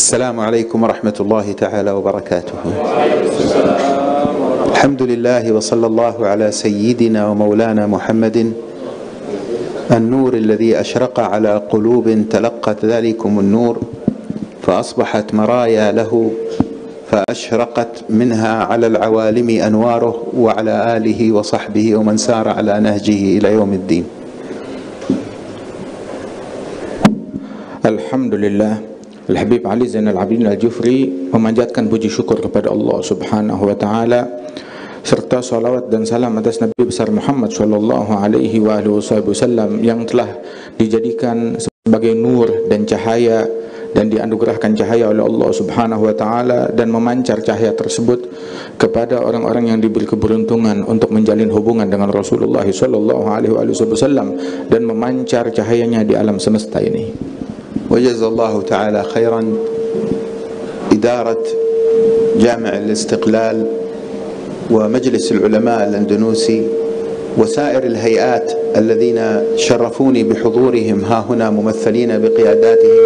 السلام عليكم ورحمة الله تعالى وبركاته. الحمد لله وصلى الله على سيدنا ومولانا محمد النور الذي أشرق على قلوب تلقت ذلكم النور فأصبحت مرايا له فأشرقت منها على العوالم أنواره وعلى آله وصحبه ومن سار على نهجه إلى يوم الدين. Alhamdulillah Al-Habib Ali Zainal Abidin Al-Jufri memanjatkan puji syukur kepada Allah Subhanahu wa taala serta salawat dan salam atas Nabi besar Muhammad sallallahu alaihi wa alihi wasallam yang telah dijadikan sebagai nur dan cahaya dan dianugerahkan cahaya oleh Allah Subhanahu wa taala dan memancar cahaya tersebut kepada orang-orang yang diberi keberuntungan untuk menjalin hubungan dengan Rasulullah sallallahu alaihi wasallam dan memancar cahayanya di alam semesta ini. وجزا الله تعالى خيرا. إدارة جامع الاستقلال ومجلس العلماء الأندونوسي وسائر الهيئات الذين شرفوني بحضورهم ها هنا ممثلين بقياداتهم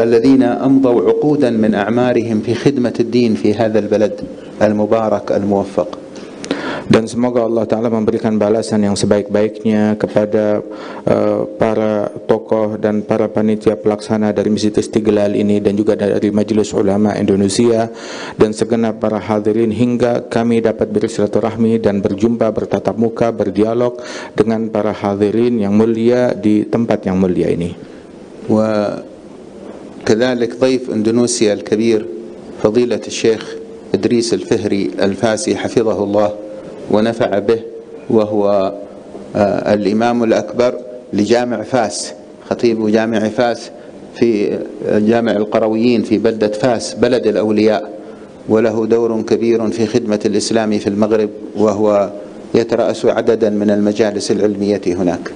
الذين أمضوا عقودا من أعمارهم في خدمة الدين في هذا البلد المبارك الموفق. dan semoga Allah Ta'ala memberikan balasan yang sebaik-baiknya kepada uh, para tokoh dan para panitia pelaksana dari Masjid Istiqlal ini dan juga dari Majelis Ulama Indonesia dan segenap para hadirin hingga kami dapat bersilaturahmi dan berjumpa bertatap muka berdialog dengan para hadirin yang mulia di tempat yang mulia ini. وكذلك ضيف اندونيسيا الكبير فضيلة الشيخ إدريس الفهري الفاسي حفظه الله ونفع به وهو الإمام الأكبر لجامع فاس خطيب جامع فاس في جامع القرويين في بلدة فاس بلد الأولياء. وله دور كبير في خدمة الإسلام في المغرب وهو يترأس عددا من المجالس العلمية هناك.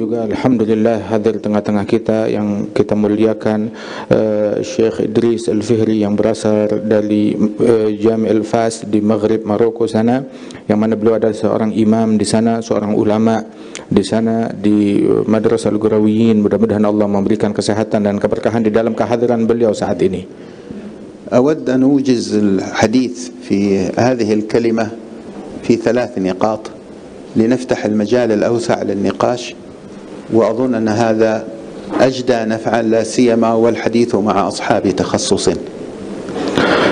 juga alhamdulillah hadir tengah-tengah kita yang kita muliakan uh, Syekh Idris Al-Fihri yang berasal dari uh, Jami Al-Fas di Maghrib Maroko sana yang mana beliau adalah seorang imam di sana seorang ulama di sana di Madrasah Al-Gurawiyin mudah-mudahan Allah memberikan kesehatan dan keberkahan di dalam kehadiran beliau saat ini أود أن أوجز الحديث في هذه الكلمة في ثلاث نقاط لنفتح المجال الأوسع للنقاش وأظن أن هذا أجدى نفعا لا سيما والحديث مع أصحاب تخصص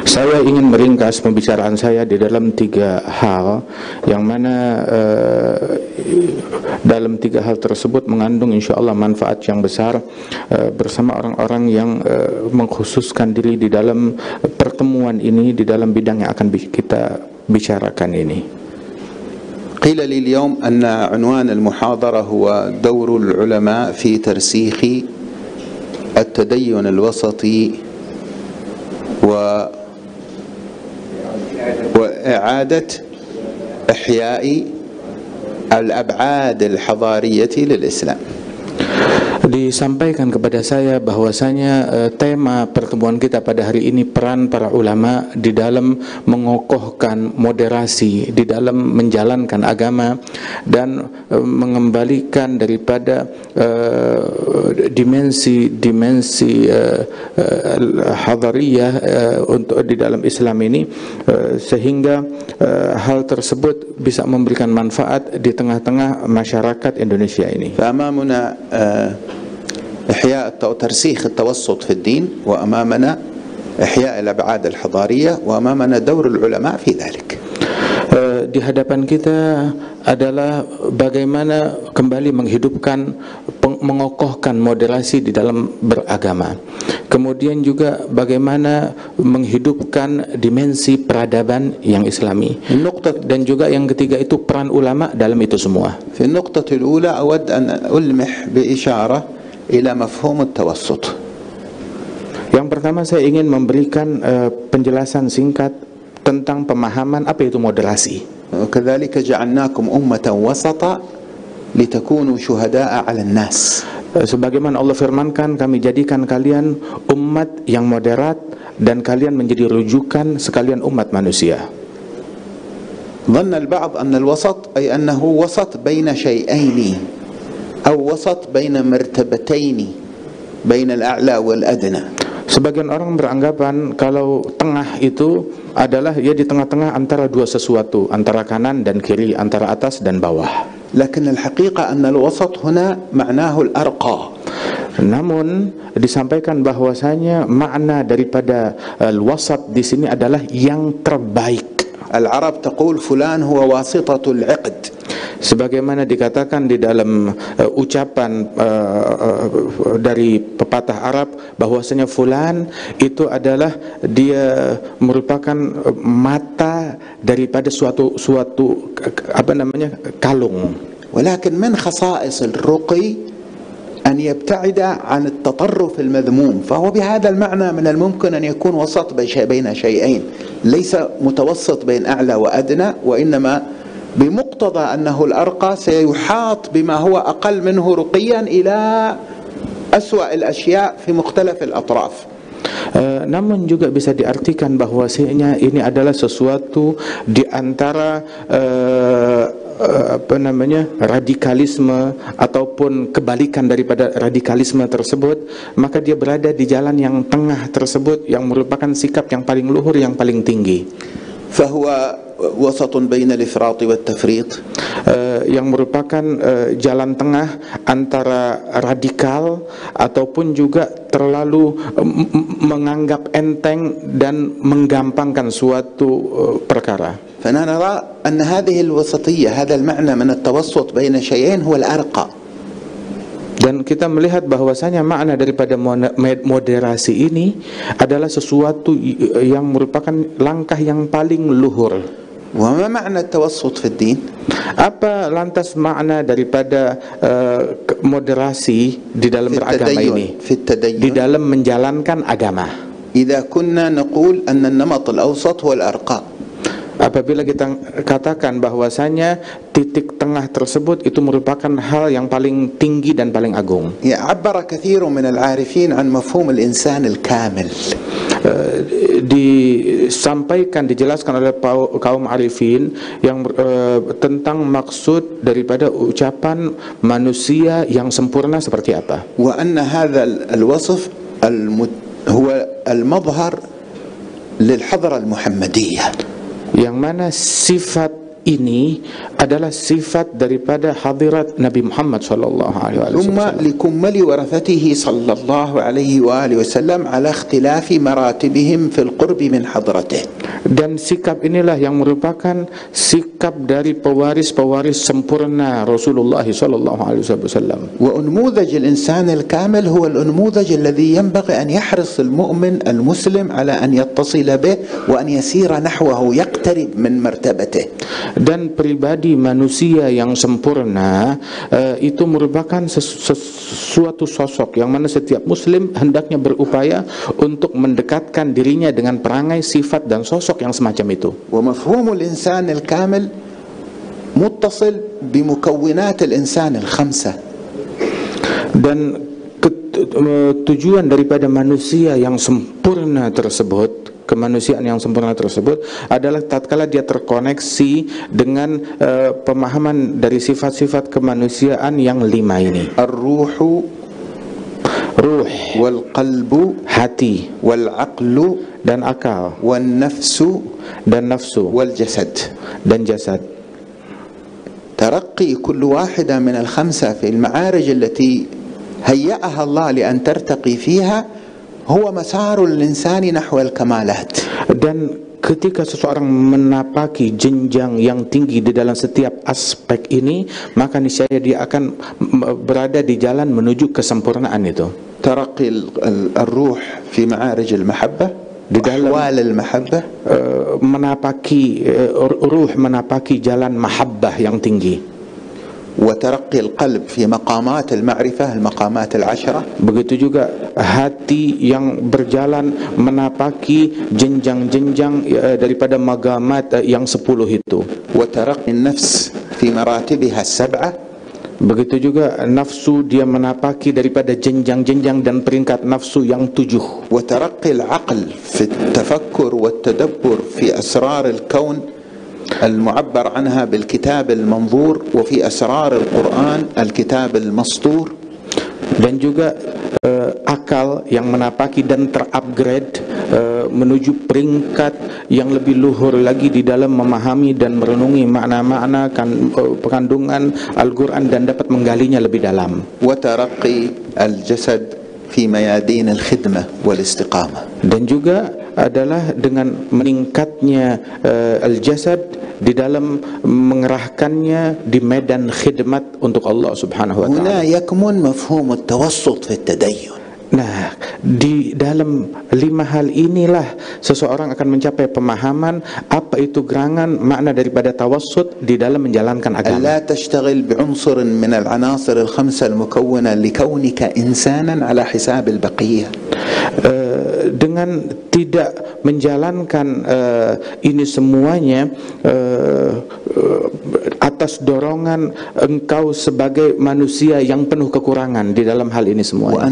Saya ingin meringkas pembicaraan saya di dalam tiga hal yang mana uh, dalam tiga hal tersebut mengandung insya Allah manfaat yang besar uh, bersama orang-orang yang uh, mengkhususkan diri di dalam pertemuan ini di dalam bidang yang akan kita bicarakan ini. قيل لي اليوم أن عنوان المحاضرة هو دور العلماء في ترسيخ التدين الوسطي و وإعادة إحياء الأبعاد الحضارية للإسلام. disampaikan kepada saya bahwasanya uh, tema pertemuan kita pada hari ini peran para ulama di dalam mengokohkan moderasi di dalam menjalankan agama dan uh, mengembalikan daripada dimensi-dimensi uh, uh, hadariyah uh, untuk di dalam Islam ini uh, sehingga uh, hal tersebut bisa memberikan manfaat di tengah-tengah masyarakat Indonesia ini. فأمامنا uh, إحياء ترسيخ التوسط في الدين وأمامنا إحياء الأبعاد الحضارية وأمامنا دور العلماء في ذلك di hadapan kita adalah bagaimana kembali menghidupkan mengokohkan moderasi di dalam beragama. Kemudian juga bagaimana menghidupkan dimensi peradaban yang islami. Dan juga yang ketiga itu peran ulama dalam itu semua. في النقطة الأولى أود أن ألمح بإشارة إلى مفهوم التوسط. Yang pertama saya ingin memberikan uh, penjelasan singkat tentang pemahaman apa itu moderasi. وكذلك جعلناكم أمة وسطا لتكونوا شهداء على الناس. Sebagaimana Allah firmankan, kami jadikan kalian umat yang moderat dan kalian menjadi rujukan sekalian umat manusia. ظن البعض أن الوسط أي أنه وسط بين شيئين أو وسط بين مرتبتين بين الأعلى والأدنى Sebagian orang beranggapan kalau tengah itu adalah ya di tengah-tengah antara dua sesuatu, antara kanan dan kiri, antara atas dan bawah. لكن الحقيقة أن الوسط هنا معناه الأرقى Namun disampaikan bahwasanya makna daripada uh, wasat di sini adalah yang terbaik. العرب تقول فلان هو واسطة العقد Sebagaimana dikatakan di dalam uh, ucapan uh, uh, dari pepatah Arab bahwasanya fulan itu adalah dia merupakan uh, mata daripada suatu suatu k- apa namanya kalung. ولكن من خصائص الرقي أن يبتعد عن التطرف المذموم فهو بهذا المعنى من الممكن أن يكون وسط بين- بين شيئين ليس متوسط بين أعلى وأدنى وإنما بمقتضى أنه الأرقى سيحاط بما هو أقل منه رقيا إلى أسوأ الأشياء في مختلف الأطراف Uh, namun juga bisa diartikan bahwasanya ini adalah sesuatu di antara uh, uh, apa namanya radikalisme ataupun kebalikan daripada radikalisme tersebut maka dia berada di jalan yang tengah tersebut yang merupakan sikap yang paling luhur yang paling tinggi فهو وسط بين الإفراط والتفريط uh, yang merupakan uh, jalan tengah antara radikal ataupun juga terlalu uh, m- m- menganggap enteng dan menggampangkan suatu uh, perkara. فأنا نرى أن هذه الوسطية هذا المعنى من التوسط بين شيئين هو الأرقى Dan kita melihat bahwasanya makna daripada mone- moderasi ini adalah sesuatu y- yang merupakan langkah yang paling luhur. وما معنى التوسط في الدين؟ Apa lantas makna daripada uh, ke- moderasi di dalam في beragama ini? التدين في Di التدين dalam menjalankan agama. إذا كنا نقول أن النمط الأوسط هو الأرقى Apabila kita katakan bahwasanya titik tengah tersebut itu merupakan hal yang paling tinggi dan paling agung. يعني عبر كثير من العارفين عن مفهوم الإنسان الكامل Eh, disampaikan dijelaskan oleh pau- kaum arifin yang eh, tentang maksud daripada ucapan manusia yang sempurna seperti apa. وأن هذا ال- الوصف الم- هو المظهر للحضرة المحمدية Yang mana sifat ini adalah sifat daripada hadirat Nabi Muhammad sallallahu alaihi ثم wasallam. لكمل ورثته صلى الله عليه وآله وسلم على اختلاف مراتبهم في القرب من حضرته Dan sikap inilah yang merupakan sikap dari pewaris-pewaris sempurna Rasulullah sallallahu alaihi wasallam. وأنموذج الإنسان الكامل هو الأنموذج الذي ينبغي أن يحرص المؤمن المسلم على أن يتصل به وأن يسير نحوه يقترب من مرتبته dan pribadi manusia yang sempurna eh, itu merupakan sesu, sesuatu sosok yang mana setiap muslim hendaknya berupaya untuk mendekatkan dirinya dengan perangai sifat dan sosok yang semacam itu. Wa insan al-kamil muttasil bi al-insan al-khamsah. Dan eh, tujuan daripada manusia yang sempurna tersebut kemanusiaan yang sempurna tersebut adalah tatkala dia terkoneksi dengan eh, pemahaman dari sifat-sifat kemanusiaan yang lima ini الروح ruh والقلب hati والعقل dan akal والنفس dan nafsu والجسد dan jasad ترقي كل واحدة من الخمسة في المعارج التي هيأها الله لأن ترتقي فيها هو مسار الإنسان نحو الكمالات dan ketika seseorang menapaki jenjang yang tinggi di dalam setiap aspek ini maka niscaya dia akan m- berada di jalan menuju kesempurnaan itu ترقي ال- ال- الروح في معارج المحبة Di dalam- وأحوال المحبة Eh, menapaki eh, ruh menapaki jalan mahabbah yang tinggi وترقي القلب في مقامات المعرفة المقامات العشرة begitu juga hati yang berjalan menapaki jenjang-jenjang eh, daripada magamat eh, yang sepuluh itu وترقي النفس في مراتبها السبعة Begitu juga nafsu dia menapaki daripada jenjang-jenjang dan peringkat nafsu yang tujuh. وترقي العقل في التفكر والتدبر في أسرار الكون المعبر عنها بالكتاب المنظور وفي أسرار القرآن الكتاب المسطور dan juga eh, akal yang menapaki dan terupgrade eh, menuju peringkat yang lebih luhur lagi di dalam memahami dan merenungi makna-makna kan, eh, kandungan Al-Quran dan dapat menggalinya lebih dalam وترقي الجسد في ميادين الخدمة والاستقامة dan juga adalah dengan meningkatnya eh, al-jasad di dalam mengerahkannya di medan khidmat untuk Allah Subhanahu wa taala. Mafhum tawassut fi at-tadayyun. Nah, di dalam lima hal inilah seseorang akan mencapai pemahaman apa itu gerangan makna daripada tawassut di dalam menjalankan agama. ألا تشتغل بعنصر من العناصر الخمسة المكونة لكونك إنسانا على حساب البقية Eh, dengan tidak menjalankan eh, ini semuanya eh, eh, atas dorongan engkau sebagai manusia yang penuh kekurangan di dalam hal ini semuanya.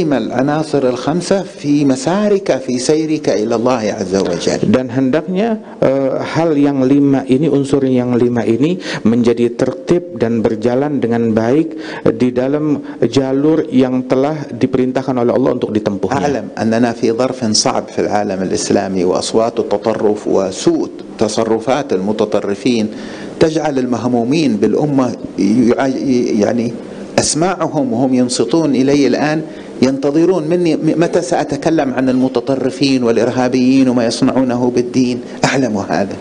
وأن تنتظم العناصر الخمسة في مسارك في سيرك إلى الله عز وجل Dan hendaknya eh, hal yang lima ini, unsur yang lima ini menjadi tertib dan berjalan dengan baik eh, di dalam jalur yang telah diperintahkan oleh Allah untuk ditempuhnya. أعلم أننا في ظرف صعب في العالم الإسلامي وأصوات التطرف وسوء تصرفات المتطرفين تجعل المهمومين بالأمة يع- يعني أسماعهم وهم ينصتون إلي الآن ينتظرون مني متى سأتكلم عن المتطرفين والإرهابيين وما يصنعونه بالدين. أعلم هذا.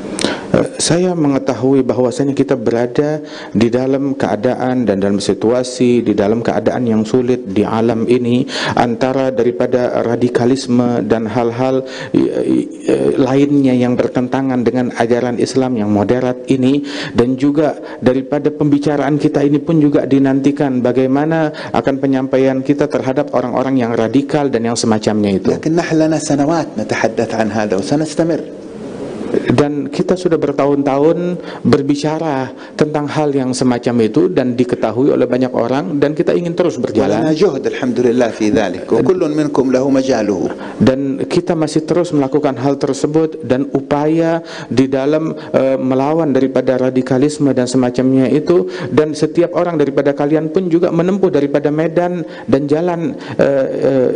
Saya mengetahui bahwasanya kita berada di dalam keadaan dan dalam situasi di dalam keadaan yang sulit di alam ini antara daripada radikalisme dan hal-hal eh, eh, lainnya yang bertentangan dengan ajaran Islam yang moderat ini dan juga daripada pembicaraan kita ini pun juga dinantikan bagaimana akan penyampaian kita terhadap orang-orang yang radikal dan yang semacamnya itu. لكن نحن لنا سنوات نتحدث عن هذا وسنستمر dan kita sudah bertahun-tahun berbicara tentang hal yang semacam itu dan diketahui oleh banyak orang dan kita ingin terus ولنا berjalan جهد الحمد لله في ذلك وكل منكم له مجاله dan kita masih terus melakukan hal tersebut dan upaya di dalam eh, melawan daripada radikalisme dan semacamnya itu dan setiap orang daripada kalian pun juga menempuh daripada medan dan jalan eh, eh,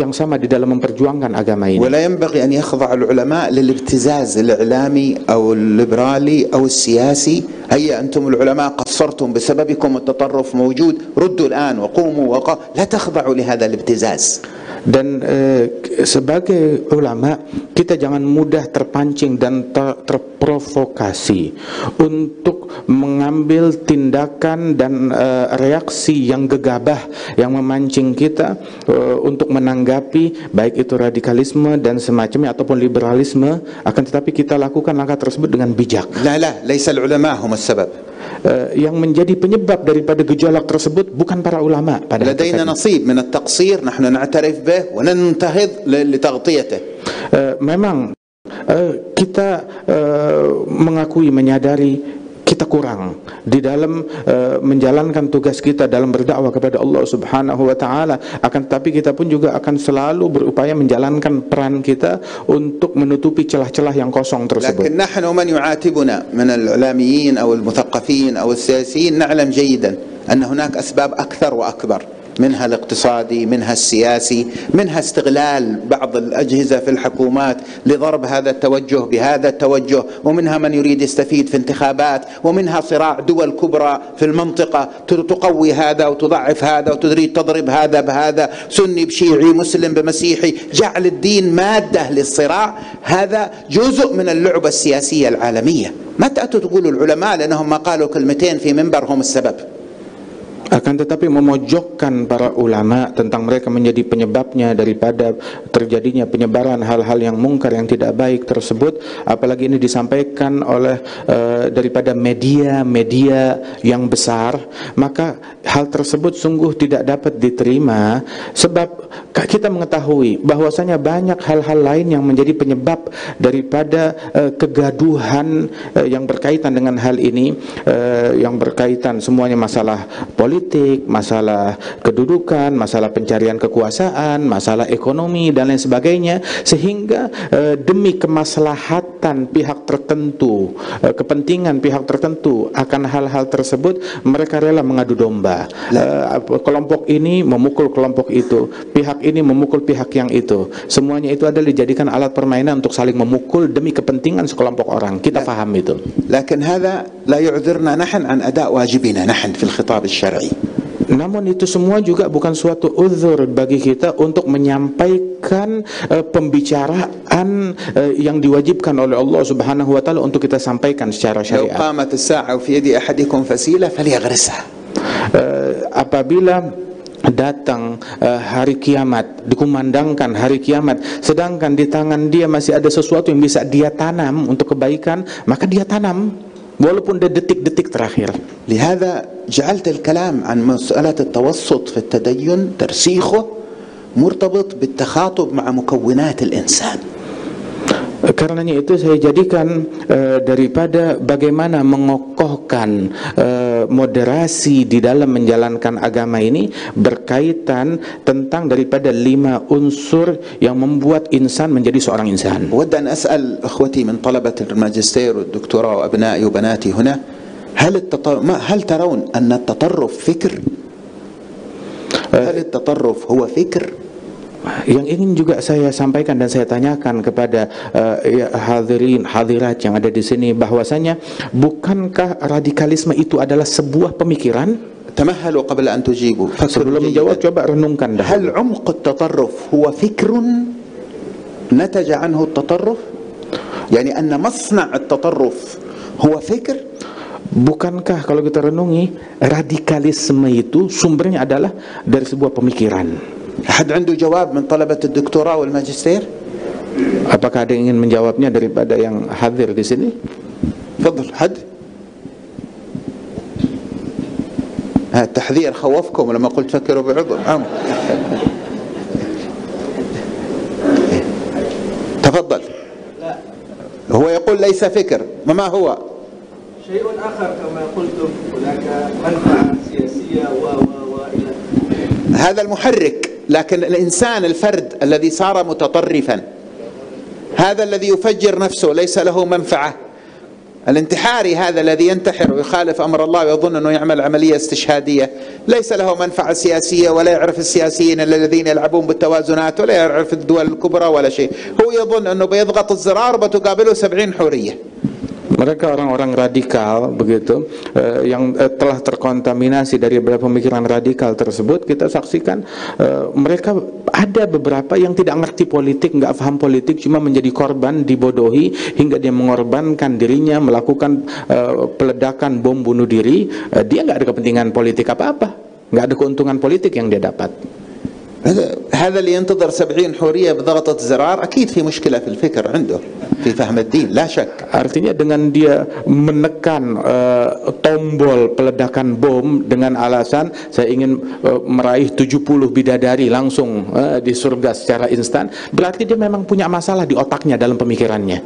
yang sama di dalam memperjuangkan agama ini ولا ينبغي أن يخضع العلماء للابتزاز الإعلامي أو الليبرالي أو السياسي هيا أنتم العلماء قصرتم بسببكم التطرف موجود ردوا الآن وقوموا وق... لا تخضعوا لهذا الابتزاز. dan e, sebagai ulama kita jangan mudah terpancing dan ter, terprovokasi untuk mengambil tindakan dan e, reaksi yang gegabah yang memancing kita e, untuk menanggapi baik itu radikalisme dan semacamnya ataupun liberalisme akan tetapi kita lakukan langkah tersebut dengan bijak. Nah, lah, ulama hum. Eh, yang menjadi penyebab daripada gejolak tersebut bukan para ulama pada لدينا hakikatnya. نصيب من التقصير نحن نعترف به وننتهض ل- لتغطيته Eh, memang eh, kita eh, mengakui menyadari kita kurang di dalam uh, menjalankan tugas kita dalam berdakwah kepada Allah Subhanahu wa taala akan tetapi kita pun juga akan selalu berupaya menjalankan peran kita untuk menutupi celah-celah yang kosong tersebut. Lakin nahnu man yu'atibuna min al-ulamiyin aw al-muthaqqafin aw al-siyasiyin na'lam jayyidan an hunak asbab akthar wa akbar. منها الاقتصادي منها السياسي منها استغلال بعض الأجهزة في الحكومات لضرب هذا التوجه بهذا التوجه ومنها من يريد يستفيد في انتخابات ومنها صراع دول كبرى في المنطقة تقوي هذا وتضعف هذا وتريد تضرب هذا بهذا. سني بشيعي مسلم بمسيحي جعل الدين مادة للصراع. هذا جزء من اللعبة السياسية العالمية. ما تأتوا تقولوا العلماء لأنهم ما قالوا كلمتين في منبر هم السبب. Akan tetapi memojokkan para ulama tentang mereka menjadi penyebabnya daripada terjadinya penyebaran hal-hal yang mungkar yang tidak baik tersebut. Apalagi ini disampaikan oleh eh, daripada media-media yang besar. Maka hal tersebut sungguh tidak dapat diterima sebab kita mengetahui bahwasanya banyak hal-hal lain yang menjadi penyebab daripada eh, kegaduhan eh, yang berkaitan dengan hal ini eh, yang berkaitan semuanya masalah politik politik, masalah kedudukan, masalah pencarian kekuasaan, masalah ekonomi dan lain sebagainya sehingga eh, demi kemaslahatan pihak tertentu, eh, kepentingan pihak tertentu akan hal-hal tersebut mereka rela mengadu domba. Eh, kelompok ini memukul kelompok itu, pihak ini memukul pihak yang itu. Semuanya itu adalah dijadikan alat permainan untuk saling memukul demi kepentingan sekelompok orang. Kita paham itu. Lakin la yu'dzirna nahn an ada wajibina nahn fil khitab syar'i namun itu semua juga bukan suatu uzur bagi kita untuk menyampaikan e, pembicaraan e, yang diwajibkan oleh Allah Subhanahu wa taala untuk kita sampaikan secara syariat. Eh, apabila datang uh, hari kiamat, dikumandangkan hari kiamat, sedangkan di tangan dia masih ada sesuatu yang bisa dia tanam untuk kebaikan, maka dia tanam. Walaupun detik-detik terakhir. لهذا جعلت الكلام عن مسألة التوسط في التدين ترسيخه مرتبط بالتخاطب مع مكونات الإنسان Karenanya itu saya jadikan eh, daripada bagaimana mengokohkan eh, moderasi di dalam menjalankan agama ini berkaitan tentang daripada lima unsur yang membuat insan menjadi seorang insan. أود أن أسأل أخوتي من طلبة الماجستير والدكتوراه وأبنائي وبناتي هنا هل التطرف ما هل ترون أن التطرف فكر؟ هل التطرف هو فكر؟ Yang ingin juga saya sampaikan dan saya tanyakan kepada eh, ya, hadirin hadirat yang ada di sini bahwasanya bukankah radikalisme itu adalah sebuah pemikiran? تمهلوا قبل أن تجيبوا Sebelum فكروا menjawab جيدا. coba renungkan dahulu. هل عمق التطرف هو فكر نتج عنه التطرف؟ يعني أن مصنع التطرف هو فكر؟ Bukankah kalau kita renungi radikalisme itu sumbernya adalah dari sebuah pemikiran? أحد عنده جواب من طلبة الدكتوراه والماجستير؟ Apakah ada yang ingin menjawabnya daripada yang hadir di sini? تفضل حد ها التحذير خوفكم لما قلت فكروا بعضو. تفضل هو يقول ليس فكر وما هو شيء آخر كما قلتم هناك منفعة سياسية و و وإلى هذا المحرك لكن الإنسان الفرد الذي صار متطرفا هذا الذي يفجر نفسه ليس له منفعة. الانتحاري هذا الذي ينتحر ويخالف أمر الله ويظن أنه يعمل عملية استشهادية ليس له منفعة سياسية ولا يعرف السياسيين الذين يلعبون بالتوازنات ولا يعرف الدول الكبرى ولا شيء. هو يظن أنه بيضغط الزرار بتقابله سبعين حورية. Mereka orang-orang radikal begitu eh, yang eh, telah terkontaminasi dari beberapa pemikiran radikal tersebut kita saksikan eh, mereka ada beberapa yang tidak ngerti politik, nggak paham politik, cuma menjadi korban, dibodohi hingga dia mengorbankan dirinya melakukan eh, peledakan bom bunuh diri. Eh, dia nggak ada kepentingan politik apa-apa, nggak ada keuntungan politik yang dia dapat. هذا هذا اللي ينتظر سبعين حورية بضغطة زرار أكيد في مشكلة في الفكر عنده في فهم الدين لا شك Artinya dengan dia menekan eh, tombol peledakan bom dengan alasan saya ingin eh, meraih 70 bidadari langsung eh, di surga secara instan, berarti dia memang punya masalah di otaknya dalam pemikirannya.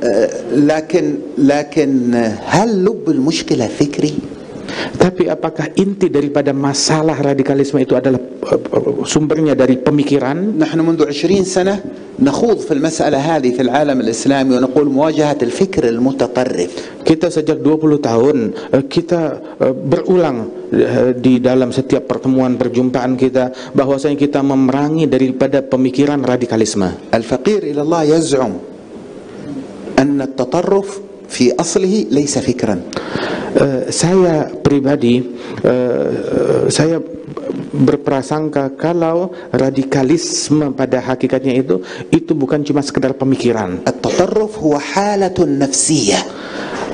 لكن لكن هل لب المشكلة فكري؟ Tapi apakah inti daripada masalah radikalisme itu adalah eh, eh, sumbernya dari pemikiran? نحن منذ عشرين سنة نخوض في المسألة هذه في العالم الإسلامي ونقول مواجهة الفكر المتطرف Kita sejak 20 tahun eh, kita eh, berulang eh, di dalam setiap pertemuan perjumpaan kita bahwasanya kita memerangi daripada pemikiran radikalisme. الفقير إلى الله يزعم أن التطرف fi aslihi laysa fikran. Eh, saya pribadi uh, saya berprasangka kalau radikalisme pada hakikatnya itu itu bukan cuma sekedar pemikiran. At-tatarruf huwa halatun nafsiyah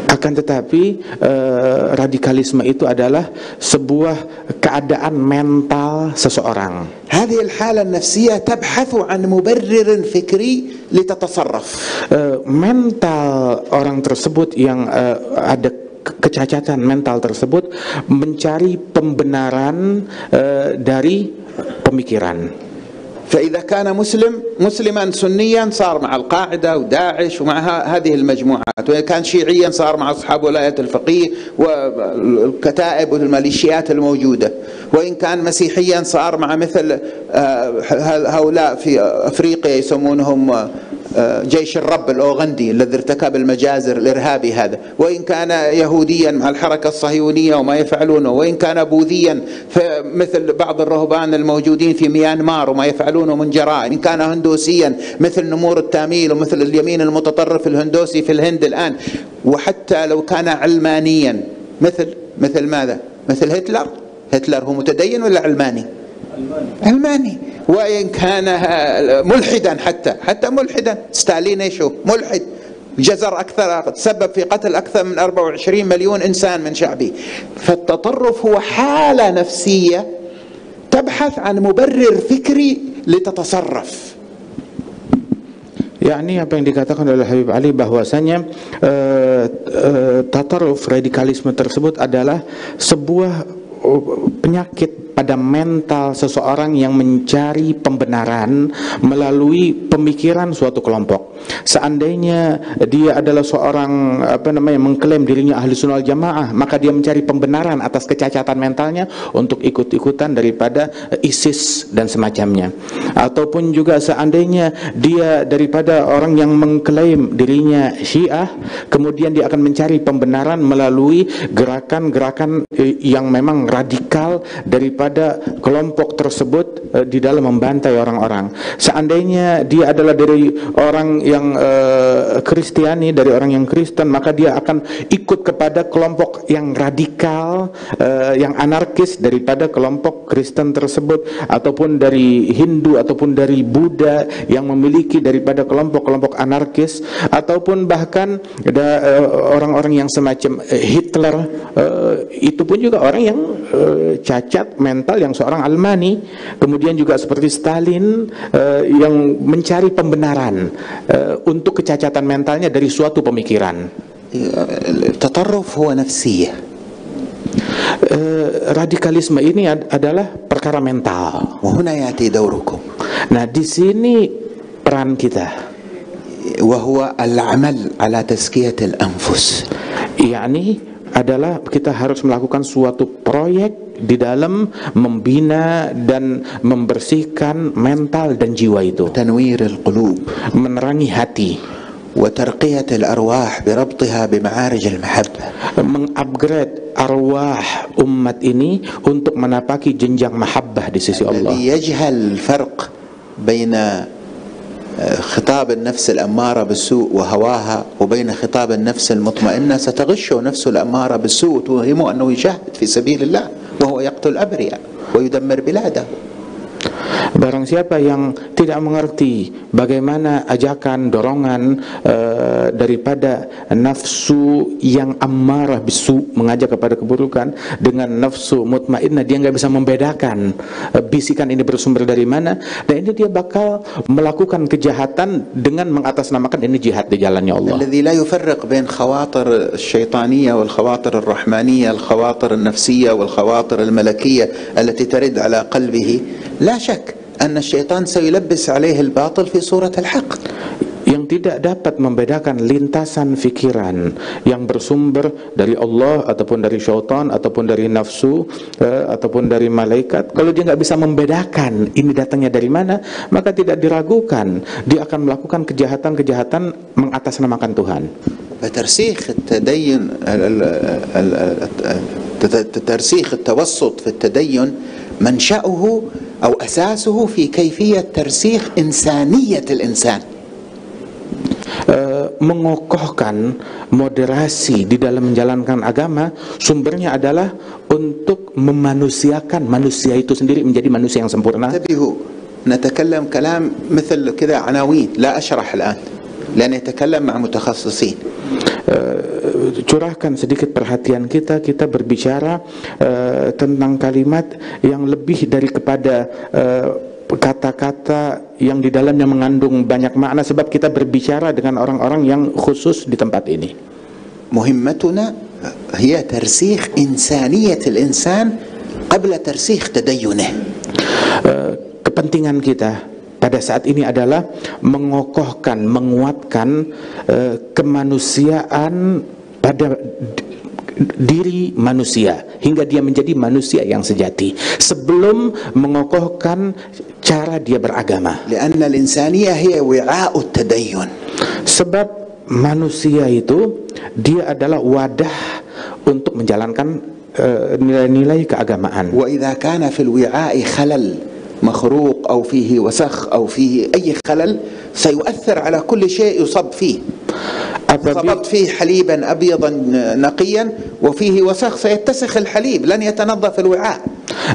akan tetapi eh, radikalisme itu adalah sebuah keadaan mental seseorang هذه الحالة النفسية تبحث عن مبرر فكري لتتصرف Eh, mental orang tersebut yang eh, ada ke- kecacatan mental tersebut mencari pembenaran eh, dari pemikiran فإذا كان مسلم مسلما سنيا صار مع القاعدة وداعش ومع هذه المجموعات وإذا كان شيعيا صار مع أصحاب ولاية الفقيه والكتائب والميليشيات الموجودة. وإن كان مسيحيا صار مع مثل آه، هؤلاء في أفريقيا يسمونهم جيش الرب الأوغندي الذي ارتكب المجازر الإرهابي هذا. وإن كان يهوديا مع الحركة الصهيونية وما يفعلونه وإن كان بوذيا مثل بعض الرهبان الموجودين في ميانمار وما يفعلونه من جرائم إن كان هندوسيا مثل نمور التاميل ومثل اليمين المتطرف الهندوسي في الهند الآن. وحتى لو كان علمانيا مثل مثل ماذا؟ مثل هتلر؟ هتلر هو متدين ولا علماني. علماني. وإن كان ملحدا حتى حتى ملحدا. ستالين هو؟ ملحد. جزر أكثر تسبب في قتل أكثر من 24 مليون إنسان من شعبه فالتطرف هو حالة نفسية تبحث عن مبرر فكري لتتصرف. yakni apa yang dikatakan oleh Habib Ali bahwasanya eh, eh, tataruf radikalisme tersebut adalah sebuah eh, penyakit pada mental seseorang yang mencari pembenaran melalui pemikiran suatu kelompok. Seandainya dia adalah seorang apa namanya mengklaim dirinya ahli sunnah jamaah, maka dia mencari pembenaran atas kecacatan mentalnya untuk ikut-ikutan daripada ISIS dan semacamnya. Ataupun juga seandainya dia daripada orang yang mengklaim dirinya Syiah, kemudian dia akan mencari pembenaran melalui gerakan-gerakan eh, yang memang radikal daripada kelompok tersebut eh, di dalam membantai orang-orang. Seandainya dia adalah dari orang yang Kristiani, dari orang yang Kristen, maka dia akan ikut kepada kelompok yang radikal, eh, yang anarkis daripada kelompok Kristen tersebut, ataupun dari Hindu ataupun dari Buddha yang memiliki daripada kelompok-kelompok anarkis, ataupun bahkan ada eh, orang-orang yang semacam Hitler, eh, itu pun juga orang yang eh, cacat mental yang seorang Almani, kemudian juga seperti Stalin eh, yang mencari pembenaran eh, untuk kecacatan mentalnya dari suatu pemikiran. التطرف هو نفسية Eh, radikalisme ini ad- adalah perkara mental. وهنا يأتي دوركم Nah, di sini peran kita, وهو العمل على تزكية الأنفس yakni adalah kita harus melakukan suatu proyek di dalam membina dan membersihkan mental dan jiwa itu, تنوير القلوب menerangi hati, وترقية الأرواح بربطها بمعارج المحبة mengupgrade arwah umat ini untuk menapaki jenjang mahabbah di sisi Allah. يجهل الفرق بين خطاب النفس الأمارة بالسوء وهواها وبين خطاب النفس المطمئنة ستغشه نفسه الأمارة بالسوء وتوهمه أنه يجاهد في سبيل الله وهو يقتل أبرياء ويدمر بلاده. Barang siapa yang tidak mengerti bagaimana ajakan dorongan eh, daripada nafsu yang amarah bisu mengajak kepada keburukan dengan nafsu mutmainnah dia nggak bisa membedakan eh, bisikan ini bersumber dari mana dan ini dia bakal melakukan kejahatan dengan mengatasnamakan ini jihad di jalannya Allah. الذي لا يفرق بين خواطر الشيطانية والخواطر الرحمانية الخواطر النفسية والخواطر الملكية التي ترد على قلبه لا شك أن الشيطان سيلبس عليه الباطل في صورة الحق yang tidak dapat membedakan lintasan fikiran yang bersumber dari Allah ataupun dari syaitan ataupun dari nafsu eh, ataupun dari malaikat kalau dia nggak bisa membedakan ini datangnya dari mana maka tidak diragukan dia akan melakukan kejahatan-kejahatan mengatasnamakan Tuhan فترسيخ التدين ال- ال- ال- ال- ترسيخ التوسط في التدين منشأه أو أساسه في كيفية ترسيخ إنسانية الإنسان Eh, mengokohkan moderasi di dalam menjalankan agama sumbernya adalah untuk memanusiakan manusia itu sendiri menjadi manusia yang sempurna انتبهوا نتكلم كلام مثل كذا عناوين لا أشرح الآن لأن يتكلم مع متخصصين Eh, curahkan sedikit perhatian kita kita berbicara eh, tentang kalimat yang lebih dari kepada eh, kata-kata yang di dalamnya mengandung banyak makna sebab kita berbicara dengan orang-orang yang khusus di tempat ini مهمتنا هي ترسيخ إنسانية الإنسان قبل ترسيخ تدينه Eh, kepentingan kita pada saat ini adalah mengokohkan, menguatkan eh, kemanusiaan pada d- diri manusia hingga dia menjadi manusia yang sejati sebelum mengokohkan cara dia beragama. لأن الإنسانية هي وعاء التدين Sebab manusia itu dia adalah wadah untuk menjalankan eh, nilai-nilai keagamaan. وإذا كان في الوعاء خلل مخروق أو فيه وسخ أو فيه أي خلل سيؤثر على كل شيء يصب فيه. صببت فيه حليبا أبيضا نقيا وفيه وسخ سيتسخ الحليب لن يتنظف الوعاء.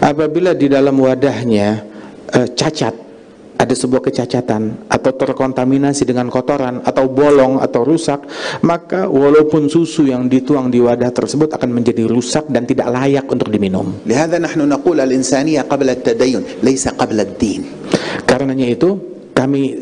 apabila di dalam wadahnya eh, cacat, ada sebuah kecacatan atau terkontaminasi dengan kotoran atau bolong atau rusak, maka walaupun susu yang dituang di wadah tersebut akan menjadi rusak dan tidak layak untuk diminum. لهذا نحن نقول الإنسانية قبل التدين ليس قبل الدين Karenanya itu kami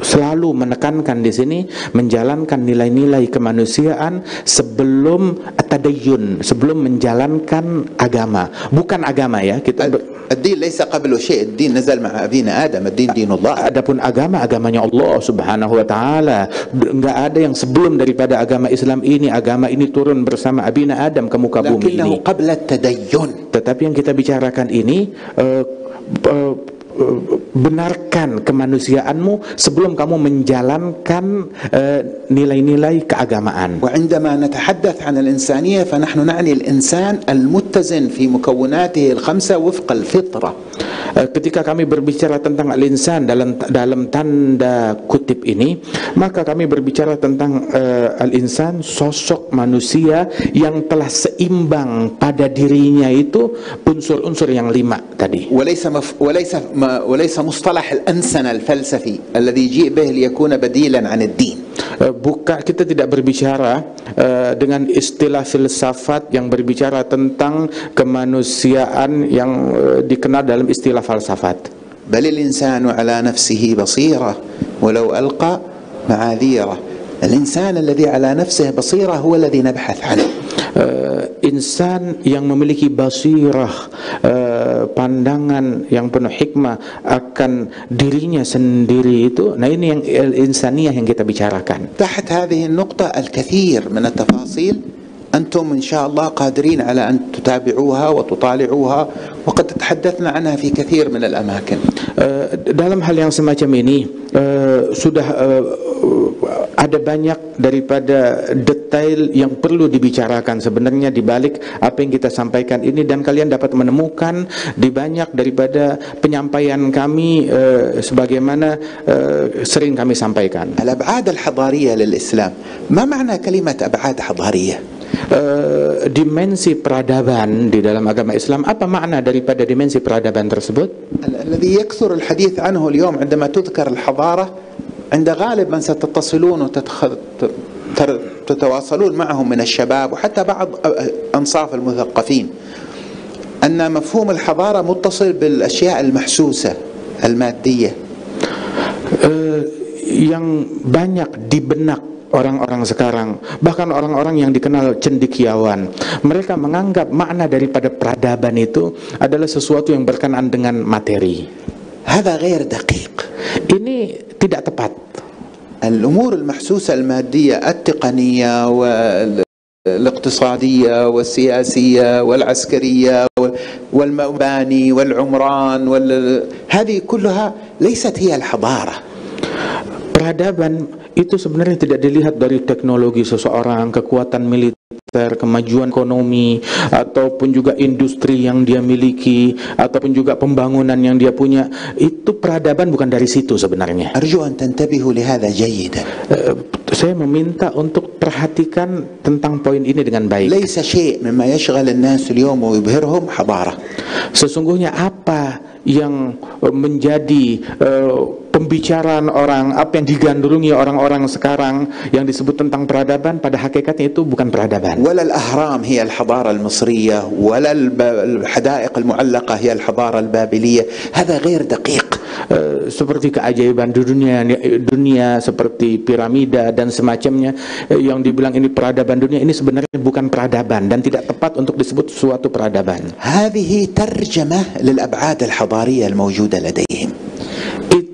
selalu menekankan di sini menjalankan nilai-nilai kemanusiaan sebelum tadayun sebelum menjalankan agama. Bukan agama ya kita Ad-din laisa qablu syai' ad-din nazal ma'a abina Adam. Ad-din dinullah. adapun agama agamanya Allah Subhanahu wa taala. Enggak ada yang sebelum daripada agama Islam ini agama ini turun bersama abina Adam ke muka bumi ini. Qabla tadayyun tetapi yang kita bicarakan ini uh, uh, benarkan kemanusiaanmu sebelum kamu menjalankan eh, nilai-nilai keagamaan. وعندما نتحدث عن الإنسانية فنحن نعني الإنسان المتزن في مكوناته الخمسة وفق الفطرة Eh, Ketika kami berbicara tentang al-insan dalam dalam tanda kutip ini, maka kami berbicara tentang eh, al-insan sosok manusia yang telah seimbang pada dirinya itu unsur-unsur yang lima tadi. وليس مف... وليس ما... وليس مصطلح الأنسنة الفلسفي الذي يجيء به ليكون بديلا عن الدين Eh, Bukan kita tidak berbicara eh, dengan istilah filsafat yang berbicara tentang kemanusiaan yang eh, dikenal dalam istilah falsafat. بل الإنسان على نفسه بصيرة ولو ألقى معاذيره الإنسان الذي على نفسه بصيرة هو الذي نبحث عنه Eh, insan yang memiliki basirah eh, pandangan yang penuh hikmah akan dirinya sendiri itu nah ini yang eh, insaniah yang kita bicarakan تحت هذه النقطة الكثير من التفاصيل أنتم إن شاء الله قادرين على أن تتابعوها وتطالعوها وقد تحدثنا عنها في كثير من الأماكن Eh, dalam hal yang semacam ini eh, sudah eh, ada banyak daripada detail yang perlu dibicarakan sebenarnya di balik apa yang kita sampaikan ini dan kalian dapat menemukan di banyak daripada penyampaian kami eh, sebagaimana eh, sering kami sampaikan. الأبعاد الحضارية للإسلام ما معنى كلمة أبعاد حضارية؟ Eh, dimensi peradaban di dalam agama Islam apa makna daripada dimensi peradaban tersebut? ال- الذي يكثر الحديث عنه اليوم عندما تذكر الحضارة عند غالب من ستتصلون وتتواصلون معهم من الشباب وحتى بعض أنصاف المثقفين أن مفهوم الحضارة متصل بالأشياء المحسوسة المادية Eh, yang banyak di benak orang-orang sekarang bahkan orang-orang yang dikenal cendikiawan mereka menganggap makna daripada peradaban itu adalah sesuatu yang berkenaan dengan materi هذا غير دقيق ini tidak tepat. الأمور المحسوسة المادية التقنية والاقتصادية والسياسية والعسكرية والمباني والعمران وال... هذه كلها ليست هي الحضارة. Peradaban itu sebenarnya tidak dilihat dari teknologi seseorang, kekuatan militer, kemajuan ekonomi, ataupun juga industri yang dia miliki, ataupun juga pembangunan yang dia punya. Itu peradaban bukan dari situ sebenarnya. Arju lihada. Eh, saya meminta untuk perhatikan tentang poin ini dengan baik. Sesungguhnya apa yang menjadi uh, pembicaraan orang, apa yang digandrungi orang-orang sekarang yang disebut tentang peradaban pada hakikatnya itu bukan peradaban. ولا الأهرام هي الحضارة المصرية ولا الب- الحدائق المعلقة هي الحضارة البابلية هذا غير دقيق Eh, seperti keajaiban di dunia dunia seperti piramida dan semacamnya eh, yang dibilang ini peradaban dunia ini sebenarnya bukan peradaban dan tidak tepat untuk disebut suatu peradaban. هذه ترجمة للأبعاد الحضارية الموجودة لديهم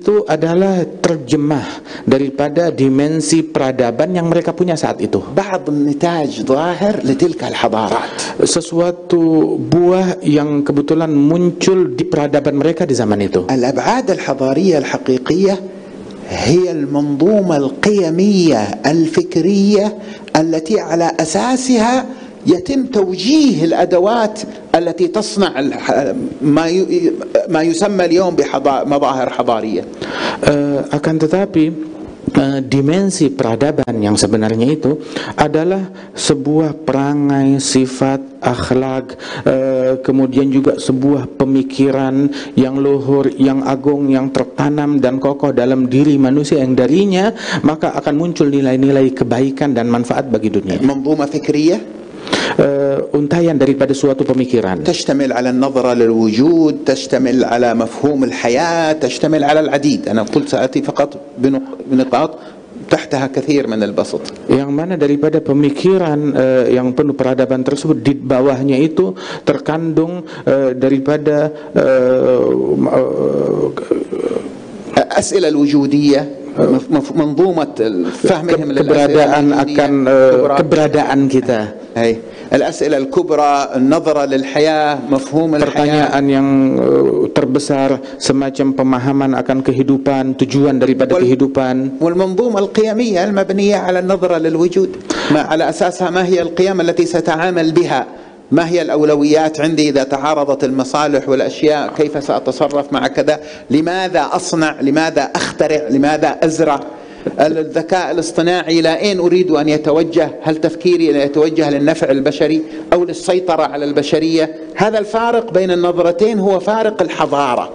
itu itu adalah terjemah daripada dimensi peradaban yang mereka punya saat itu. بعض النتاج ظاهر لتلك الحضارات Sesuatu buah yang kebetulan muncul di peradaban mereka di zaman itu. الابعاد الحضاريه الحقيقيه هي المنظومه القيميه الفكريه التي على اساسها يتم توجيه الادوات التي تصنع الح- ما ي- ما يسمى اليوم بمظاهر حضاريه Eh, akan tetapi eh, dimensi peradaban yang sebenarnya itu adalah sebuah perangai, sifat, akhlak, eh, kemudian juga sebuah pemikiran yang luhur, yang agung, yang tertanam dan kokoh dalam diri manusia yang darinya maka akan muncul nilai-nilai kebaikan dan manfaat bagi dunia. منظومه فكريه Eh, untayan daripada suatu pemikiran. تشتمل على النظرة للوجود تشتمل على مفهوم الحياة تشتمل على العديد أنا قلت سأتي فقط بنق- بنقاط تحتها كثير من البسط yang mana daripada pemikiran eh, yang penuh peradaban tersebut di bawahnya itu terkandung eh, daripada eh, الأسئلة الوجودية مف- مف- منظومة فهمهم للأسئلة keberadaan الوجودية akan eh, الكبرى. keberadaan kita هي الأسئلة الكبرى النظرة للحياة مفهوم الحياة. Pertanyaan yang eh, terbesar semacam pemahaman akan kehidupan tujuan daripada kehidupan. والمنظومة القيمية المبنية على النظرة للوجود. ما على أساسها ما هي القيم التي سأتعامل بها؟ ما هي الأولويات عندي إذا تعارضت المصالح والأشياء؟ كيف سأتصرف مع كذا؟ لماذا أصنع؟ لماذا أخترع؟ لماذا أزرع؟ الذكاء الاصطناعي إلى أين أريد أن يتوجه هل تفكيري يتوجه للنفع البشري أو للسيطرة على البشرية هذا الفارق بين النظرتين هو فارق الحضارة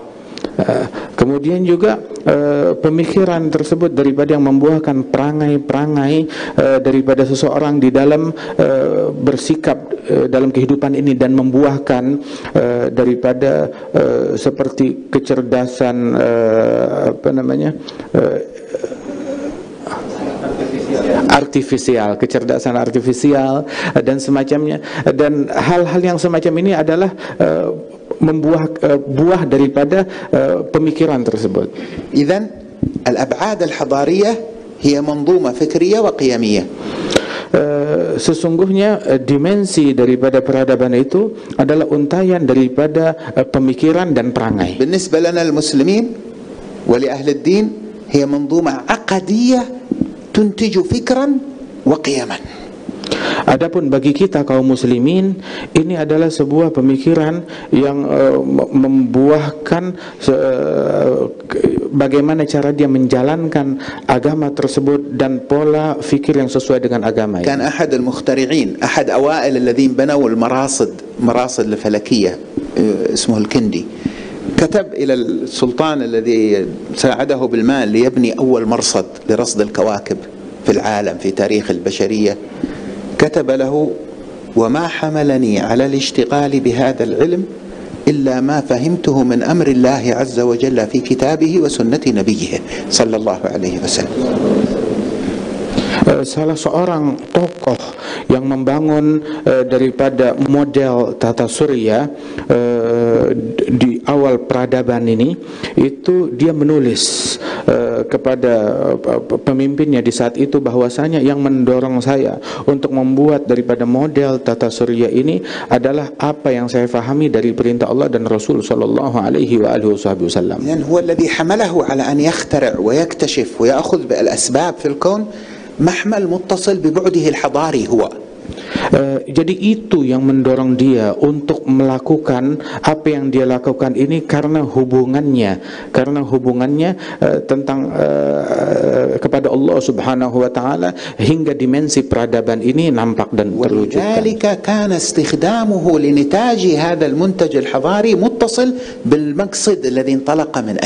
Eh, kemudian juga eh, pemikiran tersebut daripada yang membuahkan perangai-perangai eh, daripada seseorang di dalam eh, bersikap eh, dalam kehidupan ini dan membuahkan eh, daripada eh, seperti kecerdasan eh, apa namanya eh, artifisial, kecerdasan artifisial eh, dan semacamnya dan hal-hal yang semacam ini adalah eh, membuah eh, buah daripada eh, pemikiran tersebut. إذا الأبعاد الحضارية هي منظومة فكرية وقيمية Eh, sesungguhnya eh, dimensi daripada peradaban itu adalah untayan daripada eh, pemikiran dan perangai. بالنسبة لنا المسلمين ولأهل الدين هي منظومة عقدية tuntiju fikran wa qiyaman. Adapun bagi kita kaum muslimin ini adalah sebuah pemikiran yang uh, membuahkan uh, bagaimana cara dia menjalankan agama tersebut dan pola fikir yang sesuai dengan agama. Kan ahad al-mukhtari'in, ahad awail alladhin banaw al-marasid, marasid al-falakiyah, eh, ismuhu al-Kindi. كتب إلى السلطان الذي ساعده بالمال ليبني أول مرصد لرصد الكواكب في العالم في تاريخ البشرية. كتب له وما حملني على الاشتغال بهذا العلم إلا ما فهمته من أمر الله عز وجل في كتابه وسنة نبيه صلى الله عليه وسلم. Eh, salah seorang tokoh yang membangun eh, daripada model tata surya eh, di awal peradaban ini itu dia menulis kepada pemimpinnya di saat itu bahwasanya yang mendorong saya untuk membuat daripada model tata surya ini adalah apa yang saya fahami dari perintah Allah dan Rasul sallallahu alaihi wa alihi wasallam. Dan huwa alladhi mahmal muttasil bibu'dihi al-hadari huwa eh, jadi itu yang mendorong dia untuk melakukan apa yang dia lakukan ini karena hubungannya, karena hubungannya uh, tentang uh, kepada Allah Subhanahu wa taala hingga dimensi peradaban ini nampak dan terwujud. Walika kana linitaji muntaj muttasil bil min.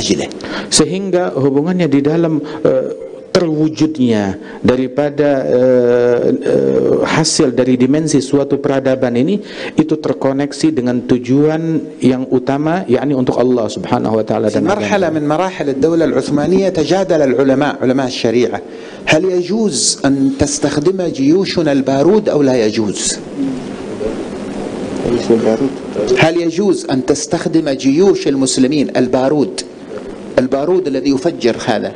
Sehingga hubungannya di dalam uh, terwujudnya daripada eh, eh, hasil dari dimensi suatu peradaban ini itu terkoneksi dengan tujuan yang utama yakni untuk Allah Subhanahu wa taala dan مرحلة. من مراحل الدولة العثمانية تجادل العلماء علماء الشريعة هل يجوز أن تستخدم جيوشنا البارود أو لا يجوز هل يجوز أن تستخدم جيوش المسلمين البارود البارود الذي يفجر هذا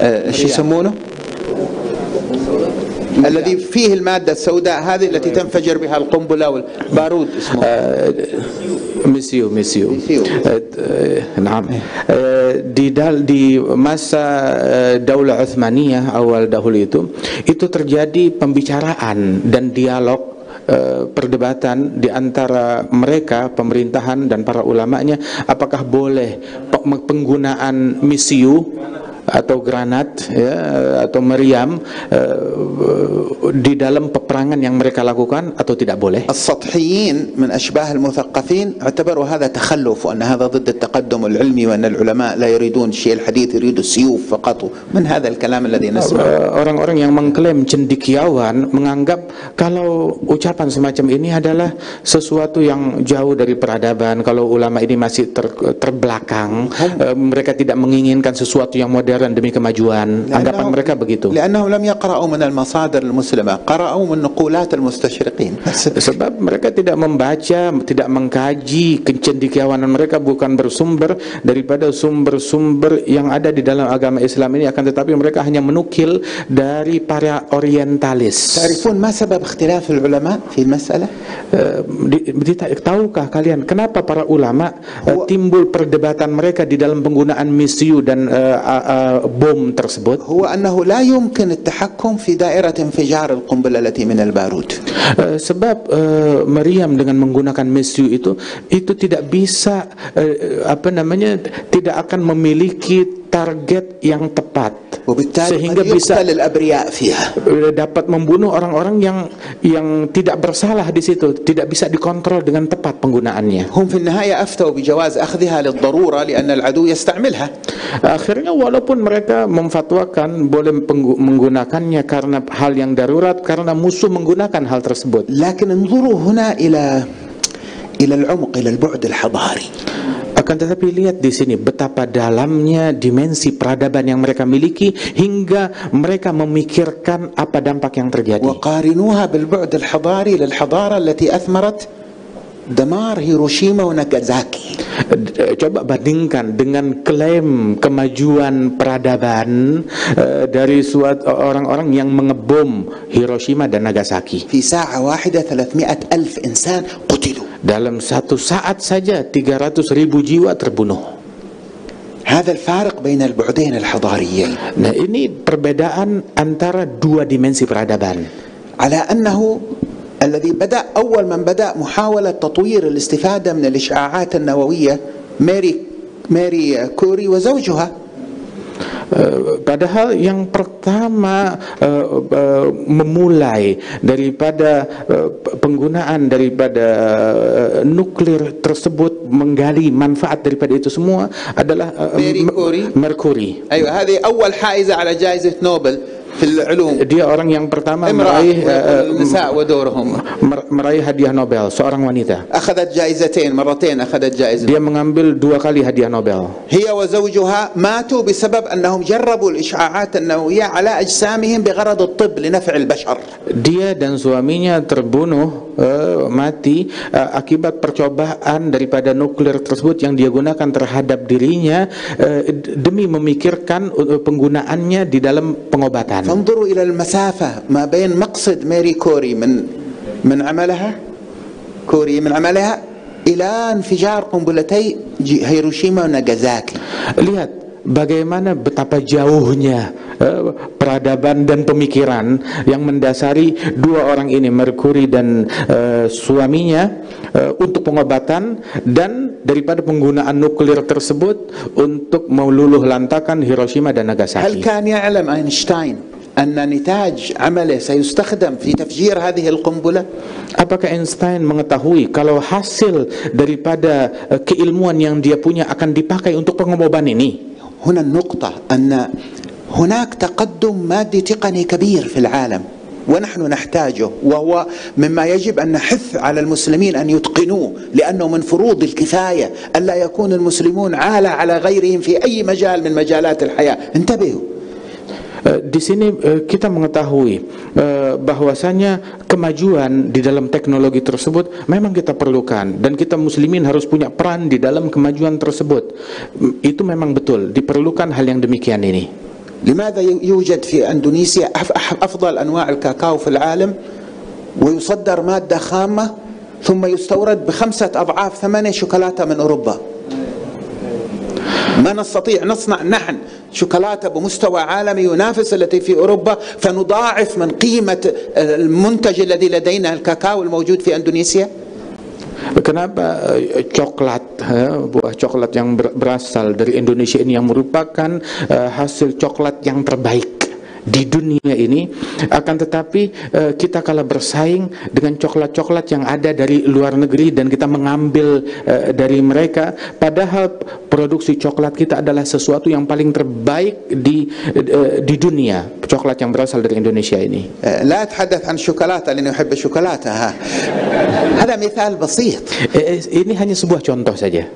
ايش يسمونه؟ الذي فيه المادة السوداء هذه التي تنفجر بها القنبلة والبارود اسمه Misiu, misiu. Misiu. Eh, eh, Naam. Eh, di dal di masa eh, Daulah Utsmaniyah awal dahulu itu itu terjadi pembicaraan dan dialog eh, perdebatan di antara mereka pemerintahan dan para ulamanya apakah boleh pe- penggunaan misiu atau granat ya atau meriam eh, di dalam peperangan yang mereka lakukan atau tidak boleh السطحيين من أشباه المثقفين اعتبروا هذا تخلف وأن هذا ضد التقدم العلمي وأن العلماء لا يريدون الشيء الحديث يريدوا السيوف فقط من هذا الكلام الذي نسمعه Eh, orang-orang yang mengklaim cendikiawan menganggap kalau ucapan semacam ini adalah sesuatu yang jauh dari peradaban kalau ulama ini masih ter- terbelakang eh, mereka tidak menginginkan sesuatu yang modern demi kemajuan anggapan mereka begitu لأنهم لم يقرأوا من المصادر المسلمة قرأوا من نقولات المستشرقين sebab mereka tidak membaca, tidak mengkaji kecendikiawanan mereka bukan bersumber daripada sumber-sumber yang ada di dalam agama Islam ini akan tetapi mereka hanya menukil dari para orientalis. تعرفون ما سبب اختلاف العلماء في المسألة؟ Eh, di- di- tahukah kalian kenapa para ulama eh, timbul perdebatan mereka di dalam penggunaan misiu dan eh, a- a- bom tersebut. Huwa annahu la yumkin at-tahakkum fi infijar al-qunbila allati min al-barud. Eh, sebab eh, uh, meriam dengan menggunakan mesiu itu itu tidak bisa uh, apa namanya tidak akan memiliki target yang tepat وبالتالي sehingga قد bisa يقتل الأبرياء فيها eh, dapat membunuh orang-orang yang yang tidak bersalah di situ tidak bisa dikontrol dengan tepat penggunaannya هم في النهاية أفتوا بجواز أخذها للضرورة لأن العدو يستعملها akhirnya walaupun mereka memfatwakan boleh penggu- menggunakannya karena hal yang darurat karena musuh menggunakan hal tersebut لكن انظروا هنا إلى إلى العمق إلى البعد الحضاري Akan tetapi lihat di sini betapa dalamnya dimensi peradaban yang mereka miliki hingga mereka memikirkan apa dampak yang terjadi. وقارنوها بالبعد الحضاري للحضارة التي أثمرت دمار هيروشيما وناكازاكي Eh, Coba bandingkan dengan klaim kemajuan peradaban eh, dari suatu orang-orang yang mengebom Hiroshima dan Nagasaki. في ساعة واحدة 300 ألف إنسان قتلوا Dalam satu saat saja 300 ribu jiwa terbunuh. هذا الفارق بين البعدين الحضاريين Nah ini perbedaan antara dua dimensi peradaban. على أنه الذي بدأ أول من بدأ محاولة تطوير الاستفادة من الإشعاعات النووية ماري ماري كوري وزوجها padahal yang pertama eh, eh, memulai daripada eh, penggunaan daripada eh, nuklir tersebut menggali manfaat daripada itu semua adalah eh, Mary M- Curie. Mercury. أيوة هذه أول حائزة على جائزة نوبل في العلوم Dia orang yang pertama meraih eh, eh, النساء ودورهم mer- meraih hadiah Nobel, seorang wanita. أخذت جائزتين مرتين أخذت جائزة Dia mengambil dua kali hadiah Nobel. هي وزوجها ماتوا بسبب أنهم جربوا الإشعاعات النووية على أجسامهم بغرض الطب لنفع البشر Dia dan suaminya terbunuh uh, mati uh, akibat percobaan daripada nuklir tersebut yang dia gunakan terhadap dirinya uh, demi memikirkan uh, penggunaannya di dalam pengobatan. Fanzuru ila al-masa'fa ma bain maqsad Mary Curie min min amalaha Curie min amalaha ila infijar qunbulatay Hiroshima dan Nagasaki. Lihat bagaimana betapa jauhnya eh, peradaban dan pemikiran yang mendasari dua orang ini Mercury dan eh, suaminya eh, untuk pengobatan dan daripada penggunaan nuklir tersebut untuk meluluh lantakan Hiroshima dan هل Nagasaki. كان يعلم أينشتاين أن نتاج عمله سيستخدم في تفجير هذه القنبلة Apakah Einstein mengetahui kalau hasil daripada eh, keilmuan yang dia punya akan dipakai untuk pengobotan ini? هنا النقطة أن هناك تقدم مادي تقني كبير في العالم ونحن نحتاجه وهو مما يجب أن نحث على المسلمين أن يتقنوه لأنه من فروض الكفاية ألا يكون المسلمون عالة على غيرهم في أي مجال من مجالات الحياة. انتبهوا. di sini eh, kita mengetahui eh, bahwasanya kemajuan di dalam teknologi tersebut memang kita perlukan dan kita muslimin harus punya peran di dalam kemajuan tersebut. Mm, Itu memang betul diperlukan hal yang demikian ini. لماذا يوجد في اندونيسيا أف- أح- افضل انواع الكاكاو في العالم ويصدر ماده خامه ثم يستورد بخمسه اضعاف ثمن شوكولاته من اوروبا ما نستطيع نصنع نحن شوكولاتة بمستوى عالمي ينافس التي في أوروبا فنضاعف من قيمة المنتج الذي لدينا الكاكاو الموجود في إندونيسيا. Kenapa eh, coklat, buah coklat yang ber- berasal dari Indonesia ini yang merupakan eh, hasil coklat yang terbaik? di dunia ini akan tetapi eh, kita kalah bersaing dengan coklat-coklat yang ada dari luar negeri dan kita mengambil eh, dari mereka padahal produksi coklat kita adalah sesuatu yang paling terbaik di eh, di dunia coklat yang berasal dari Indonesia ini لا اتحدث عن الشوكولاته لاني احب الشوكولاته ها هذا مثال بسيط Eh, eh, ini hanya sebuah contoh saja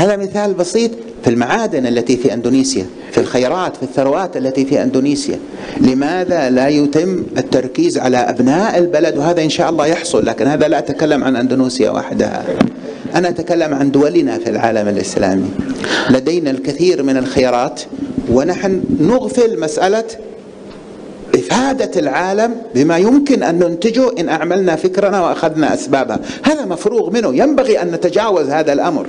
هذا مثال بسيط في المعادن التي في أندونيسيا في الخيرات في الثروات التي في أندونيسيا. لماذا لا يتم التركيز على أبناء البلد؟ وهذا إن شاء الله يحصل لكن هذا لا أتكلم عن أندونيسيا وحدها. أنا أتكلم عن دولنا في العالم الإسلامي. لدينا الكثير من الخيرات ونحن نغفل مسألة إفادة العالم بما يمكن أن ننتجه إن أعملنا فكرنا وأخذنا أسبابها. هذا مفروغ منه. ينبغي أن نتجاوز هذا الأمر.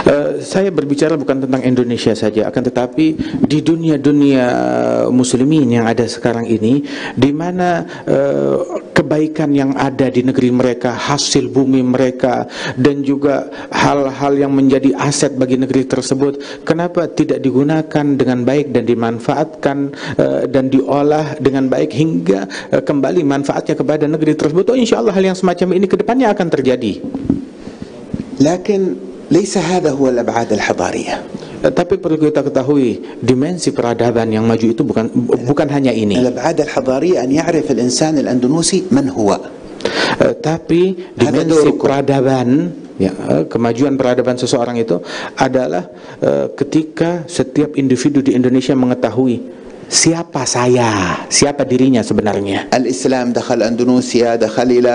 Eh, saya berbicara bukan tentang Indonesia saja, akan tetapi di dunia-dunia eh, Muslimin yang ada sekarang ini, di mana uh, kebaikan yang ada di negeri mereka, hasil bumi mereka, dan juga hal-hal yang menjadi aset bagi negeri tersebut, kenapa tidak digunakan dengan baik dan dimanfaatkan uh, dan diolah dengan baik hingga uh, kembali manfaatnya kepada negeri tersebut? Oh, insya Allah hal yang semacam ini ke depannya akan terjadi. Lakin Laisa hadha huwa al-ab'ad. Tapi perlu kita ketahui dimensi peradaban yang maju itu bukan bukan hanya ini. Al-ab'ad al-hadariyah an ya'rif al-insan al-andalusi man huwa. Tapi dimensi peradaban ya, eh, kemajuan peradaban seseorang itu adalah uh, ketika setiap individu di Indonesia mengetahui siapa saya, siapa dirinya sebenarnya. الإسلام دخل أندونوسيا دخل إلى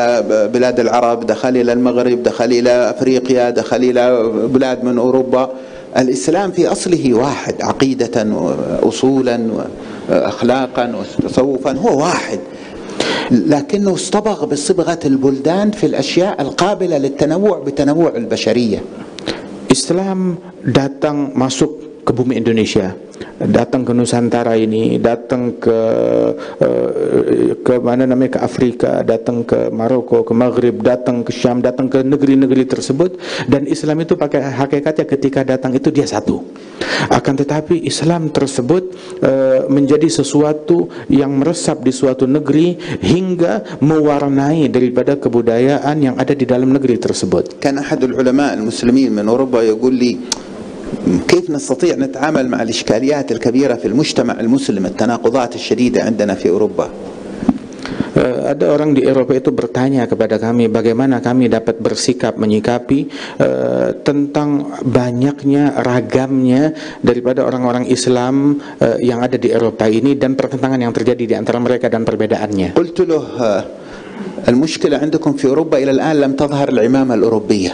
بلاد العرب دخل إلى المغرب دخل إلى أفريقيا دخل إلى بلاد من أوروبا. الإسلام في أصله واحد عقيدة وأصولا وأخلاقا وتصوفا هو واحد. لكنه اصطبغ بصبغة البلدان في الأشياء القابلة للتنوع بتنوع البشرية. Islam datang masuk ke bumi Indonesia. Datang ke Nusantara ini datang ke eh, ke mana namanya ke Afrika datang ke Maroko ke Maghrib datang ke Syam datang ke negeri-negeri tersebut. Dan Islam itu pakai hakikatnya ketika datang itu dia satu. Akan tetapi Islam tersebut eh, menjadi sesuatu yang meresap di suatu negeri hingga mewarnai daripada kebudayaan yang ada di dalam negeri tersebut. Kan ahadul ulama muslimin min Eropa yaqul كيف نستطيع نتعامل مع الإشكاليات الكبيرة في المجتمع المسلم التناقضات الشديدة عندنا في أوروبا Eh, ada orang di Eropa itu bertanya kepada kami bagaimana kami dapat bersikap menyikapi eh, tentang banyaknya ragamnya daripada orang-orang Islam eh, yang ada di Eropa ini dan pertentangan yang terjadi di antara mereka dan perbedaannya. قلت له آه، المشكلة عندكم في أوروبا إلى الآن لم تظهر العمامة الأوروبية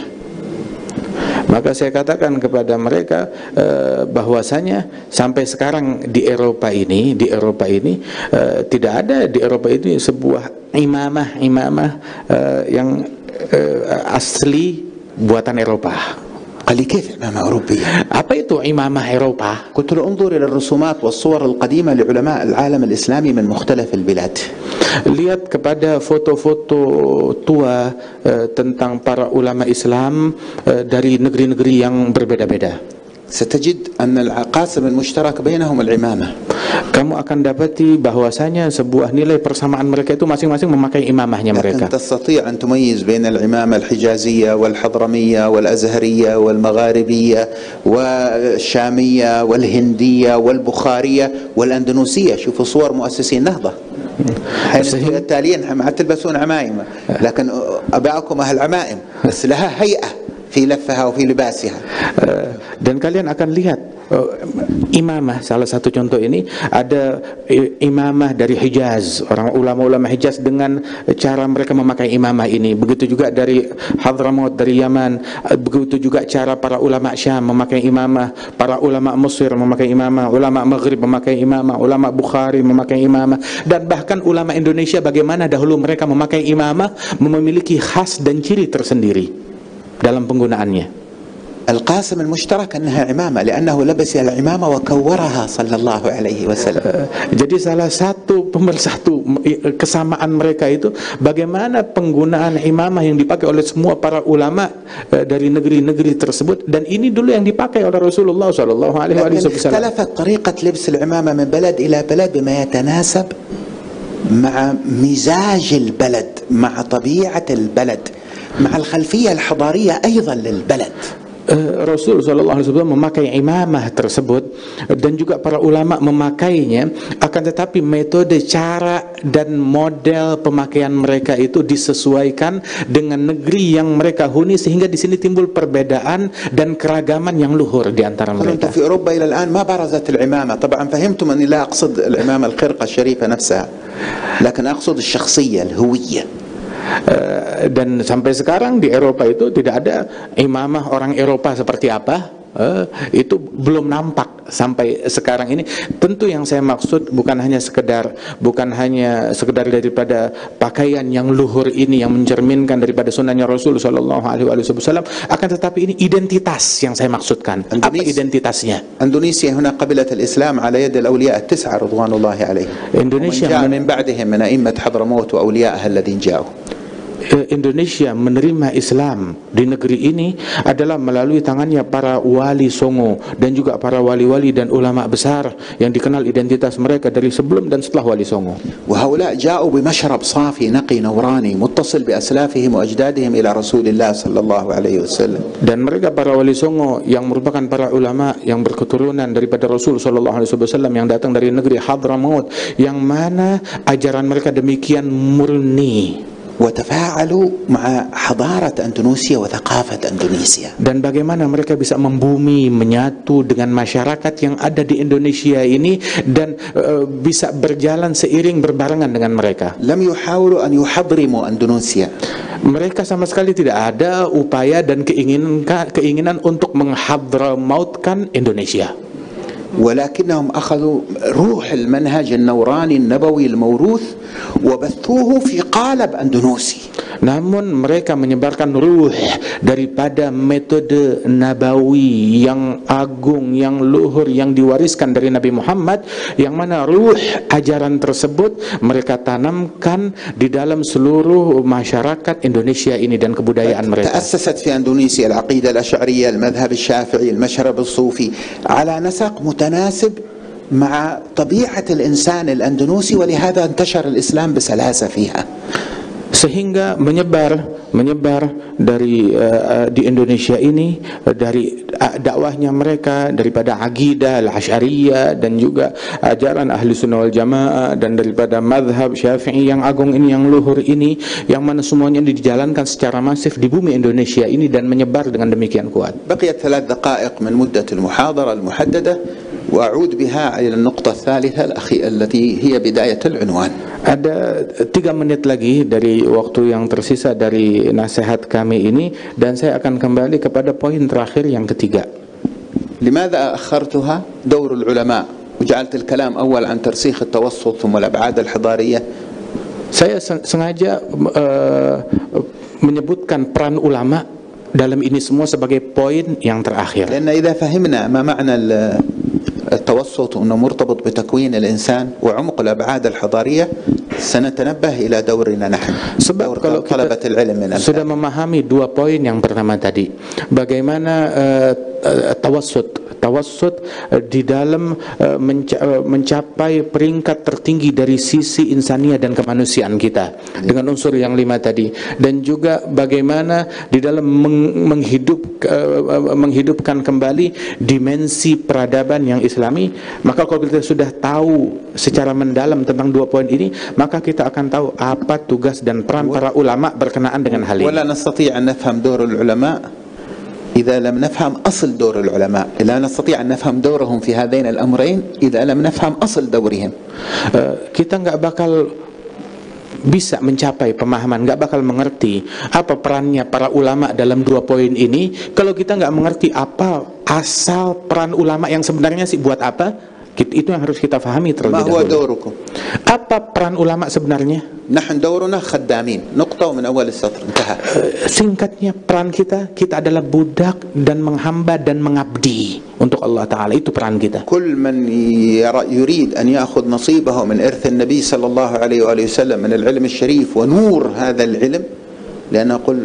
Maka saya katakan kepada mereka eh, bahwasanya sampai sekarang di Eropa ini, di Eropa ini eh, tidak ada di Eropa ini sebuah imamah imamah eh, yang eh, asli buatan Eropa. قال لي كيف عمامة أوروبية Apa itu imamah Eropa? قلت له انظر إلى الرسومات والصور القديمة لعلماء العالم الإسلامي من مختلف البلاد Lihat kepada foto-foto tua eh, tentang para ulama Islam eh, dari negeri-negeri yang berbeda-beda. ستجد أن القاسم المشترك بينهم العمامة. Kamu akan dapati bahwasanya sebuah nilai persamaan mereka itu masing-masing memakai imamahnya mereka. تستطيع أن تميز بين العمامة الحجازية والحضرمية والأزهرية والمغاربية والشامية والهندية والبخارية والأندونوسية شوفوا صور مؤسسي النهضة التاليين ما تلبسون عمائم. لكن أباؤكم أهل عمائم. بس لها هيئة. fi laffaha wa fi eh, dan kalian akan lihat eh, imamah salah satu contoh ini ada eh, imamah dari Hijaz, orang ulama-ulama Hijaz dengan cara mereka memakai imamah ini. Begitu juga dari Hadramaut dari Yaman, begitu juga cara para ulama Syam memakai imamah, para ulama Mesir memakai imamah, ulama Maghrib memakai imamah, ulama Bukhari memakai imamah dan bahkan ulama Indonesia bagaimana dahulu mereka memakai imamah memiliki khas dan ciri tersendiri dalam penggunaannya القاسم المشترك أنها عمامة لأنه لبس العمامة وكورها صلى الله عليه وسلم Jadi salah satu pemersatu kesamaan mereka itu bagaimana penggunaan imamah yang dipakai oleh semua para ulama eh, dari negeri-negeri tersebut dan ini dulu yang dipakai oleh Rasulullah Shallallahu Alaihi لكن Wasallam. اختلفت طريقة لبس العمامة من بلد إلى بلد بما يتناسب مع مزاج البلد مع طبيعة البلد مع الخلفية الحضارية أيضا للبلد Eh, Rasul Shallallahu Alaihi Wasallam memakai imamah tersebut dan juga para ulama memakainya akan tetapi metode cara dan model pemakaian mereka itu disesuaikan dengan negeri yang mereka huni sehingga di sini timbul perbedaan dan keragaman yang luhur di antara أنتم mereka. في أوروبا إلى الآن ما برزت العمامة طبعا فهمتم أني لا أقصد العمامة الخرقة الشريفة نفسها لكن أقصد الشخصية الهوية Eh, dan sampai sekarang di Eropa itu tidak ada imamah orang Eropa seperti apa eh, itu belum nampak sampai sekarang ini tentu yang saya maksud bukan hanya sekedar bukan hanya sekedar daripada pakaian yang luhur ini yang mencerminkan daripada sunnahnya Rasul Shallallahu Alaihi Wasallam akan tetapi ini identitas yang saya maksudkan apa Indonesia. identitasnya أندونيسيا هنا قبلت الإسلام على يد الأولياء التسعة رضوان الله عليهم Indonesia ومن جاء men- من بعدهم من أئمة حضرموت وأوليائها الذين جاءوا Eh, Indonesia menerima Islam di negeri ini adalah melalui tangannya para wali songo dan juga para wali-wali dan ulama besar yang dikenal identitas mereka dari sebelum dan setelah wali songo. وهؤلاء جاءوا بمشرب صافي نقي نوراني متصل بأسلافهم وأجدادهم إلى رسول الله صلى الله عليه وسلم Dan mereka para wali songo yang merupakan para ulama yang berketurunan daripada Rasul Shallallahu Alaihi Wasallam yang datang dari negeri Hadramaut yang mana ajaran mereka demikian murni وتفاعلوا مع حضارة أندونيسيا وثقافة أندونيسيا dan bagaimana mereka bisa membumi menyatu dengan masyarakat yang ada di Indonesia ini dan eh, bisa berjalan seiring berbarengan dengan mereka. لم يحاولوا أن يحضرموا أندونيسيا Mereka sama sekali tidak ada upaya dan keinginan keinginan untuk menghadramautkan Indonesia. ولكنهم أخذوا روح المنهج النوراني النبوي الموروث وبثوه في قالب أندونوسي Namun mereka menyebarkan ruh daripada metode nabawi yang agung, yang luhur, yang diwariskan dari Nabi Muhammad yang mana ruh ajaran tersebut mereka tanamkan di dalam seluruh masyarakat Indonesia ini dan kebudayaan mereka. تأسست في أندونيسيا العقيدة الأشعرية المذهب الشافعي المشرب الصوفي على نسق متناسب مع طبيعة الإنسان الأندونوسي ولهذا انتشر الإسلام بسلاسة فيها sehingga menyebar menyebar dari uh, di Indonesia ini uh, dari uh, dakwahnya mereka daripada aqidah al-asyariyah dan juga ajaran ahli sunnah wal jamaah dan daripada madhab syafi'i yang agung ini yang luhur ini yang mana semuanya dijalankan secara masif di bumi Indonesia ini dan menyebar dengan demikian kuat. Baqiyat daqa'iq min muddat al-muhadarah al-muhaddadah وأعود بها إلى النقطة الثالثة الأخي التي هي بداية العنوان Ada tiga menit lagi dari waktu yang tersisa dari nasihat kami ini dan saya akan kembali kepada poin terakhir yang ketiga. لماذا أخرتها دور العلماء وجعلت الكلام أول عن ترسيخ التوسط ثم الأبعاد الحضارية Saya sen- sengaja eh, menyebutkan peran ulama dalam ini semua sebagai poin yang terakhir. لأن إذا فهمنا ما معنى ال- التوسط وأنه مرتبط بتكوين الإنسان وعمق الأبعاد الحضارية سنتنبه إلى دورنا نحن Sebab دور kalau طلبة kita العلم من sudah memahami dua poin yang pertama tadi, bagaimana eh, eh, tawassut eh, di dalam eh, eh, mencapai peringkat tertinggi dari sisi insania dan kemanusiaan kita. Dengan unsur yang lima tadi. Dan juga bagaimana di dalam meng- menghidup menghidupkan kembali dimensi peradaban yang islami maka kalau kita sudah tahu secara mendalam tentang dua poin ini maka kita akan tahu apa tugas dan peran para ulama berkenaan dengan hal ini إذا لم نفهم أصل دور العلماء لا نستطيع أن نفهم دورهم في هذين الأمرين إذا لم نفهم أصل دورهم Eh, kita nggak bakal bisa mencapai pemahaman, nggak bakal mengerti apa perannya para ulama dalam dua poin ini. Kalau kita nggak mengerti apa asal peran ulama yang sebenarnya sih buat apa, Kit- itu yang harus kita pahami ما terlebih هو dahulu. دوركم Apa peran ulama sebenarnya? نحن دورنا خدامين نقطة ومن أول السطر انتهى Singkatnya peran kita, kita adalah budak dan menghamba dan mengabdi untuk Allah Taala. Itu peran kita. كل من يريد أن يأخذ نصيبه من إرث النبي صلى الله عليه وآله وسلم من العلم الشريف ونور هذا العلم لأن أقول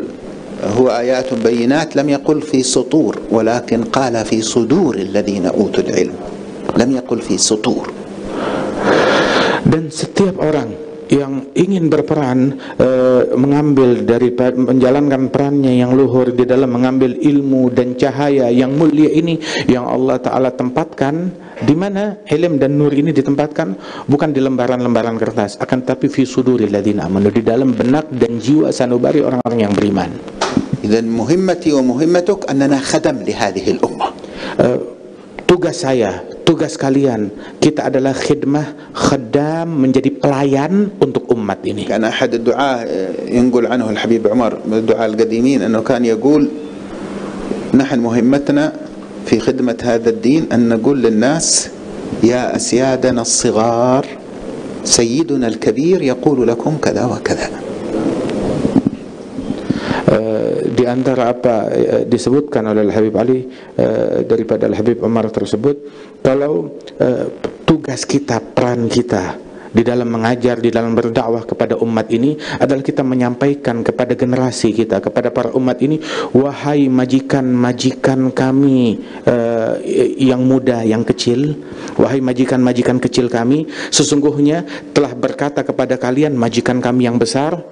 هو آيات بينات لم يقل في سطور ولكن قال في صدور الذين أوتوا العلم lam yakul fi sutur dan setiap orang yang ingin berperan e, mengambil dari menjalankan perannya yang luhur di dalam mengambil ilmu dan cahaya yang mulia ini yang Allah taala tempatkan di mana ilm dan nur ini ditempatkan bukan di lembaran-lembaran kertas akan tapi fi suduril ladina amanu di dalam benak dan jiwa sanubari orang-orang yang beriman. Idzan muhimmati wa muhimmatuk annana khadam li hadhihi al-ummah. Eh, tugas saya, tugas kalian, kita adalah khidmah, khadam menjadi pelayan untuk umat ini. كان أحد الدعاة ينقل عنه الحبيب عمر من الدعاة القديمين أنه كان يقول نحن مهمتنا في خدمة هذا الدين أن نقول للناس يا أسيادنا الصغار سيدنا الكبير يقول لكم كذا وكذا di antara apa eh, disebutkan oleh Al Habib Ali eh, daripada Al Habib Umar tersebut kalau eh, tugas kita peran kita di dalam mengajar di dalam berdakwah kepada umat ini adalah kita menyampaikan kepada generasi kita kepada para umat ini wahai majikan-majikan kami eh, yang muda yang kecil wahai majikan-majikan kecil kami sesungguhnya telah berkata kepada kalian majikan kami yang besar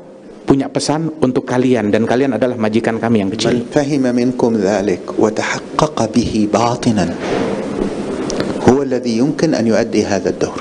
punya pesan untuk kalian dan kalian adalah majikan kami yang kecil. من فهم منكم ذلك وتحقق به باطنا هو الذي يمكن أن يؤدي هذا الدور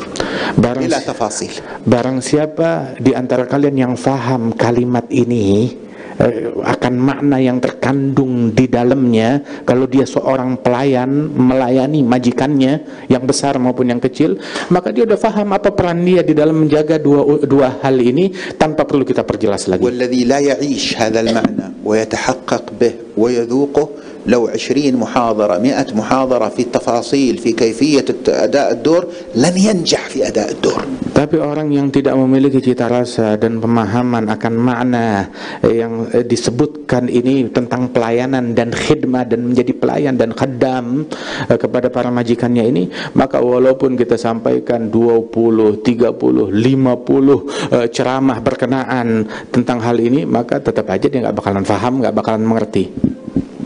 Barang, بلا تفاصيل barang siapa di antara kalian yang faham kalimat ini eh, akan makna yang terkandung di dalamnya kalau dia seorang pelayan melayani majikannya yang besar maupun yang kecil maka dia udah faham apa peran dia di dalam menjaga dua dua hal ini tanpa perlu kita perjelas lagi. والذي لا يعيش هذا المعنى ويتحقق به ويذوقه لو عشرين محاضرة مئة محاضرة في التفاصيل في كيفية الت- أداء الدور لن ينجح في أداء الدور Tapi orang yang tidak memiliki cita rasa dan pemahaman akan makna eh, yang eh, disebutkan ini tentang pelayanan dan khidmah dan menjadi pelayan dan khadam eh, kepada para majikannya ini, maka walaupun kita sampaikan 20, 30, 50 eh, ceramah berkenaan tentang hal ini, maka tetap aja dia nggak bakalan paham, nggak bakalan mengerti.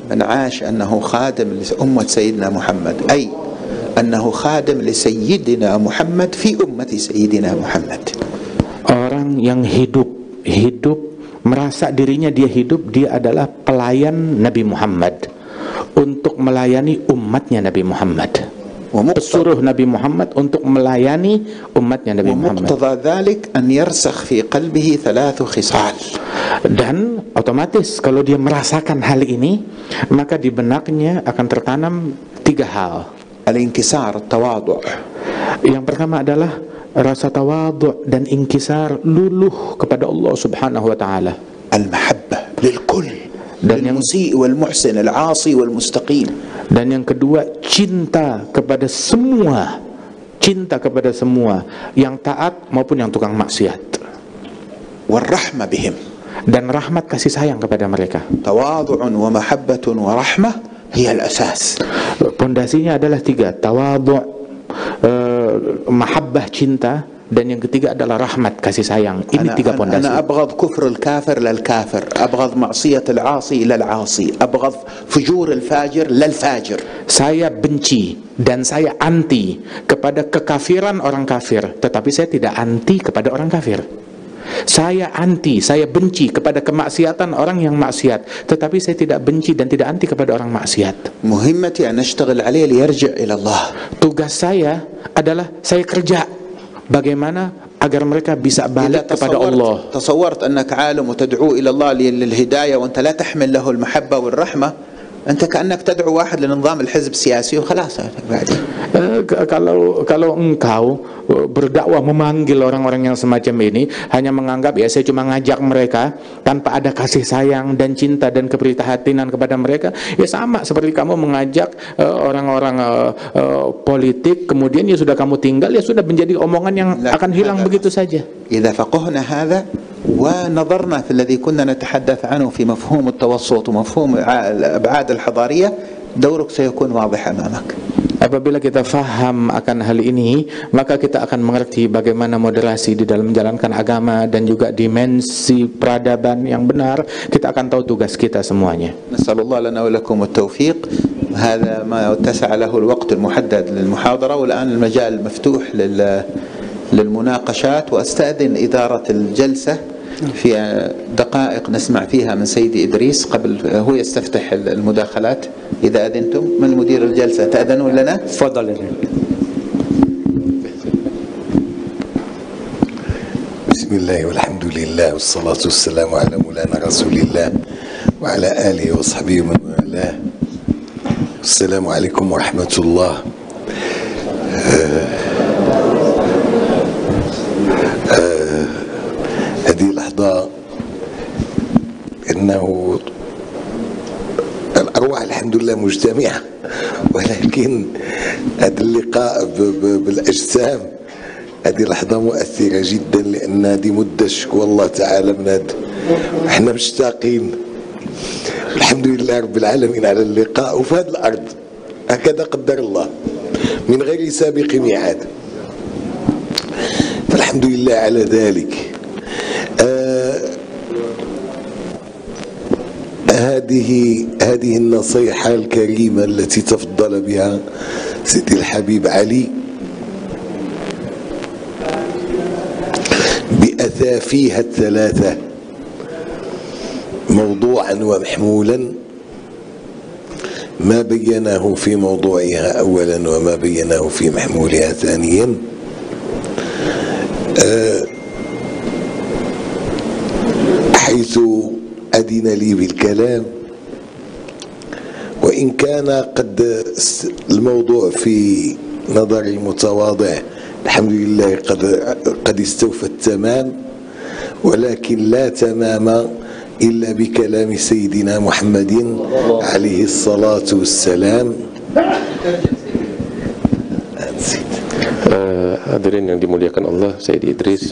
من عاش أنه خادم لأمة سيدنا محمد أي أنه خادم لسيدنا محمد في أمة سيدنا محمد Orang yang hidup, hidup merasa dirinya dia hidup, dia adalah pelayan Nabi Muhammad untuk melayani umatnya Nabi Muhammad. suruh Nabi Muhammad untuk melayani umatnya Nabi Muhammad. dan otomatis kalau dia merasakan hal ini maka di benaknya akan tertanam tiga hal. Al-inkisar tawadu yang pertama adalah rasa tawadu dan inkisar luluh kepada Allah Subhanahu wa taala. Al-mahabbah lil dan yang musi wal muhsin al asi wal mustaqim. Dan yang kedua cinta kepada semua. Cinta kepada semua. Yang taat maupun yang tukang maksiat. War rahma bihim. Dan rahmat kasih sayang kepada mereka. Tawadhu'un wa mahabbatun wa rahmah hiya al asas. Pondasinya adalah tiga. Tawadhu' uh, eh, mahabbah cinta dan yang ketiga adalah rahmat kasih sayang. Ini tiga pondasi. saya benci dan saya anti kepada kekafiran orang kafir tetapi saya tidak anti kepada orang kafir. Saya anti, saya benci kepada kemaksiatan orang yang maksiat, tetapi saya tidak benci dan tidak anti kepada orang maksiat. Muhimmati an ashtaghal alayhi liyarji' ila Allah. Tugas saya adalah saya kerja. Bagaimana agar mereka bisa balik kepada Allah. تصورت, تصورت أنك عالم وتدعو إلى الله للهداية وأنت لا تحمل له المحبة والرحمة أنت كأنك تدعو واحد لنظام الحزب السياسي وخلاص بعدين Eh, k- kalau kalau engkau eh, berdakwah memanggil orang-orang yang semacam ini hanya menganggap ya saya cuma ngajak mereka tanpa ada kasih sayang dan cinta dan keprihatinan kepada mereka ya sama seperti kamu mengajak eh, orang-orang eh, eh, politik kemudian ya sudah kamu tinggal ya sudah menjadi omongan yang لا، akan hilang هذا- begitu saja إذا فقهنا هذا ونظرنا في الذي كنا نتحدث عنه في مفهوم التوسط ومفهوم الأبعاد الحضارية دورك سيكون واضح أمامك Apabila kita faham akan hal ini, maka kita akan mengerti bagaimana moderasi di dalam menjalankan agama dan juga dimensi peradaban yang benar. Kita akan tahu tugas kita semuanya. نسأل الله لنا ولكم التوفيق هذا ما اتسع له الوقت المحدد للمحاضرة والآن المجال مفتوح لل- للمناقشات وأستأذن إدارة الجلسة في دقائق نسمع فيها من سيدي إدريس قبل هو يستفتح المداخلات. إذا أذنتم من مدير الجلسة تأذنون لنا؟ Fadal بسم الله والحمد لله والصلاة والسلام على مولانا رسول الله وعلى آله وصحبه ومن والاه. السلام عليكم ورحمة الله آه، آه، هذه اللحظة إنه لله مجتمعة ولكن هذا اللقاء بالأجسام هذه لحظة مؤثرة جدا لأن هذه مدة شكوى الله تعالى من هذا. إحنا مشتاقين. الحمد لله رب العالمين على اللقاء وفي هذه الأرض. هكذا قدر الله. من غير سابق ميعاد. فالحمد لله على ذلك. هذه هذه النصيحة الكريمة التي تفضل بها سيدي الحبيب علي بأثافيها الثلاثة موضوعا ومحمولا. ما بيناه في موضوعها أولا وما بيناه في محمولها ثانيا. حيث أذن لي بالكلام وإن كان قد الموضوع في نظر المتواضع الحمد لله قد قد استوفى التمام ولكن لا تمام إلا بكلام سيدنا محمد عليه الصلاة والسلام. Eh, hadirin yang dimuliakan Allah, Sayyid Idris,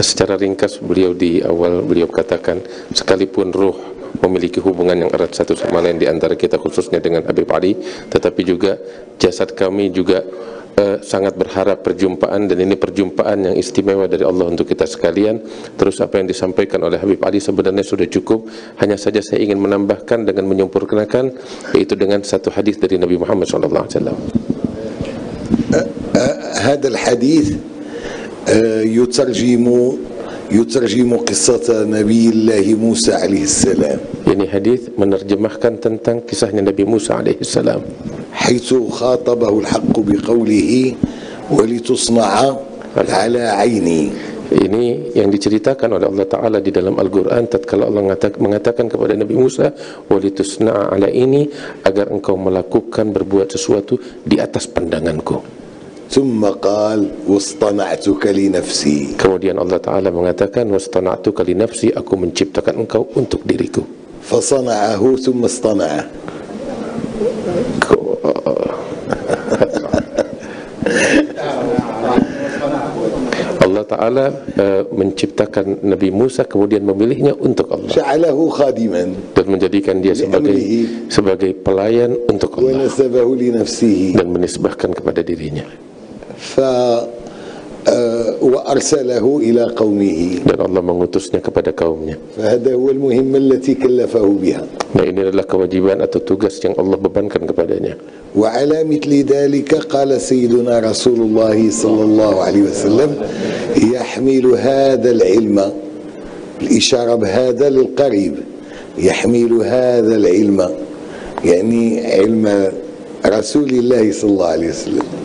secara ringkas beliau di awal beliau katakan sekalipun ruh memiliki hubungan yang erat satu sama lain di antara kita khususnya dengan Habib Ali, tetapi juga jasad kami juga eh, sangat berharap perjumpaan dan ini perjumpaan yang istimewa dari Allah untuk kita sekalian. Terus apa yang disampaikan oleh Habib Ali sebenarnya sudah cukup. Hanya saja saya ingin menambahkan dengan menyempurnakan yaitu dengan satu hadis dari Nabi Muhammad SAW. هذا الحديث آه، يترجم يترجم قصة نبي الله موسى عليه السلام Ini hadis menerjemahkan tentang kisahnya Nabi Musa alaihissalam. حيث خاطبه الحق بقوله ولتصنع على عيني Ini yang diceritakan oleh Allah Ta'ala di dalam Al-Quran tatkala Allah mengatakan, mengatakan kepada Nabi Musa walitusna'a ala ini agar engkau melakukan berbuat sesuatu di atas pandanganku ثم قال واصطنعتك لنفسي kemudian Allah Ta'ala mengatakan wastana'tuka li nafsi aku menciptakan engkau untuk diriku فصنعه ثم اصطنعه Kau- Allah Ta'ala eh, menciptakan Nabi Musa kemudian memilihnya untuk Allah جعله خادما dan menjadikan dia sebagai sebagai pelayan untuk Allah ونسبه لنفسه dan menisbahkan kepada dirinya ف آه، وأرسله إلى قومه. Dan Allah mengutusnya kepada kaumnya. فهذا هو المهمة التي كلفه بها. Dan ini adalah kewajiban atau tugas yang Allah bebankan kepadanya. وعلى مثل ذلك قال سيدنا رسول الله صلى الله عليه وسلم يحمل هذا العلم. الإشارة بهذا للقريب. يحمل هذا العلم. يعني علم رسول الله صلى الله عليه وسلم.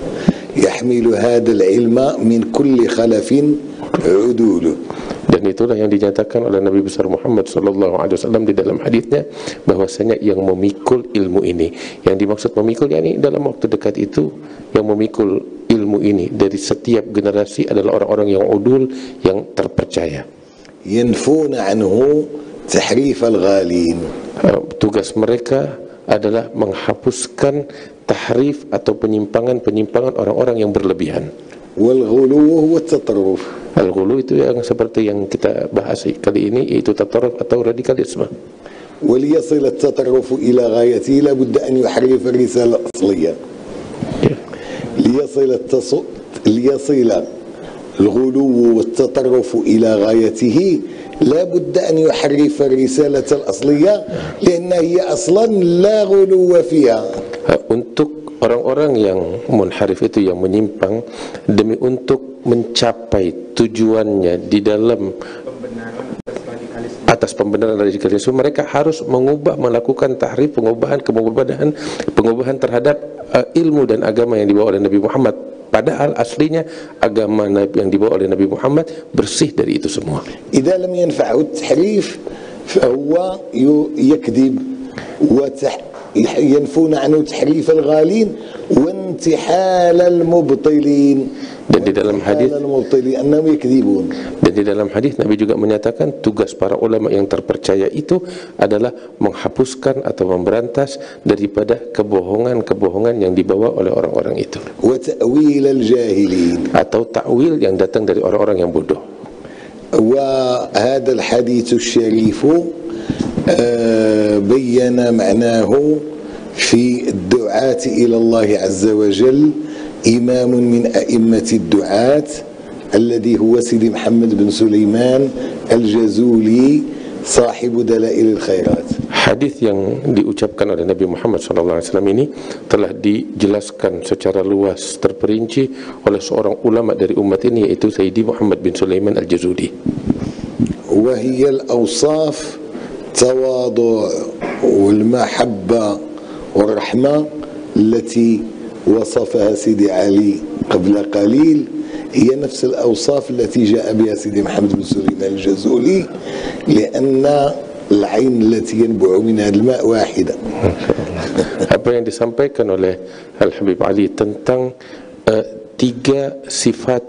يحمل هذا العلم من كل خلف عدوله dan itulah yang dinyatakan oleh Nabi besar Muhammad sallallahu alaihi wasallam di dalam hadisnya bahwasanya yang memikul ilmu ini yang dimaksud memikul yakni dalam waktu dekat itu yang memikul ilmu ini dari setiap generasi adalah orang-orang yang udul yang terpercaya ينفون عنه تحريف الغالين Uh, tugas mereka adalah menghapuskan tahrif atau penyimpangan-penyimpangan orang-orang yang berlebihan والغلو هو التطرف Al-ghulu itu yang seperti yang kita bahas kali ini yaitu tataruf atau radikalisme. وليصل التطرف إلى غايته لابد أن يحرف الرسالة الأصلية ليصل التص... ليصل الغلو والتطرف إلى غايته لابد أن يحرف الرسالة الأصلية لأن هي أصلا لا غلو فيها Uh, Untuk orang-orang yang munharif itu yang menyimpang demi untuk mencapai tujuannya di dalam atas pembenaran radikalisme mereka harus mengubah melakukan tahrif pengubahan pengubahan pengubahan terhadap uh, ilmu dan agama yang dibawa oleh Nabi Muhammad padahal aslinya agama Nabi yang dibawa oleh Nabi Muhammad bersih dari itu semua إذا لم ينفعه التحريف فهو ي- يكذب وتح ينفون عنه تحريف الغالين وانتحال المبطلين dan di dalam hadis انتحال المبطلين أنهم يكذبون Dan di dalam hadis Nabi juga menyatakan tugas para ulama yang terpercaya itu adalah menghapuskan atau memberantas daripada kebohongan-kebohongan yang dibawa oleh orang-orang itu وتأويل الجاهلين atau takwil yang datang dari orang-orang yang bodoh. وهذا الحديث الشريف آه، بين معناه في الدعاة إلى الله عز وجل إمام من أئمة الدعاة الذي هو سيدي محمد بن سليمان الجزولي صاحب دلائل الخيرات Hadis yang diucapkan oleh Nabi Muhammad SAW ini telah dijelaskan secara luas terperinci oleh seorang ulama dari umat ini yaitu Sayyidi Muhammad bin Sulaiman Al-Jazuli. وهي الأوصاف التواضع والمحبة والرحمة التي وصفها سيدي علي قبل قليل هي نفس الأوصاف التي جاء بها سيدي محمد بن سليمان الجزولي لأن العين التي ينبع منها الماء واحدة. Apa yang disampaikan oleh Al Habib Ali tentang uh, tiga sifat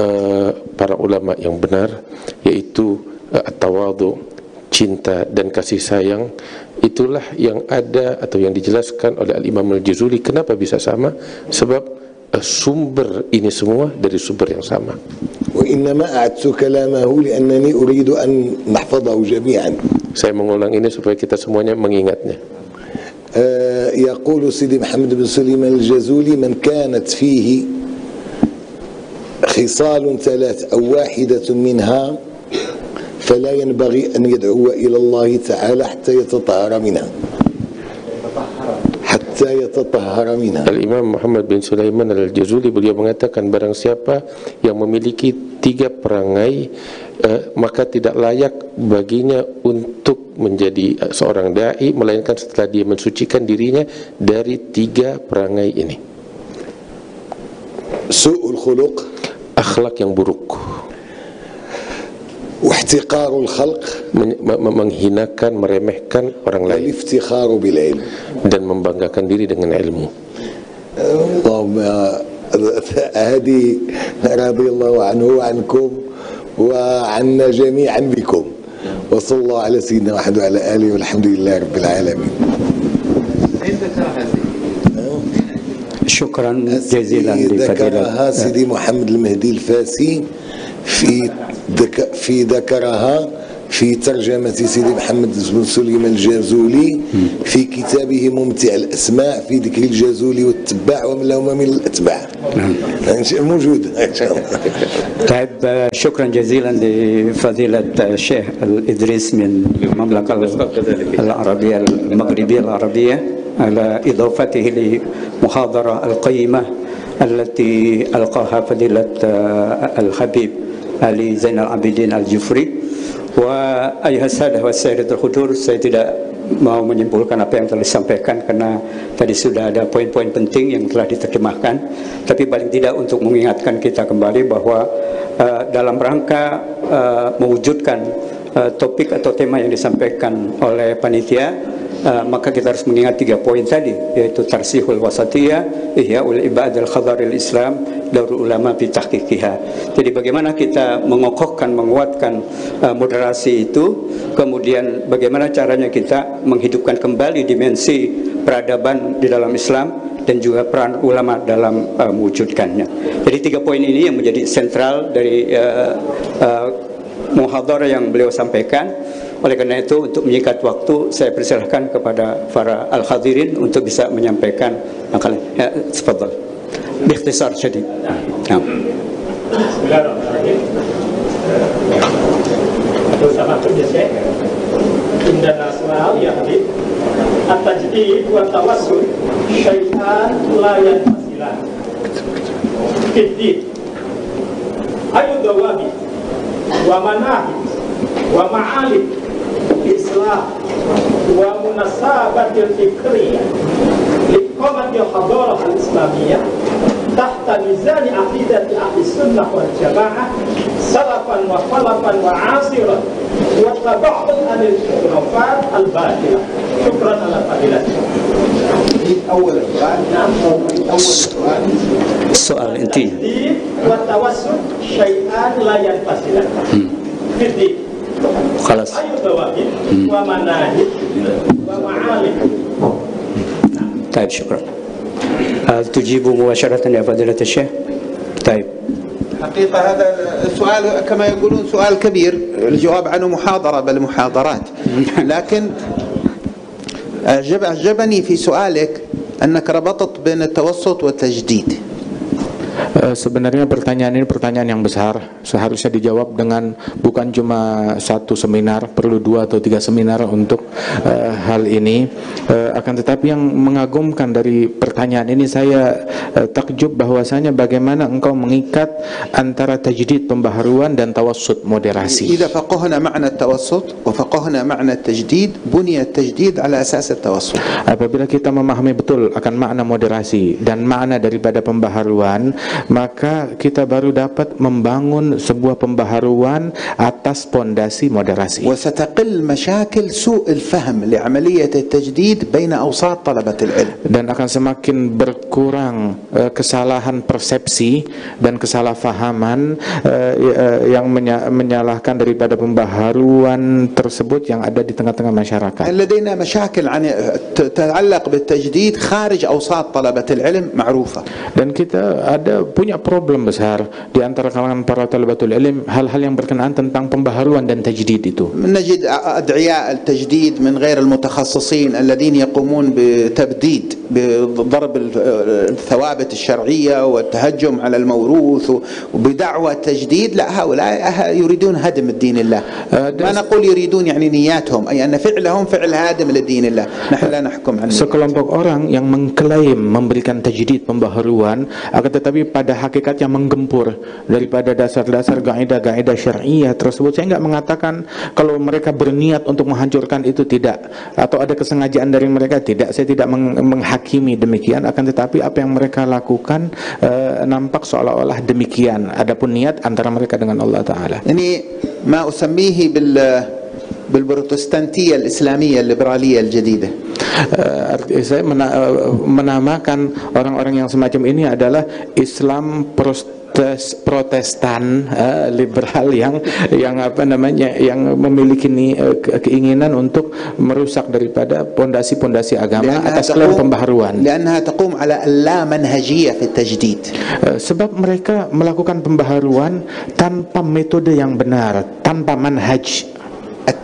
uh, para ulama yang benar yaitu uh, tawadu cinta dan kasih sayang itulah yang ada atau yang dijelaskan oleh Al Imam Al Jazuli kenapa bisa sama sebab uh, sumber ini semua dari sumber yang sama وإنما أعدت كلامه لأنني أريد أن نحفظه جميعا saya mengulang ini supaya kita semuanya mengingatnya آه، يقول سيدي محمد بن سليمان الجزولي من كانت فيه خصال ثلاث أو واحدة منها فلا ينبغي أن يدعو إلى الله تعالى حتى يتطهر منها حتى يتطهر منها Al-Imam Muhammad bin Sulaiman Al-Jazuli beliau mengatakan barang siapa yang memiliki tiga perangai eh, maka tidak layak baginya untuk menjadi eh, seorang dai melainkan setelah dia mensucikan dirinya dari tiga perangai ini سوء الخلق akhlak yang buruk واحتقار الخلق me- menghinakan meremehkan orang lain. والافتخار بالعلم. Dan membanggakan diri dengan ilmu. اللهم هذه رضي الله عنه وعنكم وعنا جميعا بكم. وصلى الله على سيدنا محمد وعلى آله والحمد لله رب العالمين. شكرا جزيلا لفضيلة ذكرها سيدي محمد المهدي الفاسي في في ذكرها في ترجمة سيدي محمد بن سليمان الجازولي في كتابه ممتع الأسماء في ذكر الجازولي والتباع ومن لهم من الأتباع. موجود إن شاء الله طيب شكرا جزيلا لفضيلة الشيخ الإدريس من المملكة العربية المغربية العربية على إضافته لمحاضرة القيمة التي ألقاها فضيلة الحبيب Ali Zainal Abidin Al-Jufri. Wa ayah sadah wa saya khudur saya tidak mau menyimpulkan apa yang telah disampaikan karena tadi sudah ada poin-poin penting yang telah diterjemahkan. Tapi paling tidak untuk mengingatkan kita kembali bahwa uh, dalam rangka uh, mewujudkan uh, topik atau tema yang disampaikan oleh panitia Uh, maka kita harus mengingat tiga poin tadi yaitu tarsihul wasatiyah ihyaul ibadil khabaril islam darul ulama fi jadi bagaimana kita mengokohkan menguatkan uh, moderasi itu kemudian bagaimana caranya kita menghidupkan kembali dimensi peradaban di dalam Islam dan juga peran ulama dalam uh, mewujudkannya. Jadi tiga poin ini yang menjadi sentral dari uh, uh, muhadharah yang beliau sampaikan oleh karena itu untuk menyikat waktu saya persilahkan kepada para al-hadirin untuk bisa menyampaikan makalah. Ya, tafadhal. Bikhtisar syadid. Nah. Bismillahirrahmanirrahim. Indah nasional ya Habib At-tajdid wa tawassul Syaitan layan masilah Fiddid Ayu dawabi Wa manahi Wa ma'alib Islam. Wa munasabatil fikri liqamati hadarah al-islamiyah. Tahta nizani aqidati ahli sunnah wal jamaah. Salafan wa falafan wa asiran wa tabahun anil khurafat al-batilah syukran ala fadilah. Soal intinya hmm. ومعالم طيب شكرا. هل تجيب مباشرة يا فضيلة الشيخ؟ طيب. حقيقة هذا السؤال كما يقولون سؤال كبير الجواب عنه محاضرة بل محاضرات لكن أعجب أعجبني في سؤالك أنك ربطت بين التوسط والتجديد Eh, sebenarnya pertanyaan ini pertanyaan yang besar, seharusnya dijawab dengan bukan cuma satu seminar, perlu dua atau tiga seminar untuk uh, hal ini. uh, akan tetapi yang mengagumkan dari pertanyaan ini saya uh, takjub bahwasanya bagaimana engkau mengikat antara tajdid pembaharuan dan tawassut moderasi. Jika faqahna makna tawassut wa faqahna makna tajdid, bunya tajdid ala asas tawassut. Apabila kita memahami betul akan makna moderasi dan makna daripada pembaharuan, maka kita baru dapat membangun sebuah pembaharuan atas pondasi moderasi. وستقل مشاكل سوء الفهم لعملية التجديد بين أوساط طلبة العلم Dan akan semakin berkurang eh, kesalahan persepsi dan kesalahpahaman eh, eh, yang menya- menyalahkan daripada pembaharuan tersebut yang ada di tengah-tengah masyarakat. لدينا مشاكل عن تتعلق بالتجديد خارج أوساط طلبة العلم معروفة Dan kita ada punya problem besar di antara kalangan para talabatul ilm hal-hal yang berkenaan tentang pembaharuan dan tajdid itu. نجد أدعياء التجديد من غير المتخصصين الذين يقومون بتبديد بضرب الثوابت الشرعية والتهجم على الموروث وبدعوى التجديد لا هؤلاء يريدون هدم الدين الله. ما نقول يريدون يعني نياتهم أي أن فعلهم فعل هادم لدين الله. نحن لا نحكم عن Sekelompok orang yang mengklaim memberikan tajdid pembaharuan akan tetapi daripada hakikat yang menggempur daripada dasar-dasar gaedah gaedah syariah tersebut. Saya nggak mengatakan kalau mereka berniat untuk menghancurkan itu tidak atau ada kesengajaan dari mereka tidak. Saya tidak meng menghakimi demikian. Akan tetapi apa yang mereka lakukan e, nampak seolah-olah demikian. Adapun niat antara mereka dengan Allah taala. Ini ma usammihi bil بالبروتستانتية الإسلامية الليبرالية الجديدة Eh, arti- saya mena- eh, menamakan orang-orang yang semacam ini adalah Islam Protestan Protestan eh, liberal yang yang apa namanya yang memiliki ni, eh, ke- keinginan untuk merusak daripada pondasi-pondasi agama atas klaim pembaharuan. لأنها تقوم على اللامنهجية في التجديد Eh, sebab mereka melakukan pembaharuan tanpa metode yang benar, tanpa manhaj.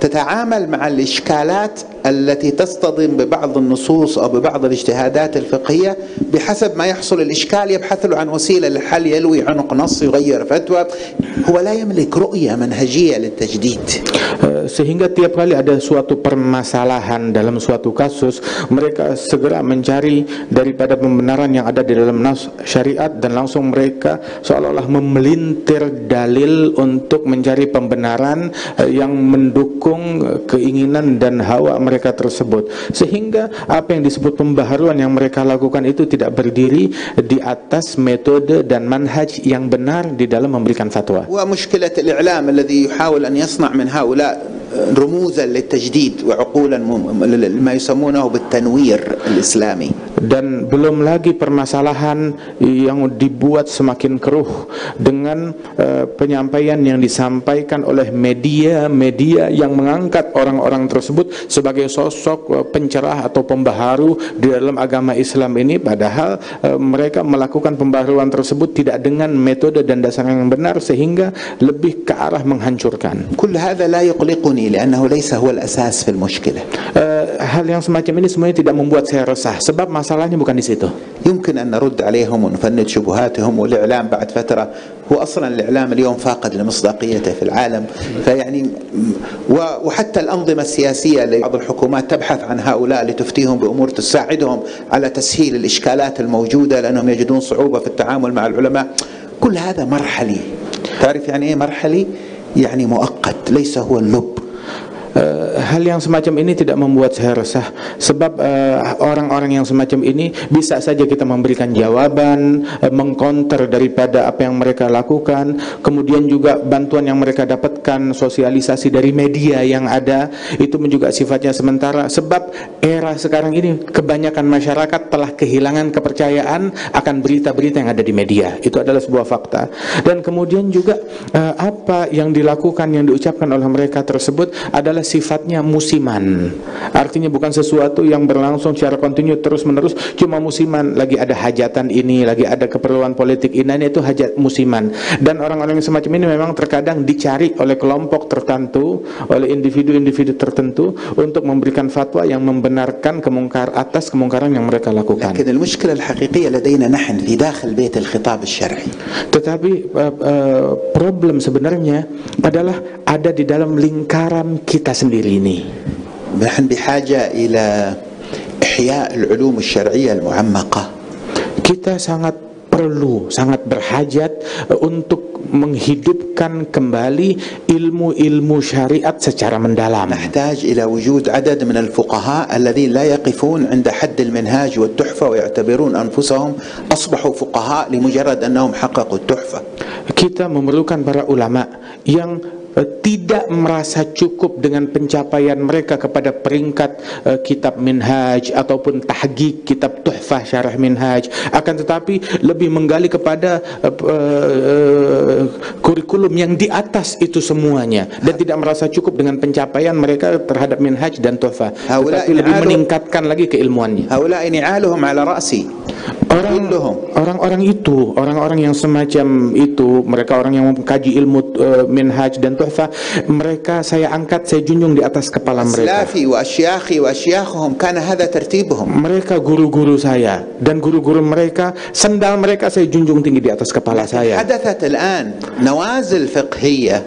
تتعامل مع الإشكالات التي تصطدم ببعض النصوص أو ببعض الاجتهادات الفقهية بحسب ما يحصل. الإشكال يبحث له عن وسيلة للحل يلوي عنق نص يغير فتوى. هو لا يملك رؤية منهجية للتجديد. Eh, sehingga tiap kali ada suatu permasalahan dalam suatu kasus mereka segera mencari daripada pembenaran yang ada di dalam nas syariat dan langsung mereka seolah-olah memelintir dalil untuk mencari pembenaran eh, yang mendukung eh, keinginan dan hawa mereka tersebut sehingga apa yang disebut pembaharuan yang mereka lakukan itu tidak berdiri di atas metode dan manhaj yang benar di dalam memberikan fatwa ومشكلة الإعلام الذي يحاول أن يصنع من هؤلاء رموزا للتجديد وعقولا مم- ما يسمونه بالتنوير الإسلامي dan belum lagi permasalahan yang dibuat semakin keruh dengan eh, penyampaian yang disampaikan oleh media-media yang mengangkat orang-orang tersebut sebagai sosok eh, pencerah atau pembaharu di dalam agama Islam ini padahal eh, mereka melakukan pembaharuan tersebut tidak dengan metode dan dasar yang benar sehingga lebih ke arah menghancurkan كل هذا لا يقلقني لأنه ليس هو الأساس في المشكلة. Eh, hal yang semacam ini tidak membuat saya resah. Sebab masalahnya bukan di situ. يمكن أن نرد عليهم ونفند شبهاتهم والإعلام بعد فترة. هو أصلا الإعلام اليوم فاقد لمصداقيته في العالم. فيعني وحتى الأنظمة السياسية لبعض الحكومات تبحث عن هؤلاء لتفتيهم بأمور تساعدهم على تسهيل الإشكالات الموجودة لأنهم يجدون صعوبة في التعامل مع العلماء. كل هذا مرحلي. تعرف يعني إيه مرحلي؟ يعني مؤقت. ليس هو اللب. Eh, hal yang semacam ini tidak membuat saya resah. Sebab eh, orang-orang yang semacam ini bisa saja kita memberikan jawaban eh, mengkonter daripada apa yang mereka lakukan. Kemudian juga bantuan yang mereka dapatkan sosialisasi dari media yang ada itu juga sifatnya sementara. Sebab era sekarang ini kebanyakan masyarakat telah kehilangan kepercayaan akan berita-berita yang ada di media. Itu adalah sebuah fakta. Dan kemudian juga eh, apa yang dilakukan yang diucapkan oleh mereka tersebut adalah sifatnya musiman artinya bukan sesuatu yang berlangsung secara kontinu terus menerus cuma musiman lagi ada hajatan ini lagi ada keperluan politik ini itu hajat musiman dan orang-orang yang semacam ini memang terkadang dicari oleh kelompok tertentu oleh individu-individu tertentu untuk memberikan fatwa yang membenarkan kemungkar atas kemungkaran yang mereka lakukan لكن المشكلة الحقيقية لدينا نحن في داخل بيت الخطاب الشرعي Tetapi eh, eh, problem sebenarnya adalah ada di dalam lingkaran kita sendiri ini. نحن بحاجة إلى إحياء العلوم الشرعية المعمقة Kita sangat perlu, sangat berhajat eh, untuk menghidupkan kembali ilmu-ilmu syariat secara mendalam. نحتاج إلى وجود عدد من الفقهاء الذين لا يقفون عند حد المنهاج والتحفة ويعتبرون أنفسهم أصبحوا فقهاء لمجرد أنهم حققوا التحفة Kita memerlukan para ulama yang eh, Eh, tidak merasa cukup dengan pencapaian mereka kepada peringkat uh, kitab minhaj ataupun tahqiq kitab tuhfah syarah minhaj. Akan tetapi lebih menggali kepada uh, uh, kurikulum yang di atas itu semuanya dan tidak merasa cukup dengan pencapaian mereka terhadap minhaj dan tuhfah. Tetapi lebih meningkatkan lagi keilmuannya. Haula ini aluhum ala ra'si orang-orang itu, orang-orang yang semacam itu, mereka orang yang mengkaji ilmu uh, minhaj dan tuhfah, mereka saya angkat, saya junjung di atas kepala mereka. أسلافي وأشياخي وأشياخهم كان هذا ترتيبهم Mereka guru-guru saya dan guru-guru mereka, sendal mereka saya junjung tinggi di atas kepala saya. حدثت الآن نوازل فقهية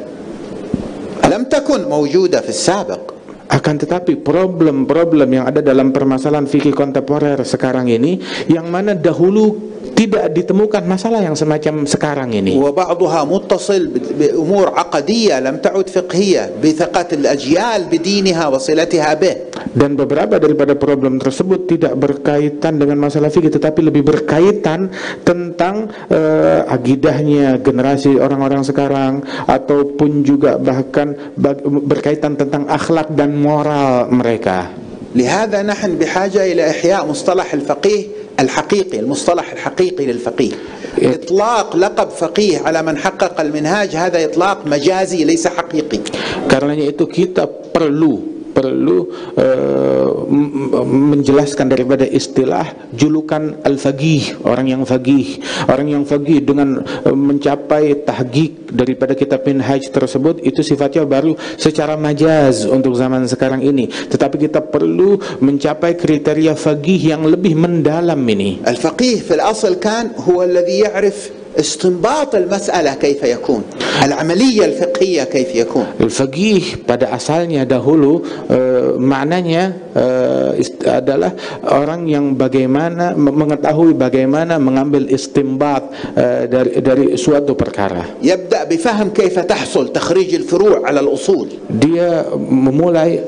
لم تكن موجودة في السابق Akan tetapi problem-problem yang ada dalam permasalahan fikih kontemporer sekarang ini, yang mana dahulu tidak ditemukan masalah yang semacam sekarang ini. وبعضها متصل ب- بأمور عقدية لم تعد فقهية بثقة الأجيال بدينها وصلتها به Dan beberapa daripada problem tersebut tidak berkaitan dengan masalah fikih tetapi lebih berkaitan tentang eh, agidahnya generasi orang-orang sekarang ataupun juga bahkan bag- berkaitan tentang akhlak dan moral mereka. لهذا نحن بحاجة إلى إحياء مصطلح الفقيه الحقيقي المصطلح الحقيقي للفقيه. إطلاق لقب فقيه على من حقق المنهاج هذا إطلاق مجازي ليس حقيقي. Karenanya itu kita perlu perlu uh, menjelaskan daripada istilah julukan al-fagih, orang yang fagih. Orang yang fagih dengan uh, mencapai tahgik daripada kitab minhaj tersebut itu sifatnya baru secara majaz untuk zaman sekarang ini. Tetapi kita perlu mencapai kriteria fagih yang lebih mendalam ini. Al-faqih fil asal kan huwa alladhi ya'rif استنباط المسألة كيف يكون العملية الفقهية كيف يكون Al-faqih pada asalnya dahulu eh, maknanya eh, ist- adalah orang yang bagaimana me- mengetahui bagaimana mengambil istimbat eh, dari dari suatu perkara. يبدأ بفهم كيف تحصل تخريج الفروع على الأصول Dia memulai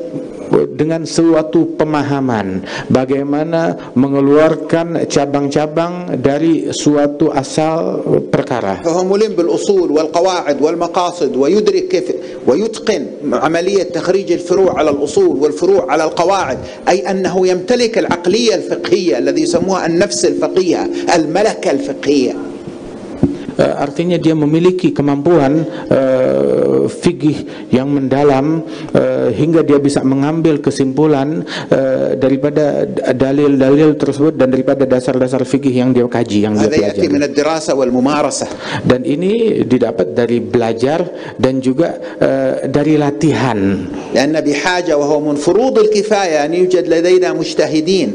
dengan suatu pemahaman bagaimana mengeluarkan cabang-cabang dari suatu asal perkara. فهو ملم بالأصول والقواعد والمقاصد ويدرك كيف ويتقن عملية تخريج الفروع على الأصول والفروع على القواعد أي أنه يمتلك العقلية الفقهية الذي يسموها النفس الفقهية الملكة الفقهية artinya dia memiliki kemampuan eh, fikih yang mendalam eh, hingga dia bisa mengambil kesimpulan eh, daripada dalil-dalil tersebut dan daripada dasar-dasar fikih yang dia kaji yang dia هذا يأتي من pelajari الدراسة والممارسة dan ini didapat dari belajar dan juga eh, dari latihan لأن بحاجة وهو من فروض الكفاية أن يوجد لدينا مجتهدين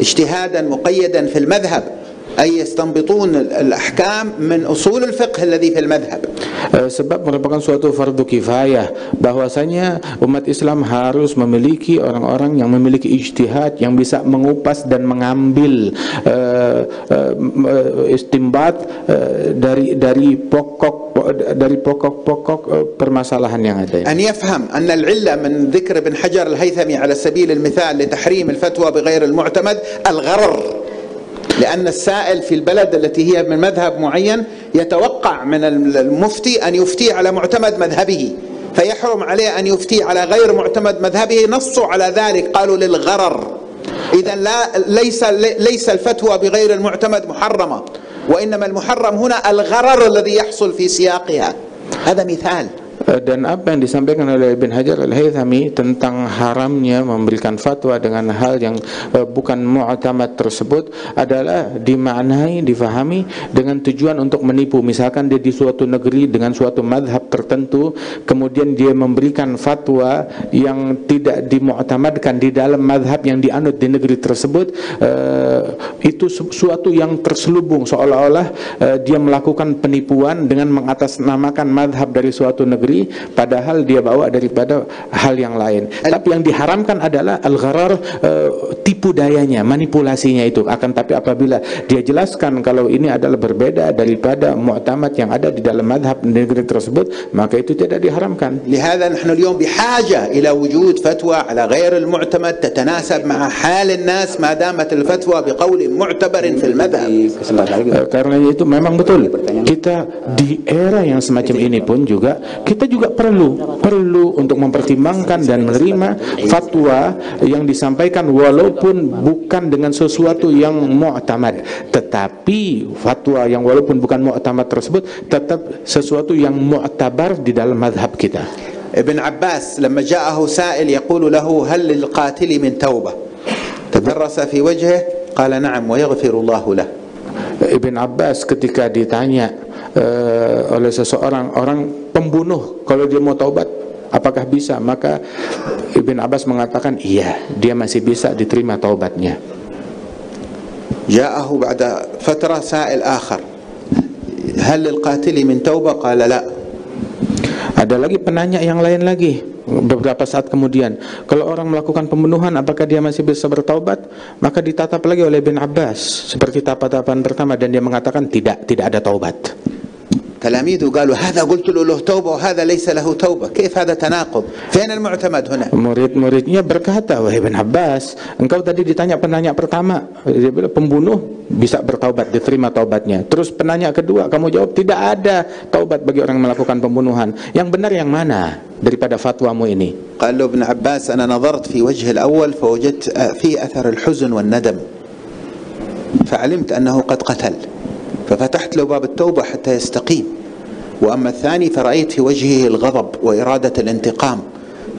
اجتهادا مقيدا في المذهب أي يستنبطون الأحكام من أصول الفقه الذي في المذهب Eh, sebab merupakan suatu fardu kifayah bahwasanya umat Islam harus memiliki orang-orang yang memiliki ijtihad yang bisa mengupas dan mengambil eh, eh, m- eh, istimbat eh, dari dari pokok dari pokok-pokok eh, permasalahan yang ada. أن يفهم أن العلة من ذكر ابن حجر الهيثمي على سبيل المثال لتحريم الفتوى بغير المعتمد الغرر لأن السائل في البلد التي هي من مذهب معين يتوقع من المفتي أن يفتي على معتمد مذهبه فيحرم عليه أن يفتي على غير معتمد مذهبه نصوا على ذلك قالوا للغرر. إذا لا ليس ليس الفتوى بغير المعتمد محرمة وإنما المحرم هنا الغرر الذي يحصل في سياقها. هذا مثال. Dan apa yang disampaikan oleh Ibn Hajar al-Haythami tentang haramnya memberikan fatwa dengan hal yang eh, bukan mu'tamad tersebut adalah dimaknai, difahami dengan tujuan untuk menipu. Misalkan dia di suatu negeri dengan suatu madhab tertentu, kemudian dia memberikan fatwa yang tidak dimu'tamadkan di dalam madhab yang dianut di negeri tersebut, eh, itu su- suatu yang terselubung seolah-olah eh, dia melakukan penipuan dengan mengatasnamakan madhab dari suatu negeri padahal dia bawa daripada hal yang lain tapi yang diharamkan adalah al-gharar eh, tipu dayanya manipulasinya itu akan tapi apabila dia jelaskan kalau ini adalah berbeda daripada mu'tamad yang ada di dalam madhab negeri tersebut maka itu tidak diharamkan لهذا نحن اليوم بحاجة إلى وجود فتوى على غير المعتمد تتناسب مع حال الناس ما دامت الفتوى بقول معتبر في المذهب Eh, karena itu memang betul kita di era yang semacam ini pun juga kita juga perlu perlu untuk mempertimbangkan dan menerima fatwa yang disampaikan walaupun bukan dengan sesuatu yang mu'tamad tetapi fatwa yang walaupun bukan mu'tamad tersebut tetap sesuatu yang mu'tabar di dalam madhab kita ابن عباس لما جاءه سائل يقول له هل للقاتل من توبة تبرس في وجهه قال نعم ويغفر الله له Ibn Abbas ketika ditanya eh, oleh seseorang orang pembunuh kalau dia mau taubat apakah bisa maka Ibn Abbas mengatakan iya dia masih bisa diterima taubatnya جاءه بعد فترة سائل آخر هل للقاتل من توبة قال لا ada lagi penanya yang lain lagi beberapa saat kemudian kalau orang melakukan pembunuhan apakah dia masih bisa bertaubat maka ditatap lagi oleh Ibn Abbas seperti tatapan pertama dan dia mengatakan tidak tidak ada taubat تلاميذه قالوا هذا قلت له له توبة وهذا ليس له توبة كيف هذا تناقض فين المعتمد هنا Murid-muridnya berkata, wahai Ibn Abbas, engkau tadi ditanya penanya pertama, dia bilang pembunuh bisa bertaubat, diterima taubatnya. Terus penanya kedua, kamu jawab tidak ada taubat bagi orang yang melakukan pembunuhan. Yang benar yang mana daripada fatwamu ini? قال له ابن عباس أنا نظرت في وجه الأول فوجدت فيه أثر الحزن والندم فعلمت أنه قد قتل ففتحت له باب التوبة حتى يستقيم. وأما الثاني فرأيت في وجهه الغضب وإرادة الانتقام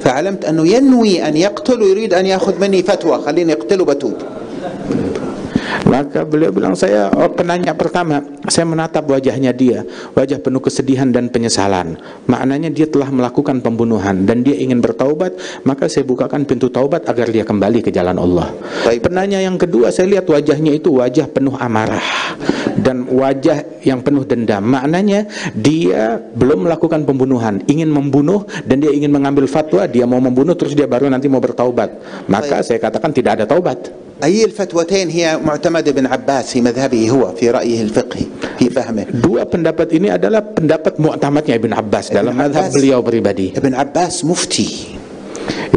فعلمت أنه ينوي أن يقتل ويريد أن يأخذ مني فتوى. خليني أقتله بتوب. Maka beliau bilang saya oh, penanya pertama, saya menatap wajahnya dia, wajah penuh kesedihan dan penyesalan. Maknanya dia telah melakukan pembunuhan dan dia ingin bertaubat, maka saya bukakan pintu taubat agar dia kembali ke jalan Allah. Baik. Penanya yang kedua, saya lihat wajahnya itu wajah penuh amarah dan wajah yang penuh dendam. Maknanya dia belum melakukan pembunuhan, ingin membunuh dan dia ingin mengambil fatwa, dia mau membunuh terus dia baru nanti mau bertaubat. Maka saya katakan tidak ada taubat. أي الفتوتين هي معتمد ابن عباس في مذهبه هو في رأيه الفقهي في فهمه Dua pendapat ini adalah pendapat mu'tamadnya Ibn Abbas dalam madhab Abbas. beliau pribadi. ابن عباس مفتي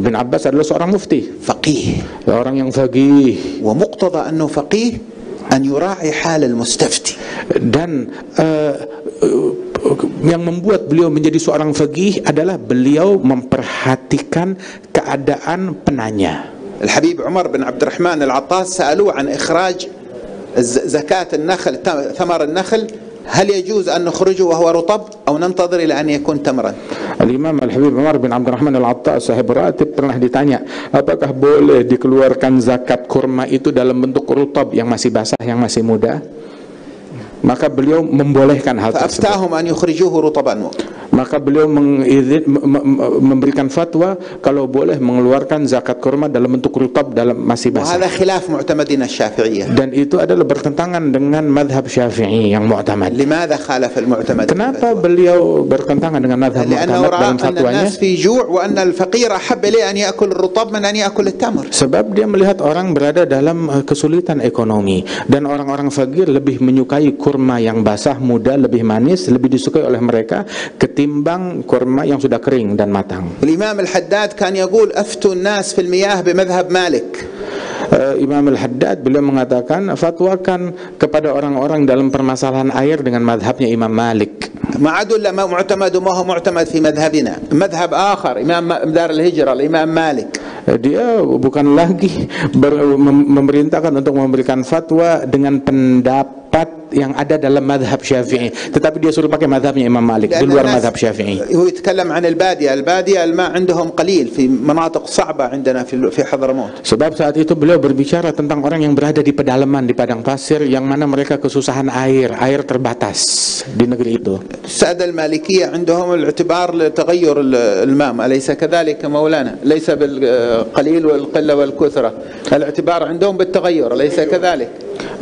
Ibn Abbas adalah seorang mufti, فقيه orang yang fagih ومقتضى أنه فقيه أن يراعي حال المستفتي dan eh, eh, yang membuat beliau menjadi seorang fagih adalah beliau memperhatikan keadaan penanya. الحبيب عمر بن عبد الرحمن العطاس سألوه عن إخراج زكاة النخل ثمر النخل. هل يجوز أن نخرجه وهو رطب أو ننتظر إلى أن يكون تمرا؟ الإمام الحبيب عمر بن عبد الرحمن العطاس صاحب راتب pernah ditanya apakah boleh dikeluarkan zakat kurma itu dalam bentuk rutab yang masih basah yang masih muda? maka beliau membolehkan hal tersebut. Maka beliau memberikan fatwa kalau boleh mengeluarkan zakat kurma dalam bentuk rutab dalam masih basah. Dan itu adalah bertentangan dengan madhab syafi'i yang mu'tamad. Kenapa beliau bertentangan dengan madhab mu'tamad dalam fatwanya? Sebab dia melihat orang berada dalam eh, kesulitan ekonomi dan orang-orang fakir lebih menyukai kurma yang basah, muda, lebih manis, lebih disukai oleh mereka ketimbang kurma yang sudah kering dan matang. الإمام الحداد كان يقول أفتوا الناس في المياه بمذهب مالك Eh, Imam Al-Haddad beliau mengatakan fatwakan kepada orang-orang dalam permasalahan air dengan madhabnya Imam Malik. ما عاد الا ما معتمد وما هو معتمد في مذهبنا مذهب اخر امام دار الهجره الامام مالك Eh, Dia bukan lagi ber- mem- memerintahkan untuk memberikan fatwa dengan pendapat yang ada dalam madhab syafi'i Tetapi dia suruh pakai madhabnya Imam Malik Di لأن luar الناس- madhab syafi'i هو يتكلم عن الباديه الباديه الماء عندهم قليل في مناطق صعبه عندنا في في حضرموت Sebab saat itu beliau berbicara tentang orang yang berada di pedalaman di padang pasir yang mana mereka kesusahan air, air terbatas di negeri itu. السادة المالكية عندهم الاعتبار لتغير ال- الماء أليس كذلك مولانا ليس بالقليل والقلة والكثرة الاعتبار عندهم بالتغير أليس كذلك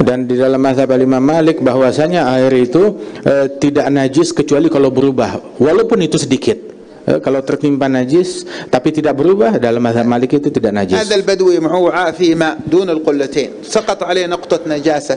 dan di dalam mazhab Imam Malik bahwasanya air itu e, tidak najis kecuali kalau berubah walaupun itu sedikit e, kalau tertimpa najis tapi tidak berubah dalam mazhab Malik itu tidak najis. Badwi fi ma dun al-qullatain. Saqat alayhi najasa.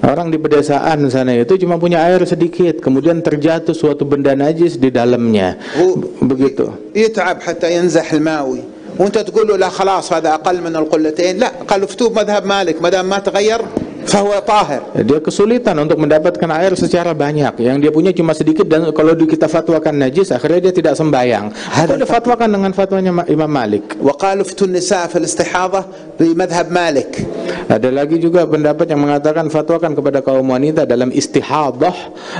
Orang di pedesaan sana itu cuma punya air sedikit, kemudian terjatuh suatu benda najis di dalamnya. Oh, Begitu. Hatta yanzah al-mawi. وانت تقول له لا خلاص هذا أقل من القلتين. لا قالوا افتوه بمذهب مالك ما دام ما تغير فهو طاهر Dia kesulitan untuk mendapatkan air secara banyak. Yang dia punya cuma sedikit dan kalau di- kita fatwakan najis, akhirnya dia tidak sembayang. Atau difatwakan dengan fatwanya Ma- Imam Malik. وقالوا افتوا النساء في الاستحاضة بمذهب مالك Ada lagi juga pendapat yang mengatakan fatwakan kepada kaum wanita dalam istihadah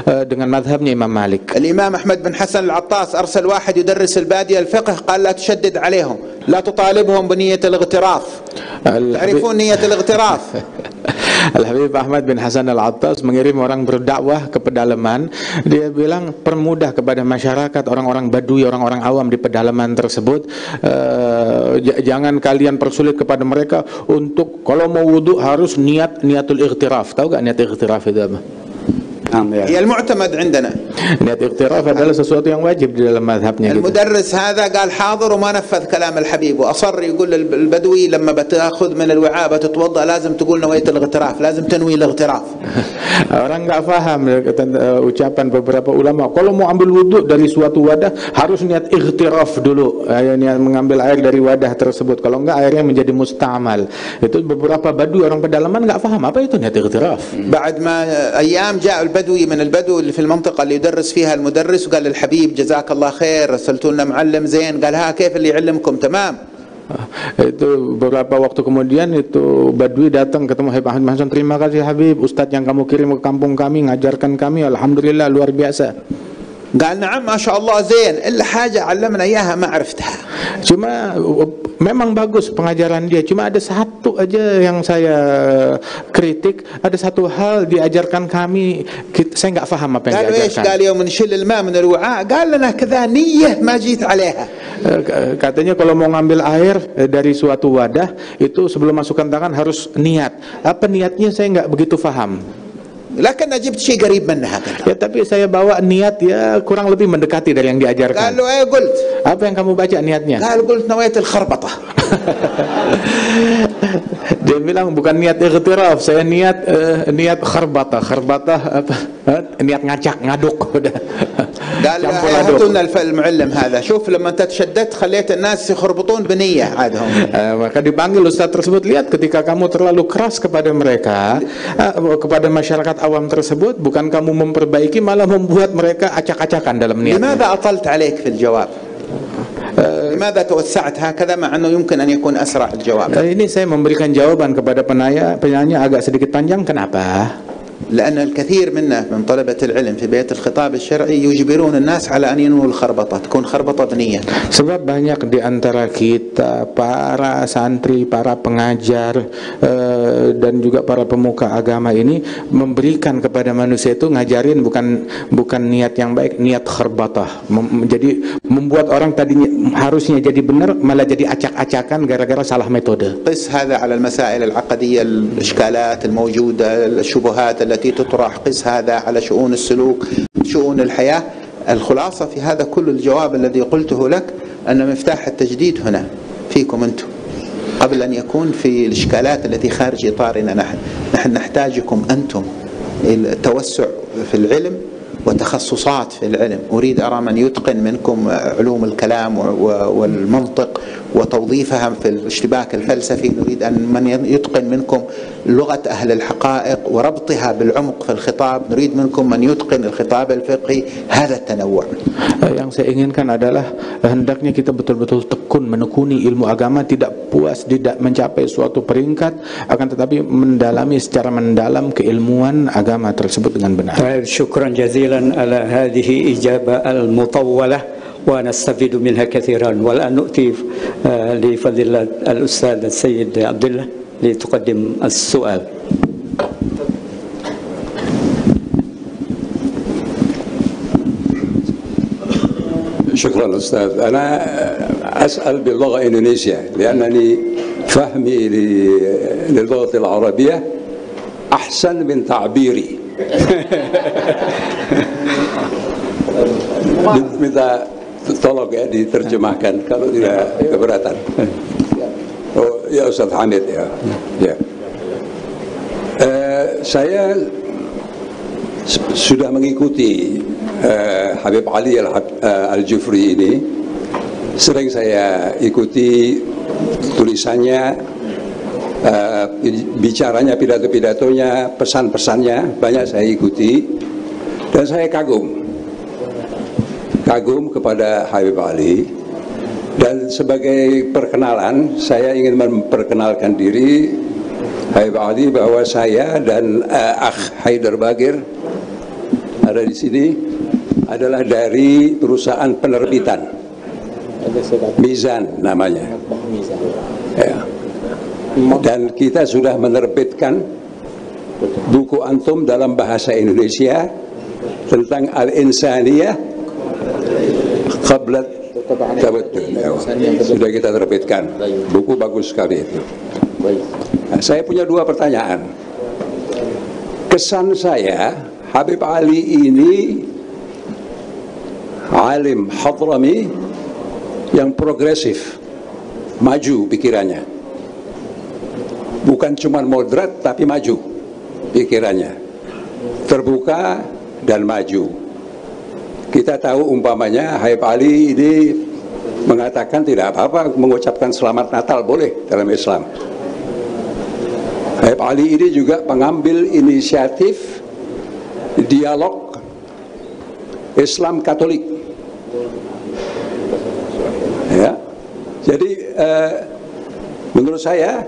eh, dengan madhabnya Imam Malik. الإمام أحمد بن حسن العطاس أرسل واحد يدرس البادية الفقه قال لا تشدد عليهم لا تطالبهم بنية الاغتراف تعرفون نية الاغتراف Al-Habib Ahmad bin Hasan Al-Attas mengirim orang berdakwah ke pedalaman. Dia bilang permudah kepada masyarakat orang-orang Badui, orang-orang awam di pedalaman tersebut. j- jangan kalian persulit kepada mereka untuk kalau mau wudhu harus niat niatul ightiraf. Tahu gak niat ightiraf itu apa? Naam, ya. هي المعتمد عندنا Niat ightiraf adalah sesuatu yang wajib di dalam madhabnya. Gitu. المدرس هذا قال حاضر وما نفذ كلام الحبيب وأصر يقول البدوي لما بتاخذ من الوعاء بتتوضأ لازم تقول نويت الاغتراف لازم تنوي الاغتراف Orang nggak paham uh, ucapan beberapa ulama. Kalau mau ambil wudhu dari suatu wadah harus niat ightiraf dulu, uh, niat mengambil air dari wadah tersebut. Kalau nggak airnya menjadi mustamal. Itu beberapa badu orang pedalaman nggak paham apa itu niat ightiraf. بعد ما ايام جاء بدوي من البدو اللي في المنطقة اللي يدرس فيها المدرس وقال للحبيب جزاك الله خير رسلت لنا معلم زين. قال ها كيف اللي يعلمكم؟ تمام. itu beberapa waktu kemudian itu Badwi datang ketemu Habib Ahmad Mahsan terima kasih Habib Ustadz yang kamu kirim ke kampung kami ngajarkan kami Alhamdulillah luar biasa قال نعم ما شاء الله زين إلا حاجة علمنا إياها ما عرفتها. شو ما memang bagus pengajaran dia cuma ada satu aja yang saya kritik ada satu hal diajarkan kami kita, saya nggak paham apa yang قالوا ايش؟ diajarkan قال يوم نشيل الماء من الوعاء قال لنا كذا نيه ما جيت عليها Eh, k- katanya kalau mau ngambil air eh, dari suatu wadah itu sebelum masukkan tangan harus niat apa niatnya saya nggak begitu paham لكن جبت شيء قريب منها قال ya tapi saya bawa niat ya kurang lebih mendekati dari yang قال diajarkan له ايه قلت؟ apa yang kamu baca niatnya قال قلت نويت الخربطه Dia bilang bukan niat ikhtiraf, saya niat eh, niat kharbata, kharbata apa? Eh, niat ngacak, ngaduk udah. قال Campur "إيه، aduk. هاتوا لنا الف- المعلم هذا شوف لما انت تشددت خليت الناس يخربطون بنيه عاد هم Eh, maka dipanggil ustaz tersebut lihat ketika kamu terlalu keras kepada mereka eh, kepada masyarakat awam tersebut bukan kamu memperbaiki malah membuat mereka acak-acakan dalam niatnya لماذا اطلت عليك في الجواب؟ لماذا توسعت هكذا مع انه يمكن ان يكون اسرع الجواب؟ Eh, ini saya memberikan jawaban kepada penanya penanya agak sedikit panjang kenapa لان الكثير منا من طلبه العلم في بيت الخطاب الشرعي يجبرون الناس على ان ينووا الخربطه، تكون خربطه بنيه. Sebab banyak di antara kita para santri, para pengajar eh, dan juga para pemuka agama ini memberikan kepada manusia itu ngajarin bukan bukan niat yang baik, niat kharbatah. Mem- jadi membuat orang tadinya harusnya jadi benar malah jadi acak-acakan gara-gara salah metode. قس هذا على المسائل العقديه الاشكالات الموجوده، الشبهات التي تطرح، قس هذا على شؤون السلوك، شؤون الحياة. الخلاصة في هذا كل الجواب الذي قلته لك أن مفتاح التجديد هنا فيكم أنتم. قبل أن يكون في الإشكالات التي خارج إطارنا نحن، نحن نحتاجكم إلى التوسع في العلم وتخصصات في العلم أريد أرى من يتقن منكم علوم الكلام والمنطق وتوظيفها في الاشتباك الفلسفي نريد أن من يتقن منكم لغة أهل الحقائق وربطها بالعمق في الخطاب نريد منكم من يتقن الخطاب الفقهي هذا التنوع Eh, Yang saya inginkan adalah eh, hendaknya kita betul-betul tekun menekuni ilmu agama tidak puas tidak mencapai suatu peringkat akan tetapi mendalami secara mendalam keilmuan agama tersebut dengan benar. طيب شكرا جزيلا على هذه إجابة المطولة ونستفيد منها كثيرا. والآن نؤتي آه، لفضيلة الأستاذ السيد عبد الله لتقدم السؤال. شكرا أستاذ. أنا أسأل باللغة الإندونيسية لأنني فهمي للغة العربية أحسن من تعبيري. tolong ya diterjemahkan kalau tidak keberatan. Oh ya Ustaz Hamid ya. ya. Eh, saya sudah mengikuti eh, Habib Ali Al- eh, Al-Jufri ini sering saya ikuti tulisannya eh, bicaranya pidato-pidatonya pesan-pesannya banyak saya ikuti dan saya kagum kagum kepada Habib Ali. Dan sebagai perkenalan saya ingin memperkenalkan diri Habib Ali bahwa saya dan eh, Akh Haidar Bagir ada di sini adalah dari perusahaan penerbitan. Mizan namanya. Ya. dan kita sudah menerbitkan buku antum dalam bahasa Indonesia tentang al-insaniyah qabla ya. sudah kita terbitkan. Buku bagus sekali itu. Nah, saya punya dua pertanyaan. Kesan saya Habib Ali ini alim hadrami yang progresif maju pikirannya. Bukan cuma moderat tapi maju pikirannya. Terbuka dan maju kita tahu umpamanya Habib Ali ini mengatakan tidak apa-apa mengucapkan selamat Natal boleh dalam Islam. Habib Ali ini juga pengambil inisiatif dialog Islam Katolik. Ya. Jadi eh, menurut saya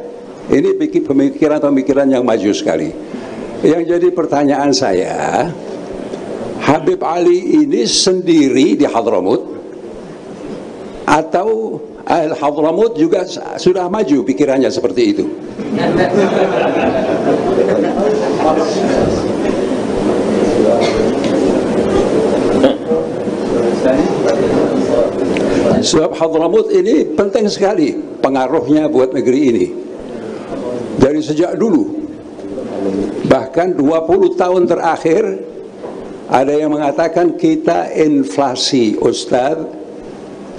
ini pemikiran-pemikiran yang maju sekali. Yang jadi pertanyaan saya Habib Ali ini sendiri di Hadramut atau Al Hadramut juga sudah maju pikirannya seperti itu. Sebab Hadramut ini penting sekali pengaruhnya buat negeri ini. Dari sejak dulu. Bahkan 20 tahun terakhir ada yang mengatakan kita inflasi Ustaz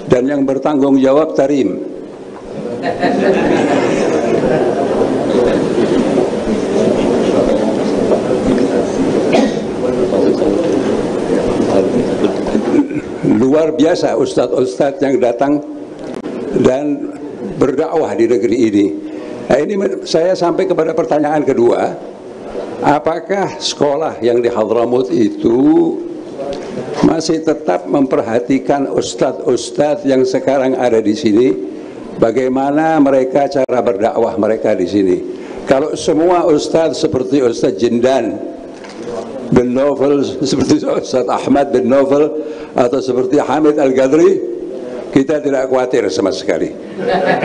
dan yang bertanggung jawab Tarim. luar biasa ustadz-ustadz yang datang dan berdakwah di negeri ini. Nah, ini saya sampai kepada pertanyaan kedua, apakah sekolah yang di Hadramut itu masih tetap memperhatikan ustadz-ustadz yang sekarang ada di sini, bagaimana mereka cara berdakwah mereka di sini? Kalau semua ustadz seperti Ustadz Jindan, bin Novel seperti Ustaz Ahmad bin Novel atau seperti Hamid Al-Gadri kita tidak khawatir sama sekali.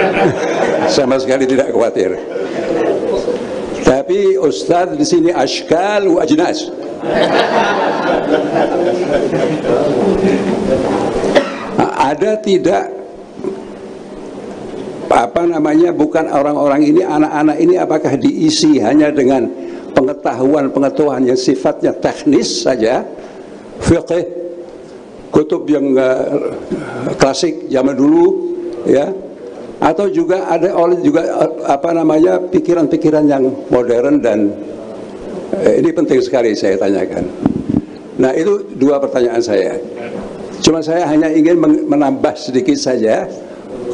Sama sekali tidak khawatir tapi Ustaz di sini ashkal wa ajnas. Ada tidak apa namanya bukan orang-orang ini anak-anak ini apakah diisi hanya dengan pengetahuan-pengetahuan yang sifatnya teknis saja? Fiqh kutub yang uh, klasik zaman dulu ya atau juga ada oleh juga apa namanya pikiran-pikiran yang modern dan uh, ini penting sekali saya tanyakan nah itu dua pertanyaan saya cuma saya hanya ingin menambah sedikit saja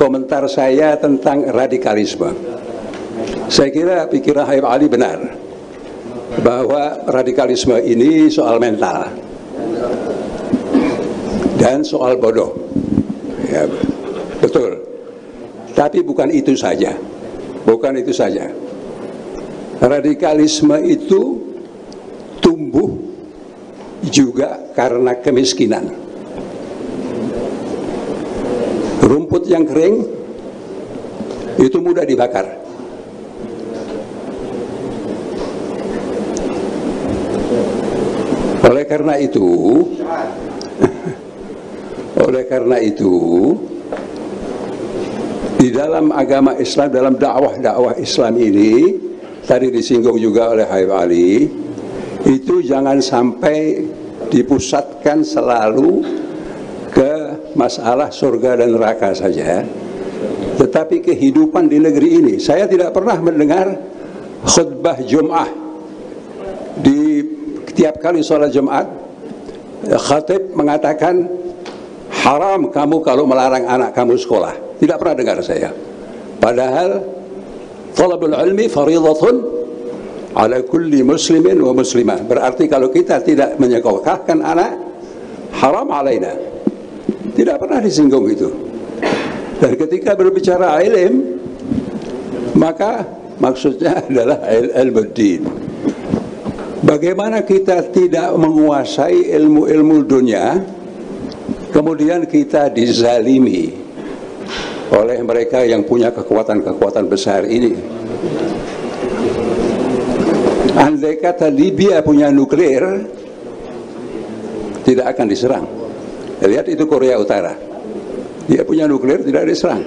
komentar saya tentang radikalisme saya kira pikiran Habib Ali benar bahwa radikalisme ini soal mental dan soal bodoh. Ya. Tapi bukan itu saja. Bukan itu saja. Radikalisme itu tumbuh juga karena kemiskinan. Rumput yang kering itu mudah dibakar. Oleh karena itu, oleh karena itu, di dalam agama Islam, dalam dakwah-dakwah Islam ini, tadi disinggung juga oleh Habib Ali, itu jangan sampai dipusatkan selalu ke masalah surga dan neraka saja, tetapi kehidupan di negeri ini. Saya tidak pernah mendengar khutbah Jum'ah di tiap kali sholat Jumat khatib mengatakan haram kamu kalau melarang anak kamu sekolah tidak pernah dengar saya. Padahal talabul ilmi faridatun ala kulli muslimin wa muslimah. Berarti kalau kita tidak menyekolahkan anak haram alaina. Tidak pernah disinggung itu. Dan ketika berbicara ilm maka maksudnya adalah ilmu din. Bagaimana kita tidak menguasai ilmu-ilmu dunia, kemudian kita dizalimi oleh mereka yang punya kekuatan-kekuatan besar ini. Andai kata Libya punya nuklir, tidak akan diserang. Lihat itu Korea Utara. Dia punya nuklir tidak diserang.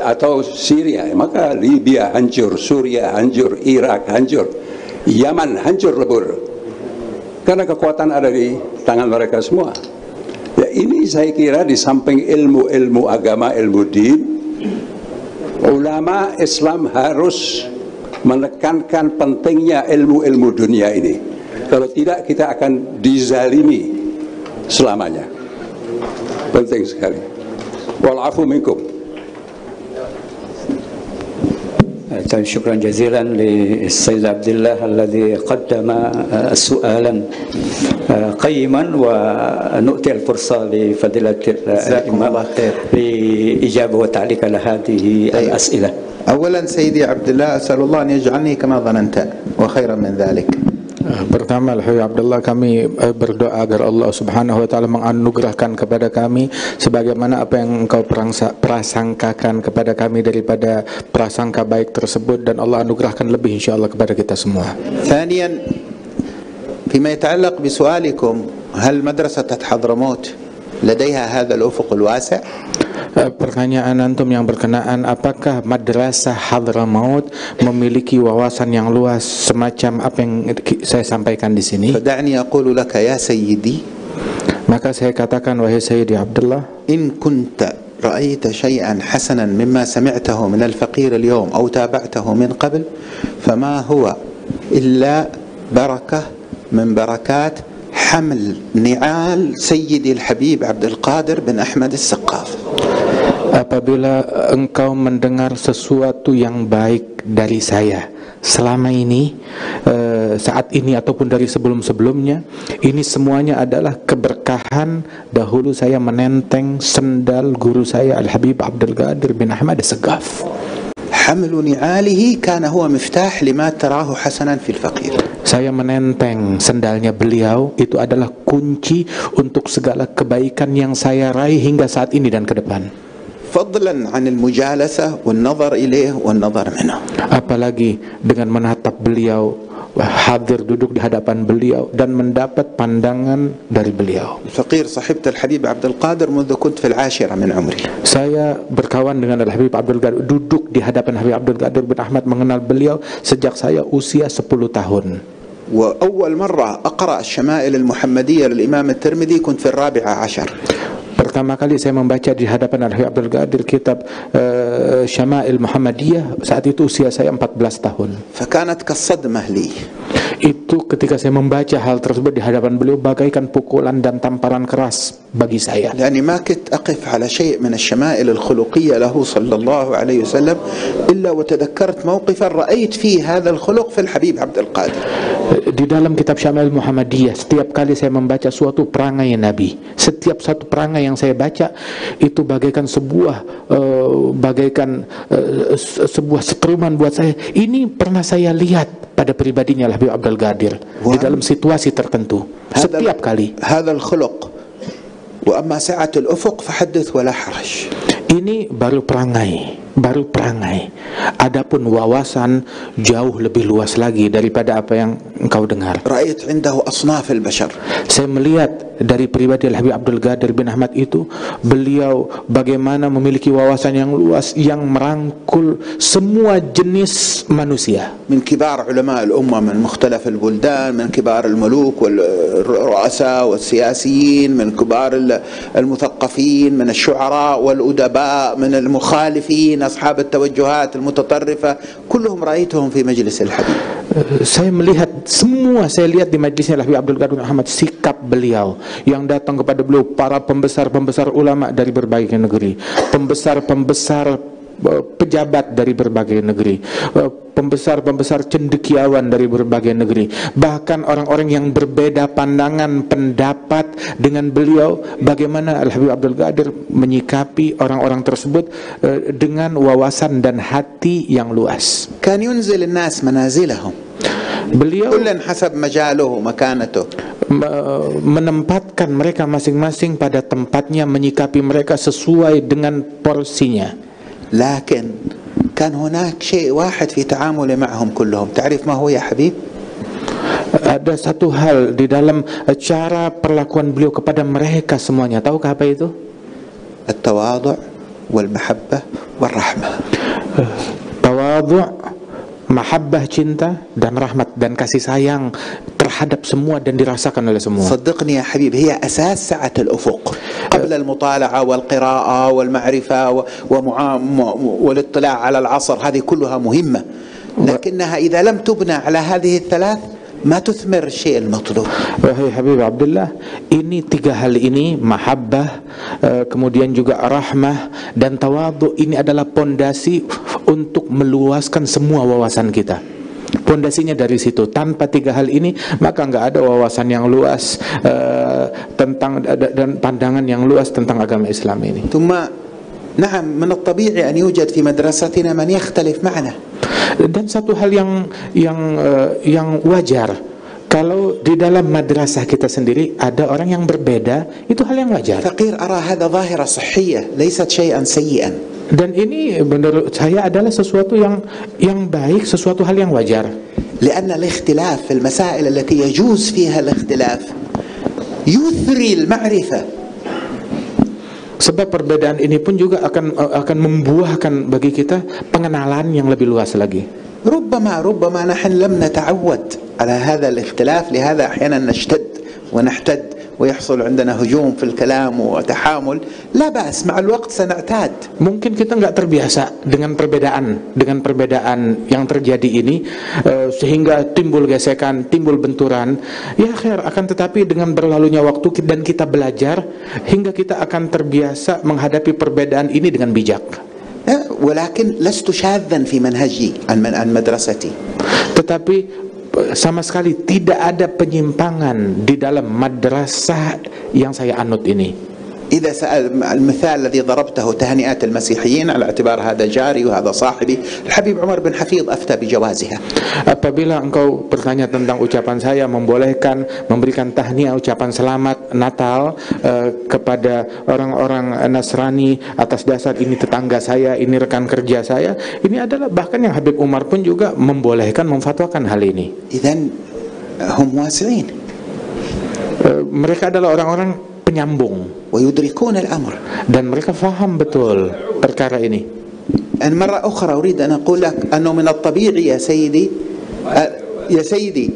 Atau Syria, maka Libya hancur, Suria hancur, Irak hancur. Yaman hancur lebur karena kekuatan ada di tangan mereka semua ya saya kira di samping ilmu-ilmu agama ilmu din ulama Islam harus menekankan pentingnya ilmu-ilmu dunia ini. Kalau tidak kita akan dizalimi selamanya. Penting sekali. Walafu minkum شكرا جزيلا للسيد عبد الله الذي قدم سؤالا قيما ونؤتي الفرصة لفضيلة الإمام لإجابة وتعليق على هذه الأسئلة. أولا سيدي عبد الله أسأل الله أن يجعلني كما ظننت وخيرا من ذلك. Pertama Al-Habib Abdullah kami eh, berdoa agar Allah Subhanahu wa taala menganugerahkan kepada kami sebagaimana apa yang engkau perangsa- prasangkakan kepada kami daripada prasangka baik tersebut dan Allah anugerahkan lebih insyaallah kepada kita semua. ثانيا فيما يتعلق بسؤالكم هل مدرسة حضرموت لديها هذا الأفق الواسع Eh, Pertanyaan antum yang berkenaan apakah madrasah Hadramaut memiliki wawasan yang luas semacam apa yang ki- saya sampaikan di sini? فدعني أقول لك يا سيدي Maka saya katakan wahai Sayyidi Abdullah إن كنت رأيت شيئا حسنا مما سمعته من الفقير اليوم أو تابعته من قبل فما هو إلا بركة من بركات حمل نعال سيدي الحبيب عبد القادر بن أحمد السقاف apabila engkau mendengar sesuatu yang baik dari saya selama ini eh, saat ini ataupun dari sebelum-sebelumnya ini semuanya adalah keberkahan dahulu saya menenteng sendal guru saya Al Habib Abdul Qadir bin Ahmad Segaf. Saya menenteng sendalnya beliau itu adalah kunci untuk segala kebaikan yang saya raih hingga saat ini dan ke depan. فضلا عن المجالسة والنظر إليه والنظر منه apalagi dengan menatap beliau hadir duduk di hadapan beliau dan mendapat pandangan dari beliau الفقير صحبت الحبيب عبد القادر منذ كنت في العاشرة من عمري saya berkawan dengan Al Habib Abdul Qadir duduk di hadapan Habib Abdul Qadir bin Ahmad mengenal beliau sejak saya usia 10 tahun وأول مرة أقرأ الشمائل المحمدية للإمام الترمذي كنت في الرابعة عشر Pertama kali saya membaca di hadapan Al-Habib Abdul Qadir kitab uh, Syama'il Muhammadiyah, saat itu usia saya 14 tahun. Fakanat kasadmah li Itu ketika saya membaca hal tersebut di hadapan beliau bagaikan pukulan dan tamparan keras bagi saya. لأني ما كنت أقف على شيء من الشمائل الخلقية له صلى الله عليه وسلم إلا وتذكرت موقفا رأيت فيه هذا الخلق في الحبيب عبد القادر Di dalam kitab Syama'il Muhammadiyah setiap kali saya membaca suatu perangai Nabi, setiap satu perangai yang saya baca itu bagaikan sebuah eh, bagaikan eh, se- sebuah seteruman buat saya. Ini pernah saya lihat pada pribadinya Habib Abdul al gadir di dalam situasi tertentu setiap kali. Ini baru perangai, baru perangai. Adapun wawasan jauh lebih luas lagi daripada apa yang engkau dengar. Saya melihat dari pribadi Al-Habib Abdul Ghadir bin Ahmad itu, beliau bagaimana memiliki wawasan yang luas yang merangkul semua jenis manusia. Min kibar ulama al-umma min mukhtalaf al-buldan, min kibar al-muluk wal-ru'asa eh, wal-siyasiyin, min kibar al-muthaqqafin, min al syu'ara wal-udaba والأدباء من المخالفين أصحاب التوجهات المتطرفة كلهم رأيتهم في مجلس الحبيب Eh, Saya melihat semua saya lihat di majelisnya Al Habib Abdul Qadir bin Ahmad sikap beliau yang datang kepada beliau para pembesar-pembesar ulama dari berbagai negeri, pembesar-pembesar eh, Eh, pejabat dari berbagai negeri, eh, pembesar-pembesar cendekiawan dari berbagai negeri, bahkan orang-orang yang berbeda pandangan, pendapat dengan beliau, bagaimana Al Habib Abdul Qadir menyikapi orang-orang tersebut eh, dengan wawasan dan hati yang luas. Kan yunzil nas manazilahum. Beliau hasab majaluhu makanatuh menempatkan mereka masing-masing pada tempatnya menyikapi mereka sesuai dengan porsinya. لكن كان هناك شيء واحد في تعامله معهم كلهم تعرف ما هو يا حبيب Ada satu hal di dalam eh, cara perlakuan beliau kepada mereka semuanya. Tahukah apa itu? التواضع والمحبة والرحمة Tawadhu, mahabbah cinta dan rahmat dan kasih sayang terhadap semua dan dirasakan oleh semua. صدقني يا حبيب هي أساس سعة الأفق قبل المطالعة والقراءة والمعرفة والاطلاع على العصر هذه كلها مهمة لكنها إذا لم تبنى على هذه الثلاث ما تثمر الشيء المطلوب Wahai Habib Abdullah, ini tiga hal ini mahabbah, eh, kemudian juga rahmah dan tawadhu ini adalah pondasi untuk meluaskan semua wawasan kita. Pondasinya dari situ. Tanpa tiga hal ini maka nggak ada wawasan yang luas eh, tentang dan pandangan yang luas tentang agama Islam ini. ثم نعم من الطبيعي أن يوجد في مدرستنا من يختلف معنا Dan satu hal yang yang eh, yang wajar Kalau di dalam madrasah kita sendiri ada orang yang berbeda, itu hal yang wajar. فقير أرى هذا ظاهرة صحية ليست شيئا سيئا Dan ini menurut saya adalah sesuatu yang yang baik, sesuatu hal yang wajar. لأن الاختلاف في المسائل التي يجوز فيها الاختلاف يثري المعرفة Sebab perbedaan ini pun juga akan akan membuahkan bagi kita pengenalan yang lebih luas lagi. ربما ربما نحن لم نتعود على هذا الاختلاف لهذا أحيانا نشتد ونحتد ويحصل عندنا هجوم في الكلام وتحامل لا بأس مع الوقت سنعتاد Mungkin kita nggak terbiasa dengan perbedaan, dengan perbedaan yang terjadi ini, eh, sehingga timbul gesekan, timbul benturan. Ya khair, akan tetapi dengan berlalunya waktu ki- dan kita belajar, hingga kita akan terbiasa menghadapi perbedaan ini dengan bijak. لا، ولكن لست شاذا في منهجي عن من- عن مدرستي Tetapi eh, sama sekali tidak ada penyimpangan di dalam madrasah yang saya anut ini. إذا سأل المثال الذي ضربته تهنئة المسيحيين على اعتبار هذا جاري وهذا صاحبي الحبيب عمر بن حفيظ أفتى بجوازها Apabila engkau bertanya tentang ucapan saya membolehkan memberikan tahniah ucapan selamat Natal eh, kepada orang-orang Nasrani atas dasar ini tetangga saya, ini rekan kerja saya, ini adalah bahkan yang Habib Umar pun juga membolehkan memfatwakan hal ini. إذا هم واسعين Eh, mereka adalah orang-orang penyambung. ويدركون الأمر dan mereka faham betul perkara ini. أنا مرة أخرى أريد أن أقول لك أنه من الطبيعي يا سيدي يا سيدي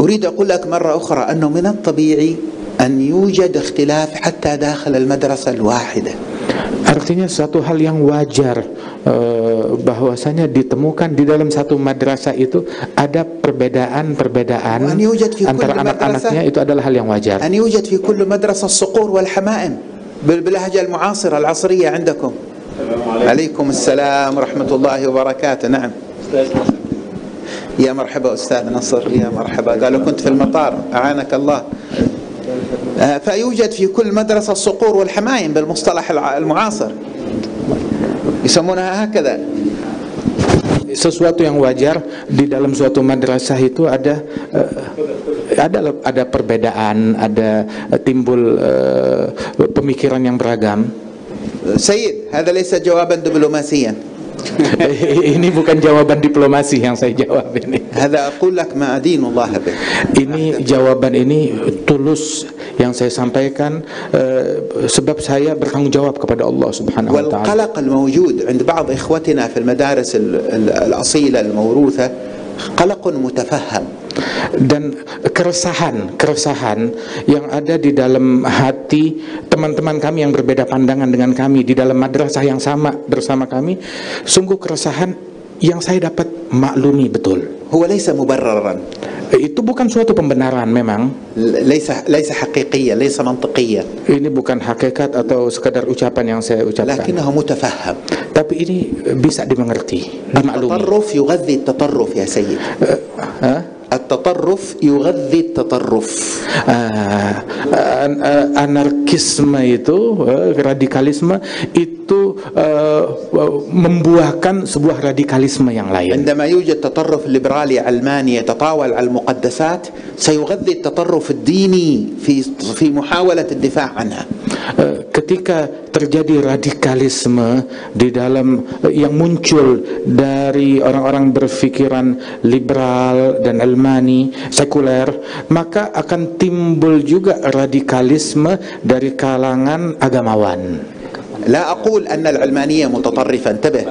أريد أقول لك مرة أخرى أنه من الطبيعي أن يوجد اختلاف حتى داخل المدرسة الواحدة Artinya suatu hal yang wajar eh, bahwasanya ditemukan di dalam satu madrasah itu ada perbedaan-perbedaan Wah, ini wujud fi antara kulli anak-anaknya madrasah. itu adalah hal yang wajar. أن يوجد في كل مدرسة الصقور والحمائم بال- باللهجة المعاصرة العصرية عندكم عليكم السلام ورحمة الله وبركاته نعم يا مرحبا أستاذ نصر يا مرحبا قالوا كنت في المطار أعانك الله آه، فيوجد في كل مدرسة الصقور والحمايم بالمصطلح الع- المعاصر يسمونها هكذا Sesuatu yang wajar di dalam suatu madrasah itu ada eh, ada ada perbedaan, ada eh, timbul eh, pemikiran yang beragam. سيد هذا ليس جوابا دبلوماسيا ini bukan jawaban diplomasi yang saya jawab ini. هذا أقول لك ما أدين الله به Ini jawaban ini tulus yang saya sampaikan eh, sebab saya bertanggung jawab kepada Allah Subhanahu wa taala. والقلق الموجود عند بعض إخوتنا في المدارس ال- ال- الأصيلة الموروثة قلق متفهم dan keresahan keresahan yang ada di dalam hati teman-teman kami yang berbeda pandangan dengan kami di dalam madrasah yang sama bersama kami sungguh keresahan yang saya dapat maklumi betul. Itu bukan suatu pembenaran memang. Ini bukan hakikat atau sekadar ucapan yang saya ucapkan. Tapi ini bisa dimengerti dimaklumi. Ya sayyid. Eh, eh, eh? التطرف يغذي التطرف. Ah, an- ah, anarkisme itu eh, radikalisme itu eh, membuahkan sebuah radikalisme yang lain. عندما يوجد تطرف ليبرالي علماني يتطاول على المقدسات سيغذي التطرف الديني في في محاولة الدفاع عنها. Eh, ketika terjadi radikalisme di dalam eh, yang muncul dari orang-orang berpikiran liberal dan almani sekuler maka akan timbul juga radikalisme dari kalangan agamawan لا أقول أن العلمانية متطرفة انتبه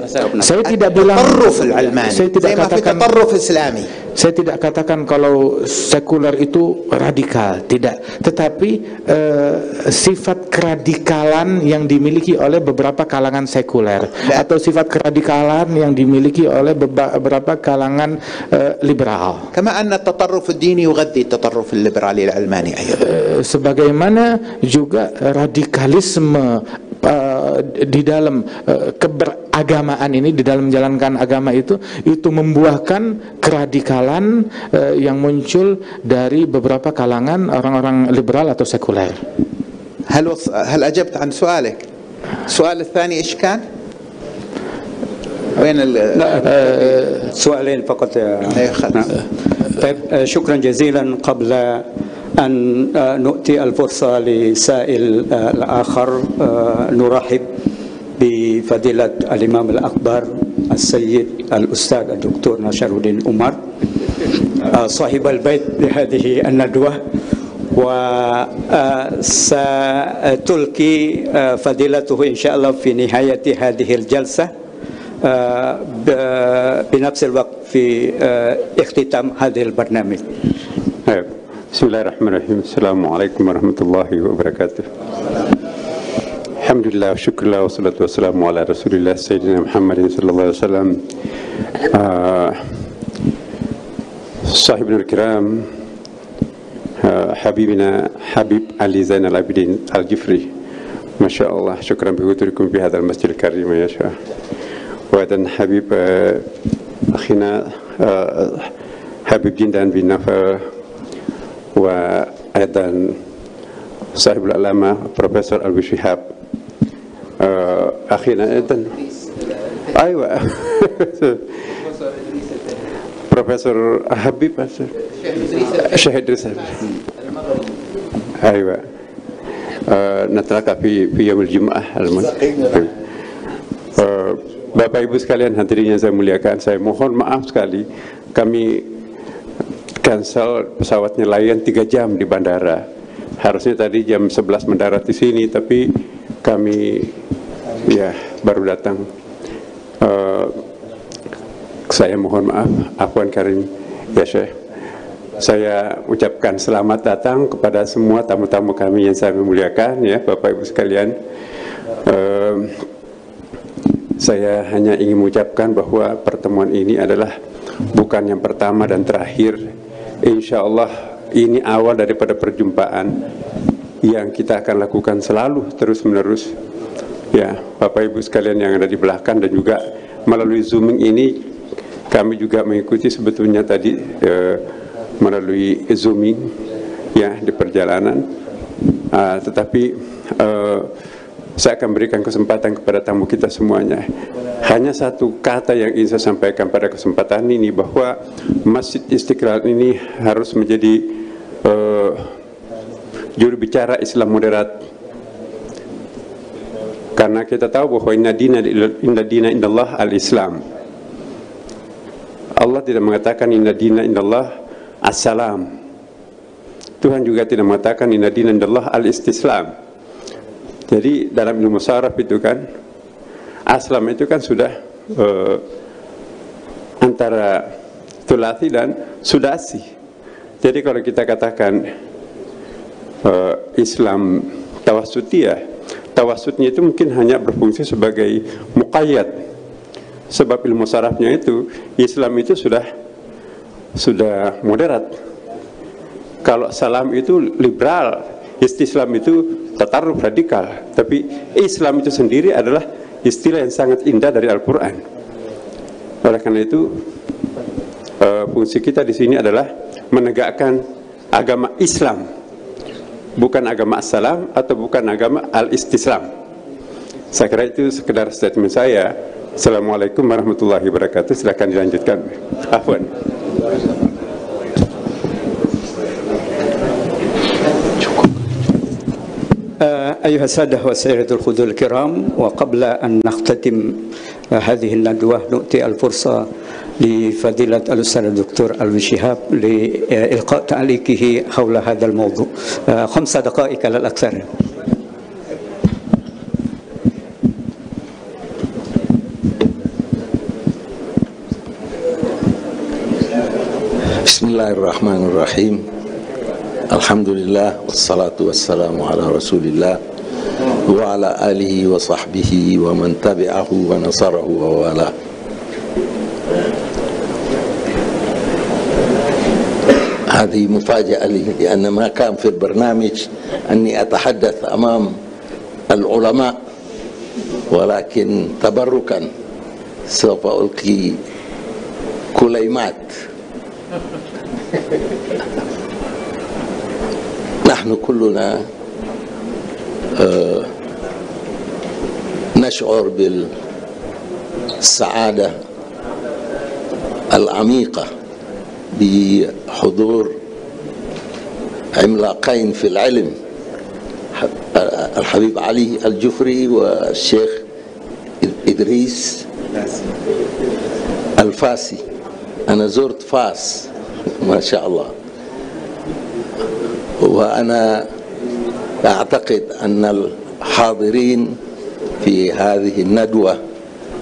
saya tidak bilang التطرف العلماني saya tidak زي ما في katakan تطرف إسلامي Saya tidak katakan kalau sekuler itu radikal, tidak. Tetapi eh, sifat keradikalan yang dimiliki oleh beberapa kalangan sekuler atau sifat keradikalan yang dimiliki oleh beba- beberapa kalangan eh, liberal. كما أن التطرف الديني يغذي التطرف الليبرالي العلماني أيضا Eh, sebagaimana juga radikalisme eh, di dalam eh, keberagamaan ini di dalam menjalankan agama itu itu membuahkan keradikalan eh, yang muncul dari beberapa kalangan orang-orang liberal atau sekuler. هل وص... هل أجبت عن سؤالك؟ السؤال الثاني إيش كان؟ وين ال... Soal lain fakat ya. أيوة، خلاص. طيب آه، شكرا جزيلا قبل أن آه، نؤتي الفرصة لسائل آه، الآخر آه، نرحب بفضيلة الإمام الأكبر السيد الأستاذ الدكتور نشر الدين عمر صاحب البيت بهذه الندوة وستلقي فضيلته إن شاء الله في نهاية هذه الجلسة بنفس الوقت في اختتام هذا البرنامج. بسم الله الرحمن الرحيم السلام عليكم ورحمة الله وبركاته الحمد لله والشكر لله والصلاة والسلام على رسول الله سيدنا محمد صلى الله عليه وسلم صاحبنا الكرام حبيبنا حبيب علي زين العابدين الجفري ما شاء الله شكرا بحضوركم في هذا المسجد الكريم يا شيخ وأيضا حبيب أخينا حبيب جندان بن نفر وأيضا صاحب العلامة بروفيسور أبو شهاب آه، أخينا أيضا أيوة بروفيسور حبيب شهيد رسالة أيوة آه، نتلقى في في يوم الجمعة المن- Eh, Bapak Ibu sekalian hadirin yang saya muliakan, saya mohon maaf sekali kami cancel pesawatnya Lion 3 jam di bandara. Harusnya tadi jam 11 mendarat di sini, tapi kami ya baru datang. Eh, saya mohon maaf, Afwan Karim, ya Syekh. Saya ucapkan selamat datang kepada semua tamu-tamu kami yang saya muliakan, ya Bapak Ibu sekalian. Eh, saya hanya ingin mengucapkan bahwa pertemuan ini adalah bukan yang pertama dan terakhir. Insya Allah ini awal daripada perjumpaan yang kita akan lakukan selalu terus-menerus. Ya, Bapak Ibu sekalian yang ada di belakang dan juga melalui zooming ini kami juga mengikuti sebetulnya tadi eh, melalui zooming ya di perjalanan. Ah, tetapi eh, saya akan berikan kesempatan kepada tamu kita semuanya. Hanya satu kata yang ingin saya sampaikan pada kesempatan ini bahwa Masjid Istiqlal ini harus menjadi eh, juru bicara Islam moderat. Karena kita tahu bahwa inna dina inna dina indallah al-Islam. Allah tidak mengatakan inna dina indallah as-salam. Tuhan juga tidak mengatakan inna dina indallah al-istislam. Jadi dalam ilmu saraf itu kan aslam itu kan sudah eh, antara tulasi dan sudasi. Jadi kalau kita katakan eh, Islam tawasutiyah, tawasutnya itu mungkin hanya berfungsi sebagai muqayyad. Sebab ilmu sarafnya itu Islam itu sudah sudah moderat. Kalau salam itu liberal, istislam itu tataruf radikal. Tapi Islam itu sendiri adalah istilah yang sangat indah dari Al-Quran. Oleh karena itu, eh, fungsi kita di sini adalah menegakkan agama Islam, bukan agama salam atau bukan agama al-istislam. Saya kira itu sekedar statement saya. Assalamualaikum warahmatullahi wabarakatuh. Silakan dilanjutkan. Afwan. أيها السادة والسيدة الخدود الكرام وقبل أن نختتم آه، هذه الندوة نؤتي الفرصة لفضيلة الأستاذ الدكتور ألوي شهاب لإلقاء تعليقه حول هذا الموضوع. آه، خمس دقائق لا الأكثر. بسم الله الرحمن الرحيم. الحمد لله والصلاة والسلام على رسول الله وعلى آله وصحبه ومن تبعه ونصره ووالاه هذه مفاجأة لي لأن ما كان في البرنامج أني أتحدث أمام العلماء ولكن تبركا سوف ألقي كليمات نحن كلنا آه، نشعر بالسعادة العميقة بحضور عملاقين في العلم الحبيب علي الجفري والشيخ إدريس الفاسي. أنا زرت فاس ما شاء الله. وأنا أعتقد أن الحاضرين في هذه الندوة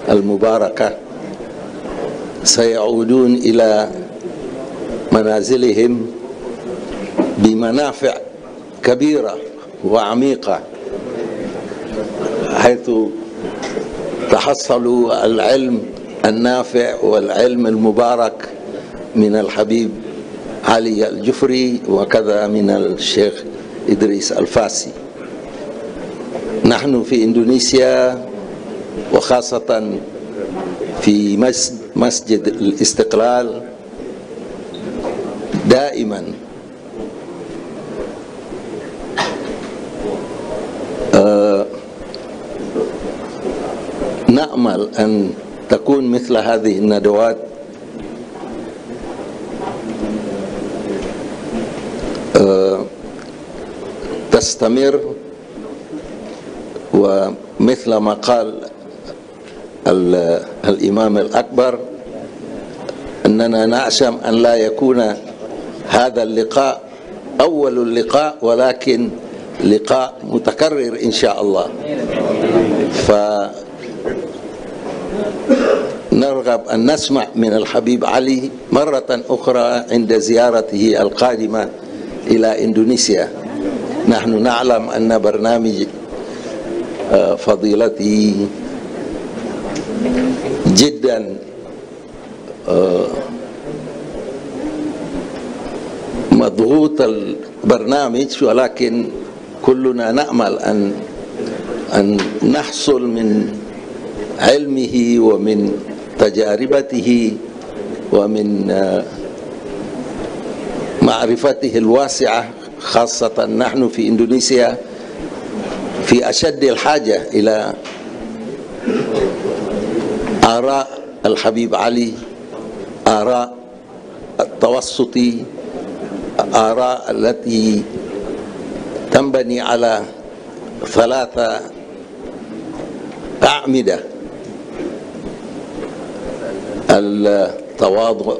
المباركة سيعودون إلى منازلهم بمنافع كبيرة وعميقة حيث تحصلوا العلم النافع والعلم المبارك من الحبيب علي الجفري وكذا من الشيخ إدريس الفاسي. نحن في إندونيسيا وخاصة في مسجد الاستقلال دائما. نأمل أن تكون مثل هذه الندوات تستمر ومثل ما قال الإمام الأكبر أننا نعشم أن لا يكون هذا اللقاء أول اللقاء ولكن لقاء متكرر إن شاء الله. فنرغب أن نسمع من الحبيب علي مرة أخرى عند زيارته القادمة إلى إندونيسيا. نحن نعلم أن برنامج فضيلته جدا مضغوط البرنامج ولكن كلنا نأمل أن أن نحصل من علمه ومن تجاربته ومن معرفته الواسعة. خاصة نحن في إندونيسيا في أشد الحاجة إلى آراء الحبيب علي آراء التوسطي آراء التي تنبني على ثلاثة أعمدة. التواضع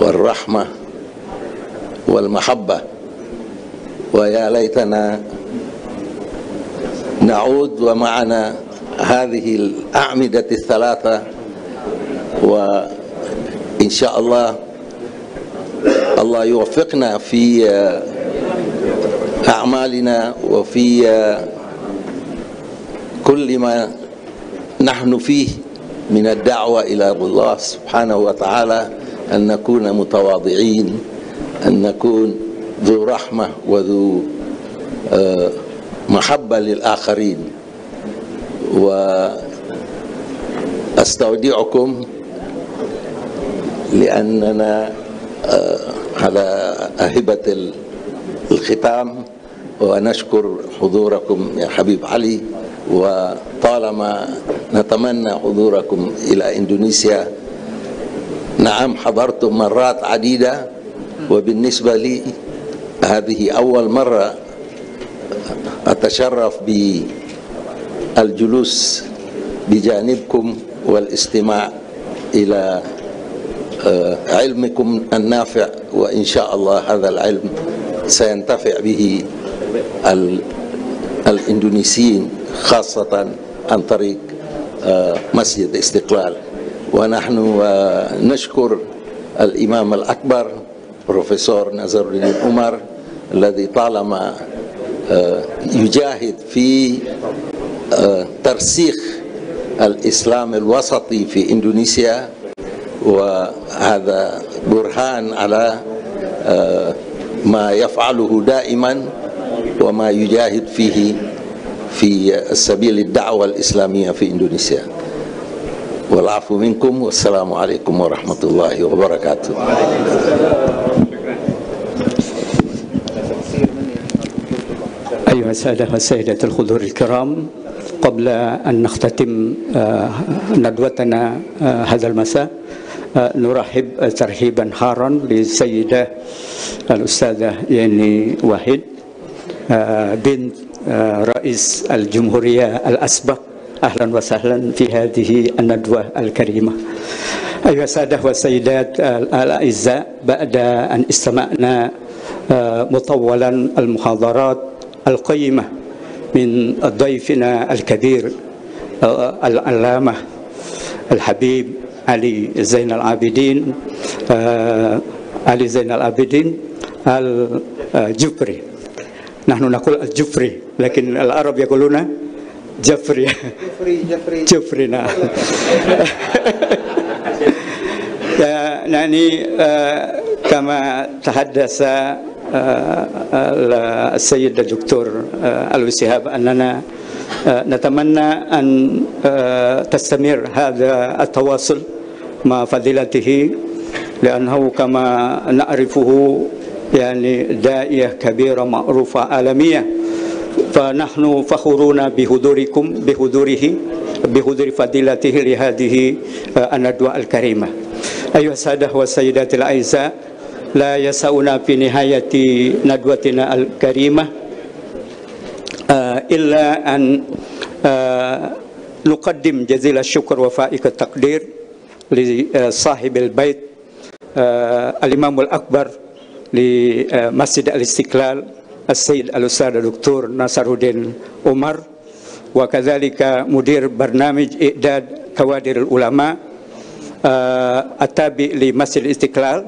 والرحمة والمحبة. ويا ليتنا نعود ومعنا هذه الأعمدة الثلاثة وإن شاء الله الله يوفقنا في أعمالنا وفي كل ما نحن فيه من الدعوة إلى الله سبحانه وتعالى أن نكون متواضعين. أن نكون ذو رحمة وذو محبة للآخرين. وأستودعكم لأننا على أهبة الختام. ونشكر حضوركم يا حبيب علي. وطالما نتمنى حضوركم إلى إندونيسيا نعم حضرتم مرات عديدة. وبالنسبة لي هذه أول مرة أتشرف بالجلوس بجانبكم والاستماع إلى علمكم النافع وإن شاء الله هذا العلم سينتفع به الإندونيسيين خاصة عن طريق مسجد استقلال. ونحن نشكر الإمام الأكبر بروفيسور نزر الدين عمر الذي طالما يجاهد في ترسيخ الإسلام الوسطي في إندونيسيا وهذا برهان على ما يفعله دائما وما يجاهد فيه في سبيل الدعوة الإسلامية في إندونيسيا. والعفو منكم والسلام عليكم ورحمة الله وبركاته. أيها السادة والسيدات الحضور الكرام قبل أن نختتم ندوتنا هذا المساء آه، نرحب آه، ترحيبا حارا للسيدة الأستاذة يعني آه، بنت آه، رئيس الجمهورية الأسبق أهلا وسهلا في هذه الندوة الكريمة. أيها السادة والسيدات الأعزاء بعد أن استمعنا آه، مطولا المحاضرات القيمة من ضيفنا الكبير آه، العلامة الحبيب علي زين العابدين آه، علي زين العابدين الجفري نحن نقول الجفري لكن العرب يقولون جفري. جفري جفري. جفري نعم. يعني كما تحدث آه، آه، السيد الدكتور الوسيهاب أننا نتمنى أن تستمر هذا التواصل مع فضيلته لأنه كما نعرفه يعني داعية كبيرة معروفة عالمية. فنحن فخورون بحضوركم بحضوره بحضور فضيلته لهذه آه، الندوة الكريمة. أيها السادة والسيدات الأعزاء لا يسعنا في نهاية ندوتنا الكريمة آه، إلا أن آه، نقدم جزيل الشكر وفائق التقدير لصاحب البيت الإمام الأكبر لمسجد الاستقلال السيد الأستاذ الدكتور ناصر الدين عمر وكذلك مدير برنامج إعداد كوادر العلماء آه، التابع لمسجد الاستقلال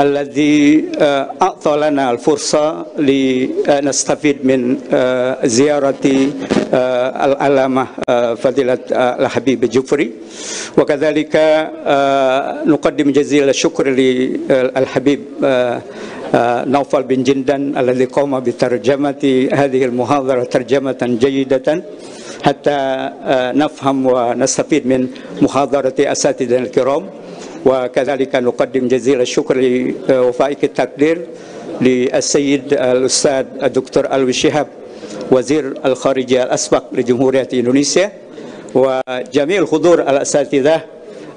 الذي آه، أعطى لنا الفرصة لنستفيد من آه، زيارة آه، العلامة آه، فضيلة آه، الحبيب الجفري وكذلك آه، نقدم جزيل الشكر للحبيب آه، آه، نوفل بن جندن الذي قام بترجمة هذه المحاضرة ترجمة جيدة حتى آه، نفهم ونستفيد من محاضرة أساتذتنا الكرام. وكذلك نقدم جزيل الشكر لوفائك التقدير للسيد الأستاذ الدكتور ألوي شهاب وزير الخارجية الأسبق لجمهورية إندونيسيا وجميع الحضور الأساتذة آه،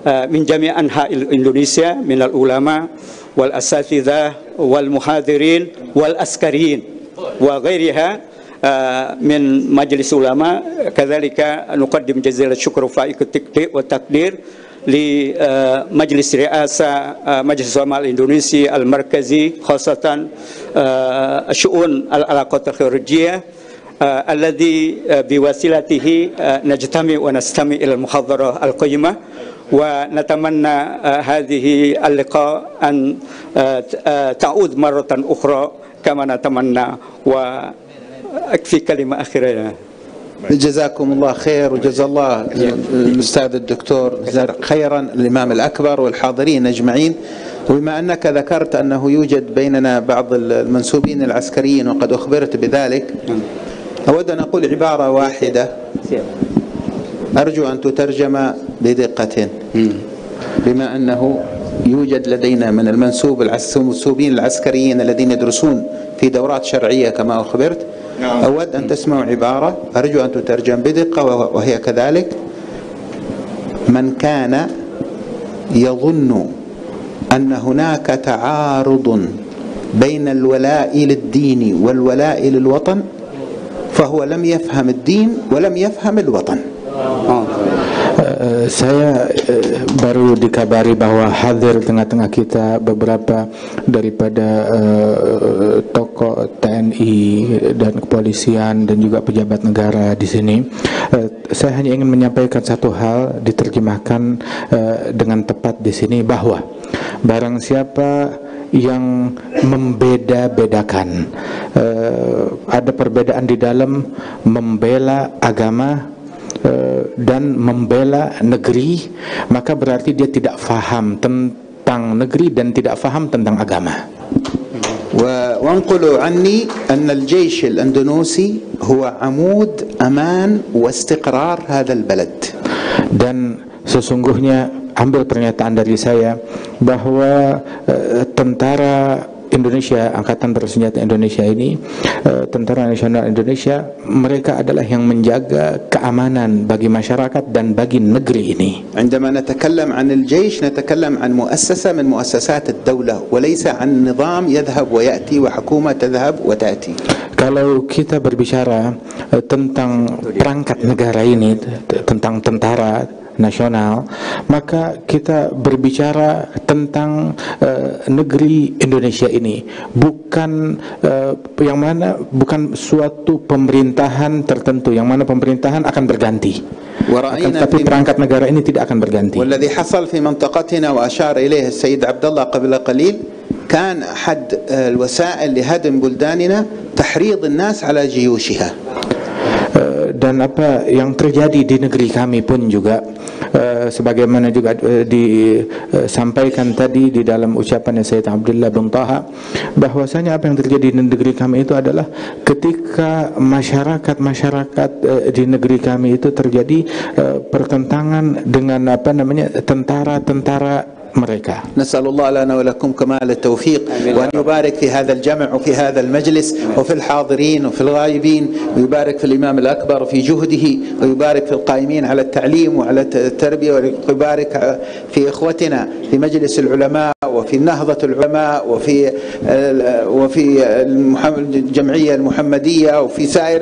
من جميع أنحاء إندونيسيا من العلماء والأساتذة والمحاضرين والعسكريين وغيرها آه، من مجلس علماء كذلك نقدم جزيل الشكر التقدير والتقدير لمجلس رئاسة آه، مجلس العلماء الإندونيسي المركزي خاصة آه، شؤون العلاقات الخارجية آه، الذي آه، بوسيلته آه، نجتمع ونستمع إلى المحاضرة القيمة. ونتمنى آه، هذه اللقاء أن آه، آه، تعود مرة أخرى كما نتمنى. وأكفي كلمة أخيرة. جزاكم الله خير وجزا الله الأستاذ الدكتور خيرا الإمام الأكبر والحاضرين أجمعين. وبما أنك ذكرت أنه يوجد بيننا بعض المنسوبين العسكريين وقد أخبرت بذلك أود أن أقول عبارة واحدة. أرجو أن تترجم بدقة. بما أنه يوجد لدينا من المنسوب المنسوبين العسكريين الذين يدرسون في دورات شرعية كما أخبرت. أود أن تسمعوا عبارة. أرجو أن تترجم بدقة وه- وهي كذلك. من كان يظن أن هناك تعارض بين الولاء للدين والولاء للوطن فهو لم يفهم الدين ولم يفهم الوطن. Eh, saya eh, baru dikabari bahwa hadir tengah-tengah kita beberapa daripada eh, tokoh TNI dan kepolisian dan juga pejabat negara di sini. Eh, saya hanya ingin menyampaikan satu hal diterjemahkan eh, dengan tepat di sini bahwa barang siapa yang membeda-bedakan eh, ada perbedaan di dalam membela agama dan membela negeri maka berarti dia tidak faham tentang negeri dan tidak faham tentang agama و- وانقلوا عني أن الجيش الأندونوسي هو عمود أمان واستقرار هذا البلد dan sesungguhnya ambil pernyataan dari saya bahwa eh, tentara Indonesia, Angkatan Bersenjata Indonesia ini, eh, Tentara Nasional Indonesia, mereka adalah yang menjaga keamanan bagi masyarakat dan bagi negeri ini. عندما نتكلم عن الجيش نتكلم عن مؤسسة من مؤسسات الدولة وليس عن نظام يذهب ويأتي وحكومة تذهب وتأتي Kalau kita berbicara eh, tentang perangkat negara ini, t- tentang tentara nasional, maka kita berbicara tentang eh, negeri Indonesia ini, bukan eh, yang mana bukan suatu pemerintahan tertentu, yang mana pemerintahan akan berganti. Akan, ورأينا tapi في perangkat negara ini tidak akan berganti. والذي حصل في منطقتنا وأشار إليه السيد عبد الله قبل قليل كان أحد الوسائل لهدم بلداننا تحريض الناس على جيوشها Eh, dan apa yang terjadi di negeri kami pun juga eh, sebagaimana juga eh, disampaikan tadi di dalam ucapan Sayyid Abdullah bin Taha bahwasanya apa yang terjadi di negeri kami itu adalah ketika masyarakat-masyarakat eh, di negeri kami itu terjadi eh, pertentangan dengan apa namanya tentara-tentara مريكا. نسأل الله لنا ولكم كمال التوفيق وأن يبارك في هذا الجمع وفي هذا المجلس وفي الحاضرين وفي الغائبين ويبارك في الإمام الأكبر في جهده ويبارك في القائمين على التعليم وعلى التربية ويبارك في إخوتنا في مجلس العلماء وفي نهضة العلماء وفي وفي الجمعية المحمدية وفي سائر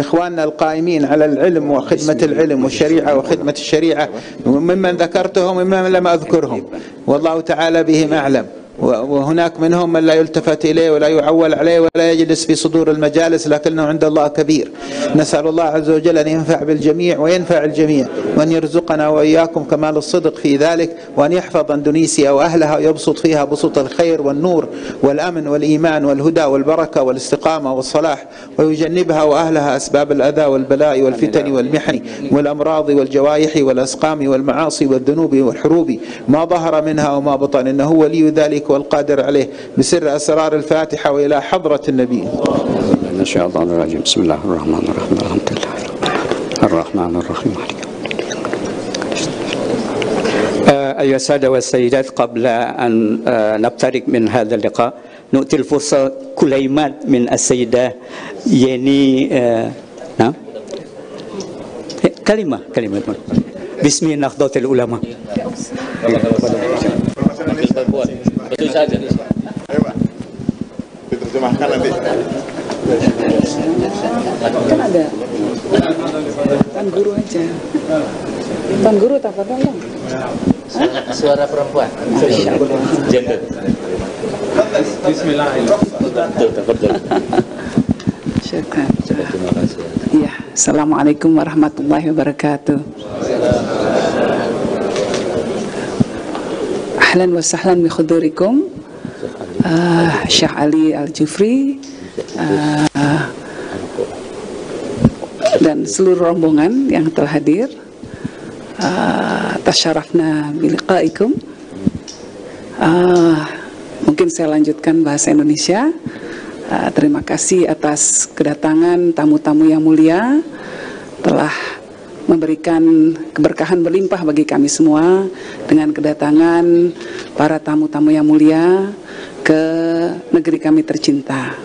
إخواننا القائمين على العلم وخدمة العلم والشريعة وخدمة الشريعة ممن ذكرتهم وممن لم أذكرهم. والله تعالى بهم أعلم. وهناك منهم من لا يلتفت إليه ولا يعول عليه ولا يجلس في صدور المجالس لكنه عند الله كبير. نسأل الله عز وجل أن ينفع بالجميع وينفع الجميع وأن يرزقنا وإياكم كمال الصدق في ذلك وأن يحفظ أندونيسيا وأهلها ويبسط فيها بسط الخير والنور والأمن والإيمان والهدى والبركة والاستقامة والصلاح ويجنبها وأهلها أسباب الأذى والبلاء والفتن والمحن والأمراض والجوائح والأسقام والمعاصي والذنوب والحروب. ما ظهر منها وما بطن إنه ولي ذلك والقادر عليه بسر أسرار الفاتحة وإلى حضرة النبي. من الشيطان الرجيم بسم الله الرحمن الرحيم. الحمد لله الرحمن الرحيم. آه، أيها السادة والسيدات قبل أن آه، نبتدئ من هذا اللقاء نؤتي الفرصة كلمات من السيدة يني آه، نعم. كلمة كلمة. باسم نهضة العلماء. Diterjemahkan nanti. kan ada Tuan Guru aja Tuan Guru tak apa dong Suara perempuan. Masya Allah. Gender. Syukran. Iya, Assalamualaikum warahmatullahi wabarakatuh. Ahlan wa sahlan bi khudurikum. Ah, Syekh Ali Al-Jufri ah, dan seluruh rombongan yang telah hadir. Ah, tasyarafna bi liqaikum. Ah, mungkin saya lanjutkan bahasa Indonesia. Ah, terima kasih atas kedatangan tamu-tamu yang mulia telah memberikan keberkahan berlimpah bagi kami semua dengan kedatangan para tamu-tamu yang mulia ke negeri kami tercinta.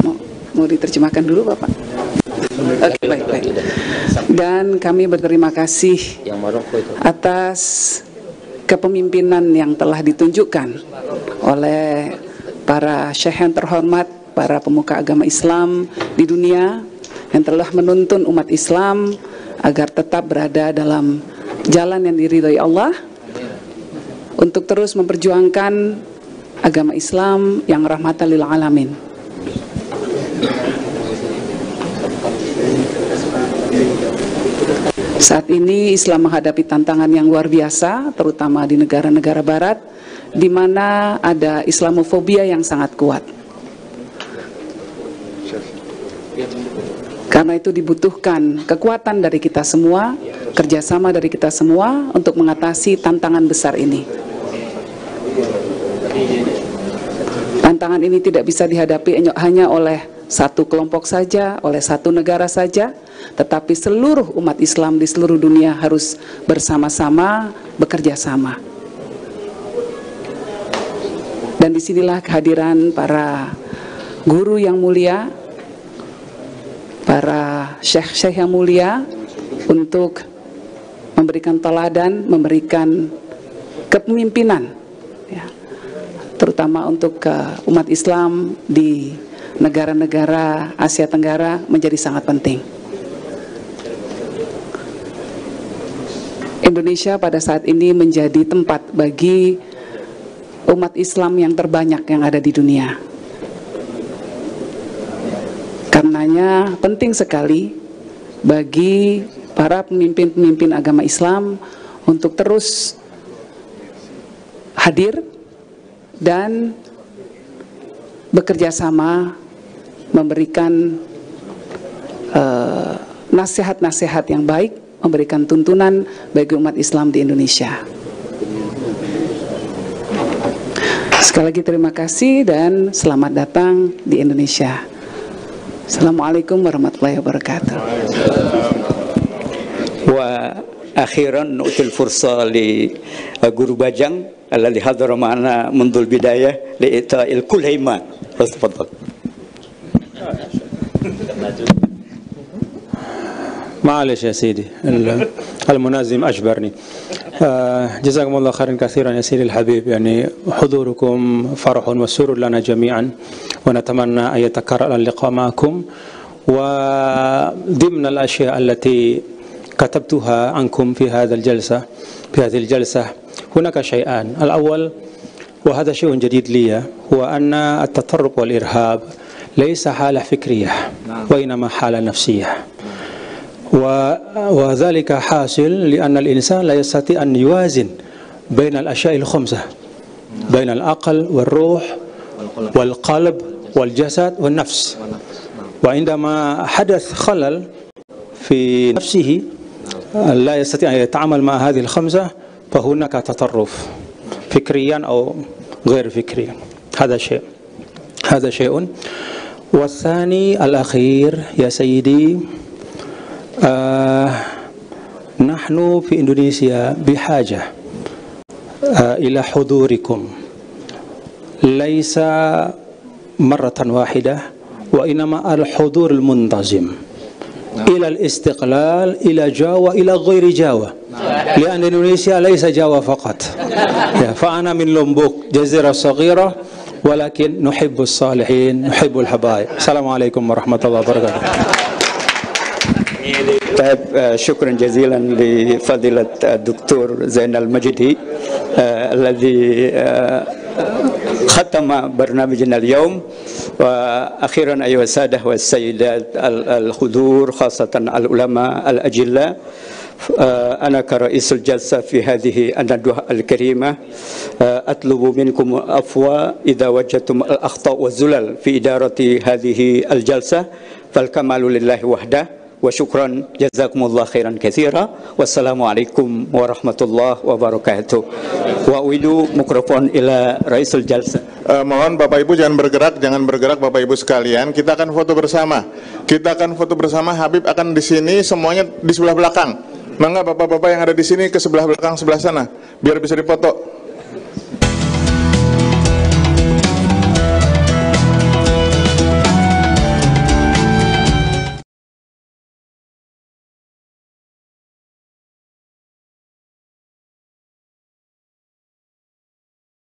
Mau, mau diterjemahkan dulu Bapak? Oke, baik, baik. Dan kami berterima kasih atas kepemimpinan yang telah ditunjukkan oleh para syekh yang terhormat, para pemuka agama Islam di dunia yang telah menuntun umat Islam agar tetap berada dalam jalan yang diridhoi Allah untuk terus memperjuangkan agama Islam yang rahmatan lil alamin. Saat ini Islam menghadapi tantangan yang luar biasa, terutama di negara-negara barat, di mana ada Islamofobia yang sangat kuat. Karena itu dibutuhkan kekuatan dari kita semua, kerjasama dari kita semua untuk mengatasi tantangan besar ini. Tantangan ini tidak bisa dihadapi hanya oleh satu kelompok saja, oleh satu negara saja, tetapi seluruh umat Islam di seluruh dunia harus bersama-sama bekerja sama. Dan di sinilah kehadiran para guru yang mulia, para syekh-syekh yang mulia untuk memberikan teladan, memberikan kepemimpinan, ya, terutama untuk uh, umat Islam di negara-negara Asia Tenggara menjadi sangat penting. Indonesia pada saat ini menjadi tempat bagi umat Islam yang terbanyak yang ada di dunia. Karenanya penting sekali bagi para pemimpin-pemimpin agama Islam untuk terus hadir dan bekerja sama memberikan eh, nasihat-nasihat yang baik, memberikan tuntunan bagi umat Islam di Indonesia. Sekali lagi terima kasih dan selamat datang di Indonesia. Assalamualaikum warahmatullahi wabarakatuh. Wa akhiran nu'til fursa li eh, guru Bajang alladhi hadara ma'ana mundul bidayah li ita'il kulhaima. Tafadhal. معلش يا سيدي ال- المنازم أجبرني. آه، جزاكم الله خيرا كثيرا يا سيدي الحبيب. يعني حضوركم فرح وسرور لنا جميعا ونتمنى أن يتكرر اللقاء معكم. وضمن الأشياء التي كتبتها عنكم في هذا الجلسة في هذه الجلسة هناك شيئان. الأول وهذا شيء جديد لي هو أن التطرف والإرهاب ليس حالة فكرية وإنما حالة نفسية. وذلك حاصل لأن الإنسان لا يستطيع أن يوازن بين الأشياء الخمسة بين العقل والروح والقلب والجسد والنفس. وعندما حدث خلل في نفسه لا يستطيع أن يتعامل مع هذه الخمسة فهناك تطرف فكريا أو غير فكريا. هذا شيء هذا شيء. والثاني الأخير يا سيدي آه نحن في إندونيسيا بحاجة آه إلى حضوركم. ليس مرة واحدة وإنما الحضور المنتظم. إلى الاستقلال إلى جاوة إلى غير جاوة. لأن إندونيسيا ليس جاوة فقط. فأنا من لومبوك جزيرة صغيرة ولكن نحب الصالحين نحب الحبايب. السلام عليكم ورحمة الله وبركاته. طيب آه، شكرا جزيلا لفضيلة الدكتور زين المجدي آه، الذي آه، ختم برنامجنا اليوم. وأخيرا أيها السادة والسيدات ال- الحضور خاصة العلماء الأجلاء. آه، أنا كرئيس الجلسة في هذه الندوة الكريمة آه، أطلب منكم العفو إذا وجدتم الأخطاء والزلل في إدارة هذه الجلسة فالكمال لله وحده. wa syukran jazakumullah khairan katsira. Wassalamualaikum warahmatullahi wabarakatuh. Wa uidu mikrofon ila raisul jalsa. Uh, mohon Bapak Ibu jangan bergerak jangan bergerak Bapak Ibu sekalian. Kita akan foto bersama. Kita akan foto bersama Habib akan di sini semuanya di sebelah belakang. Mangga Bapak-bapak yang ada di sini ke sebelah belakang sebelah sana? Biar bisa dipoto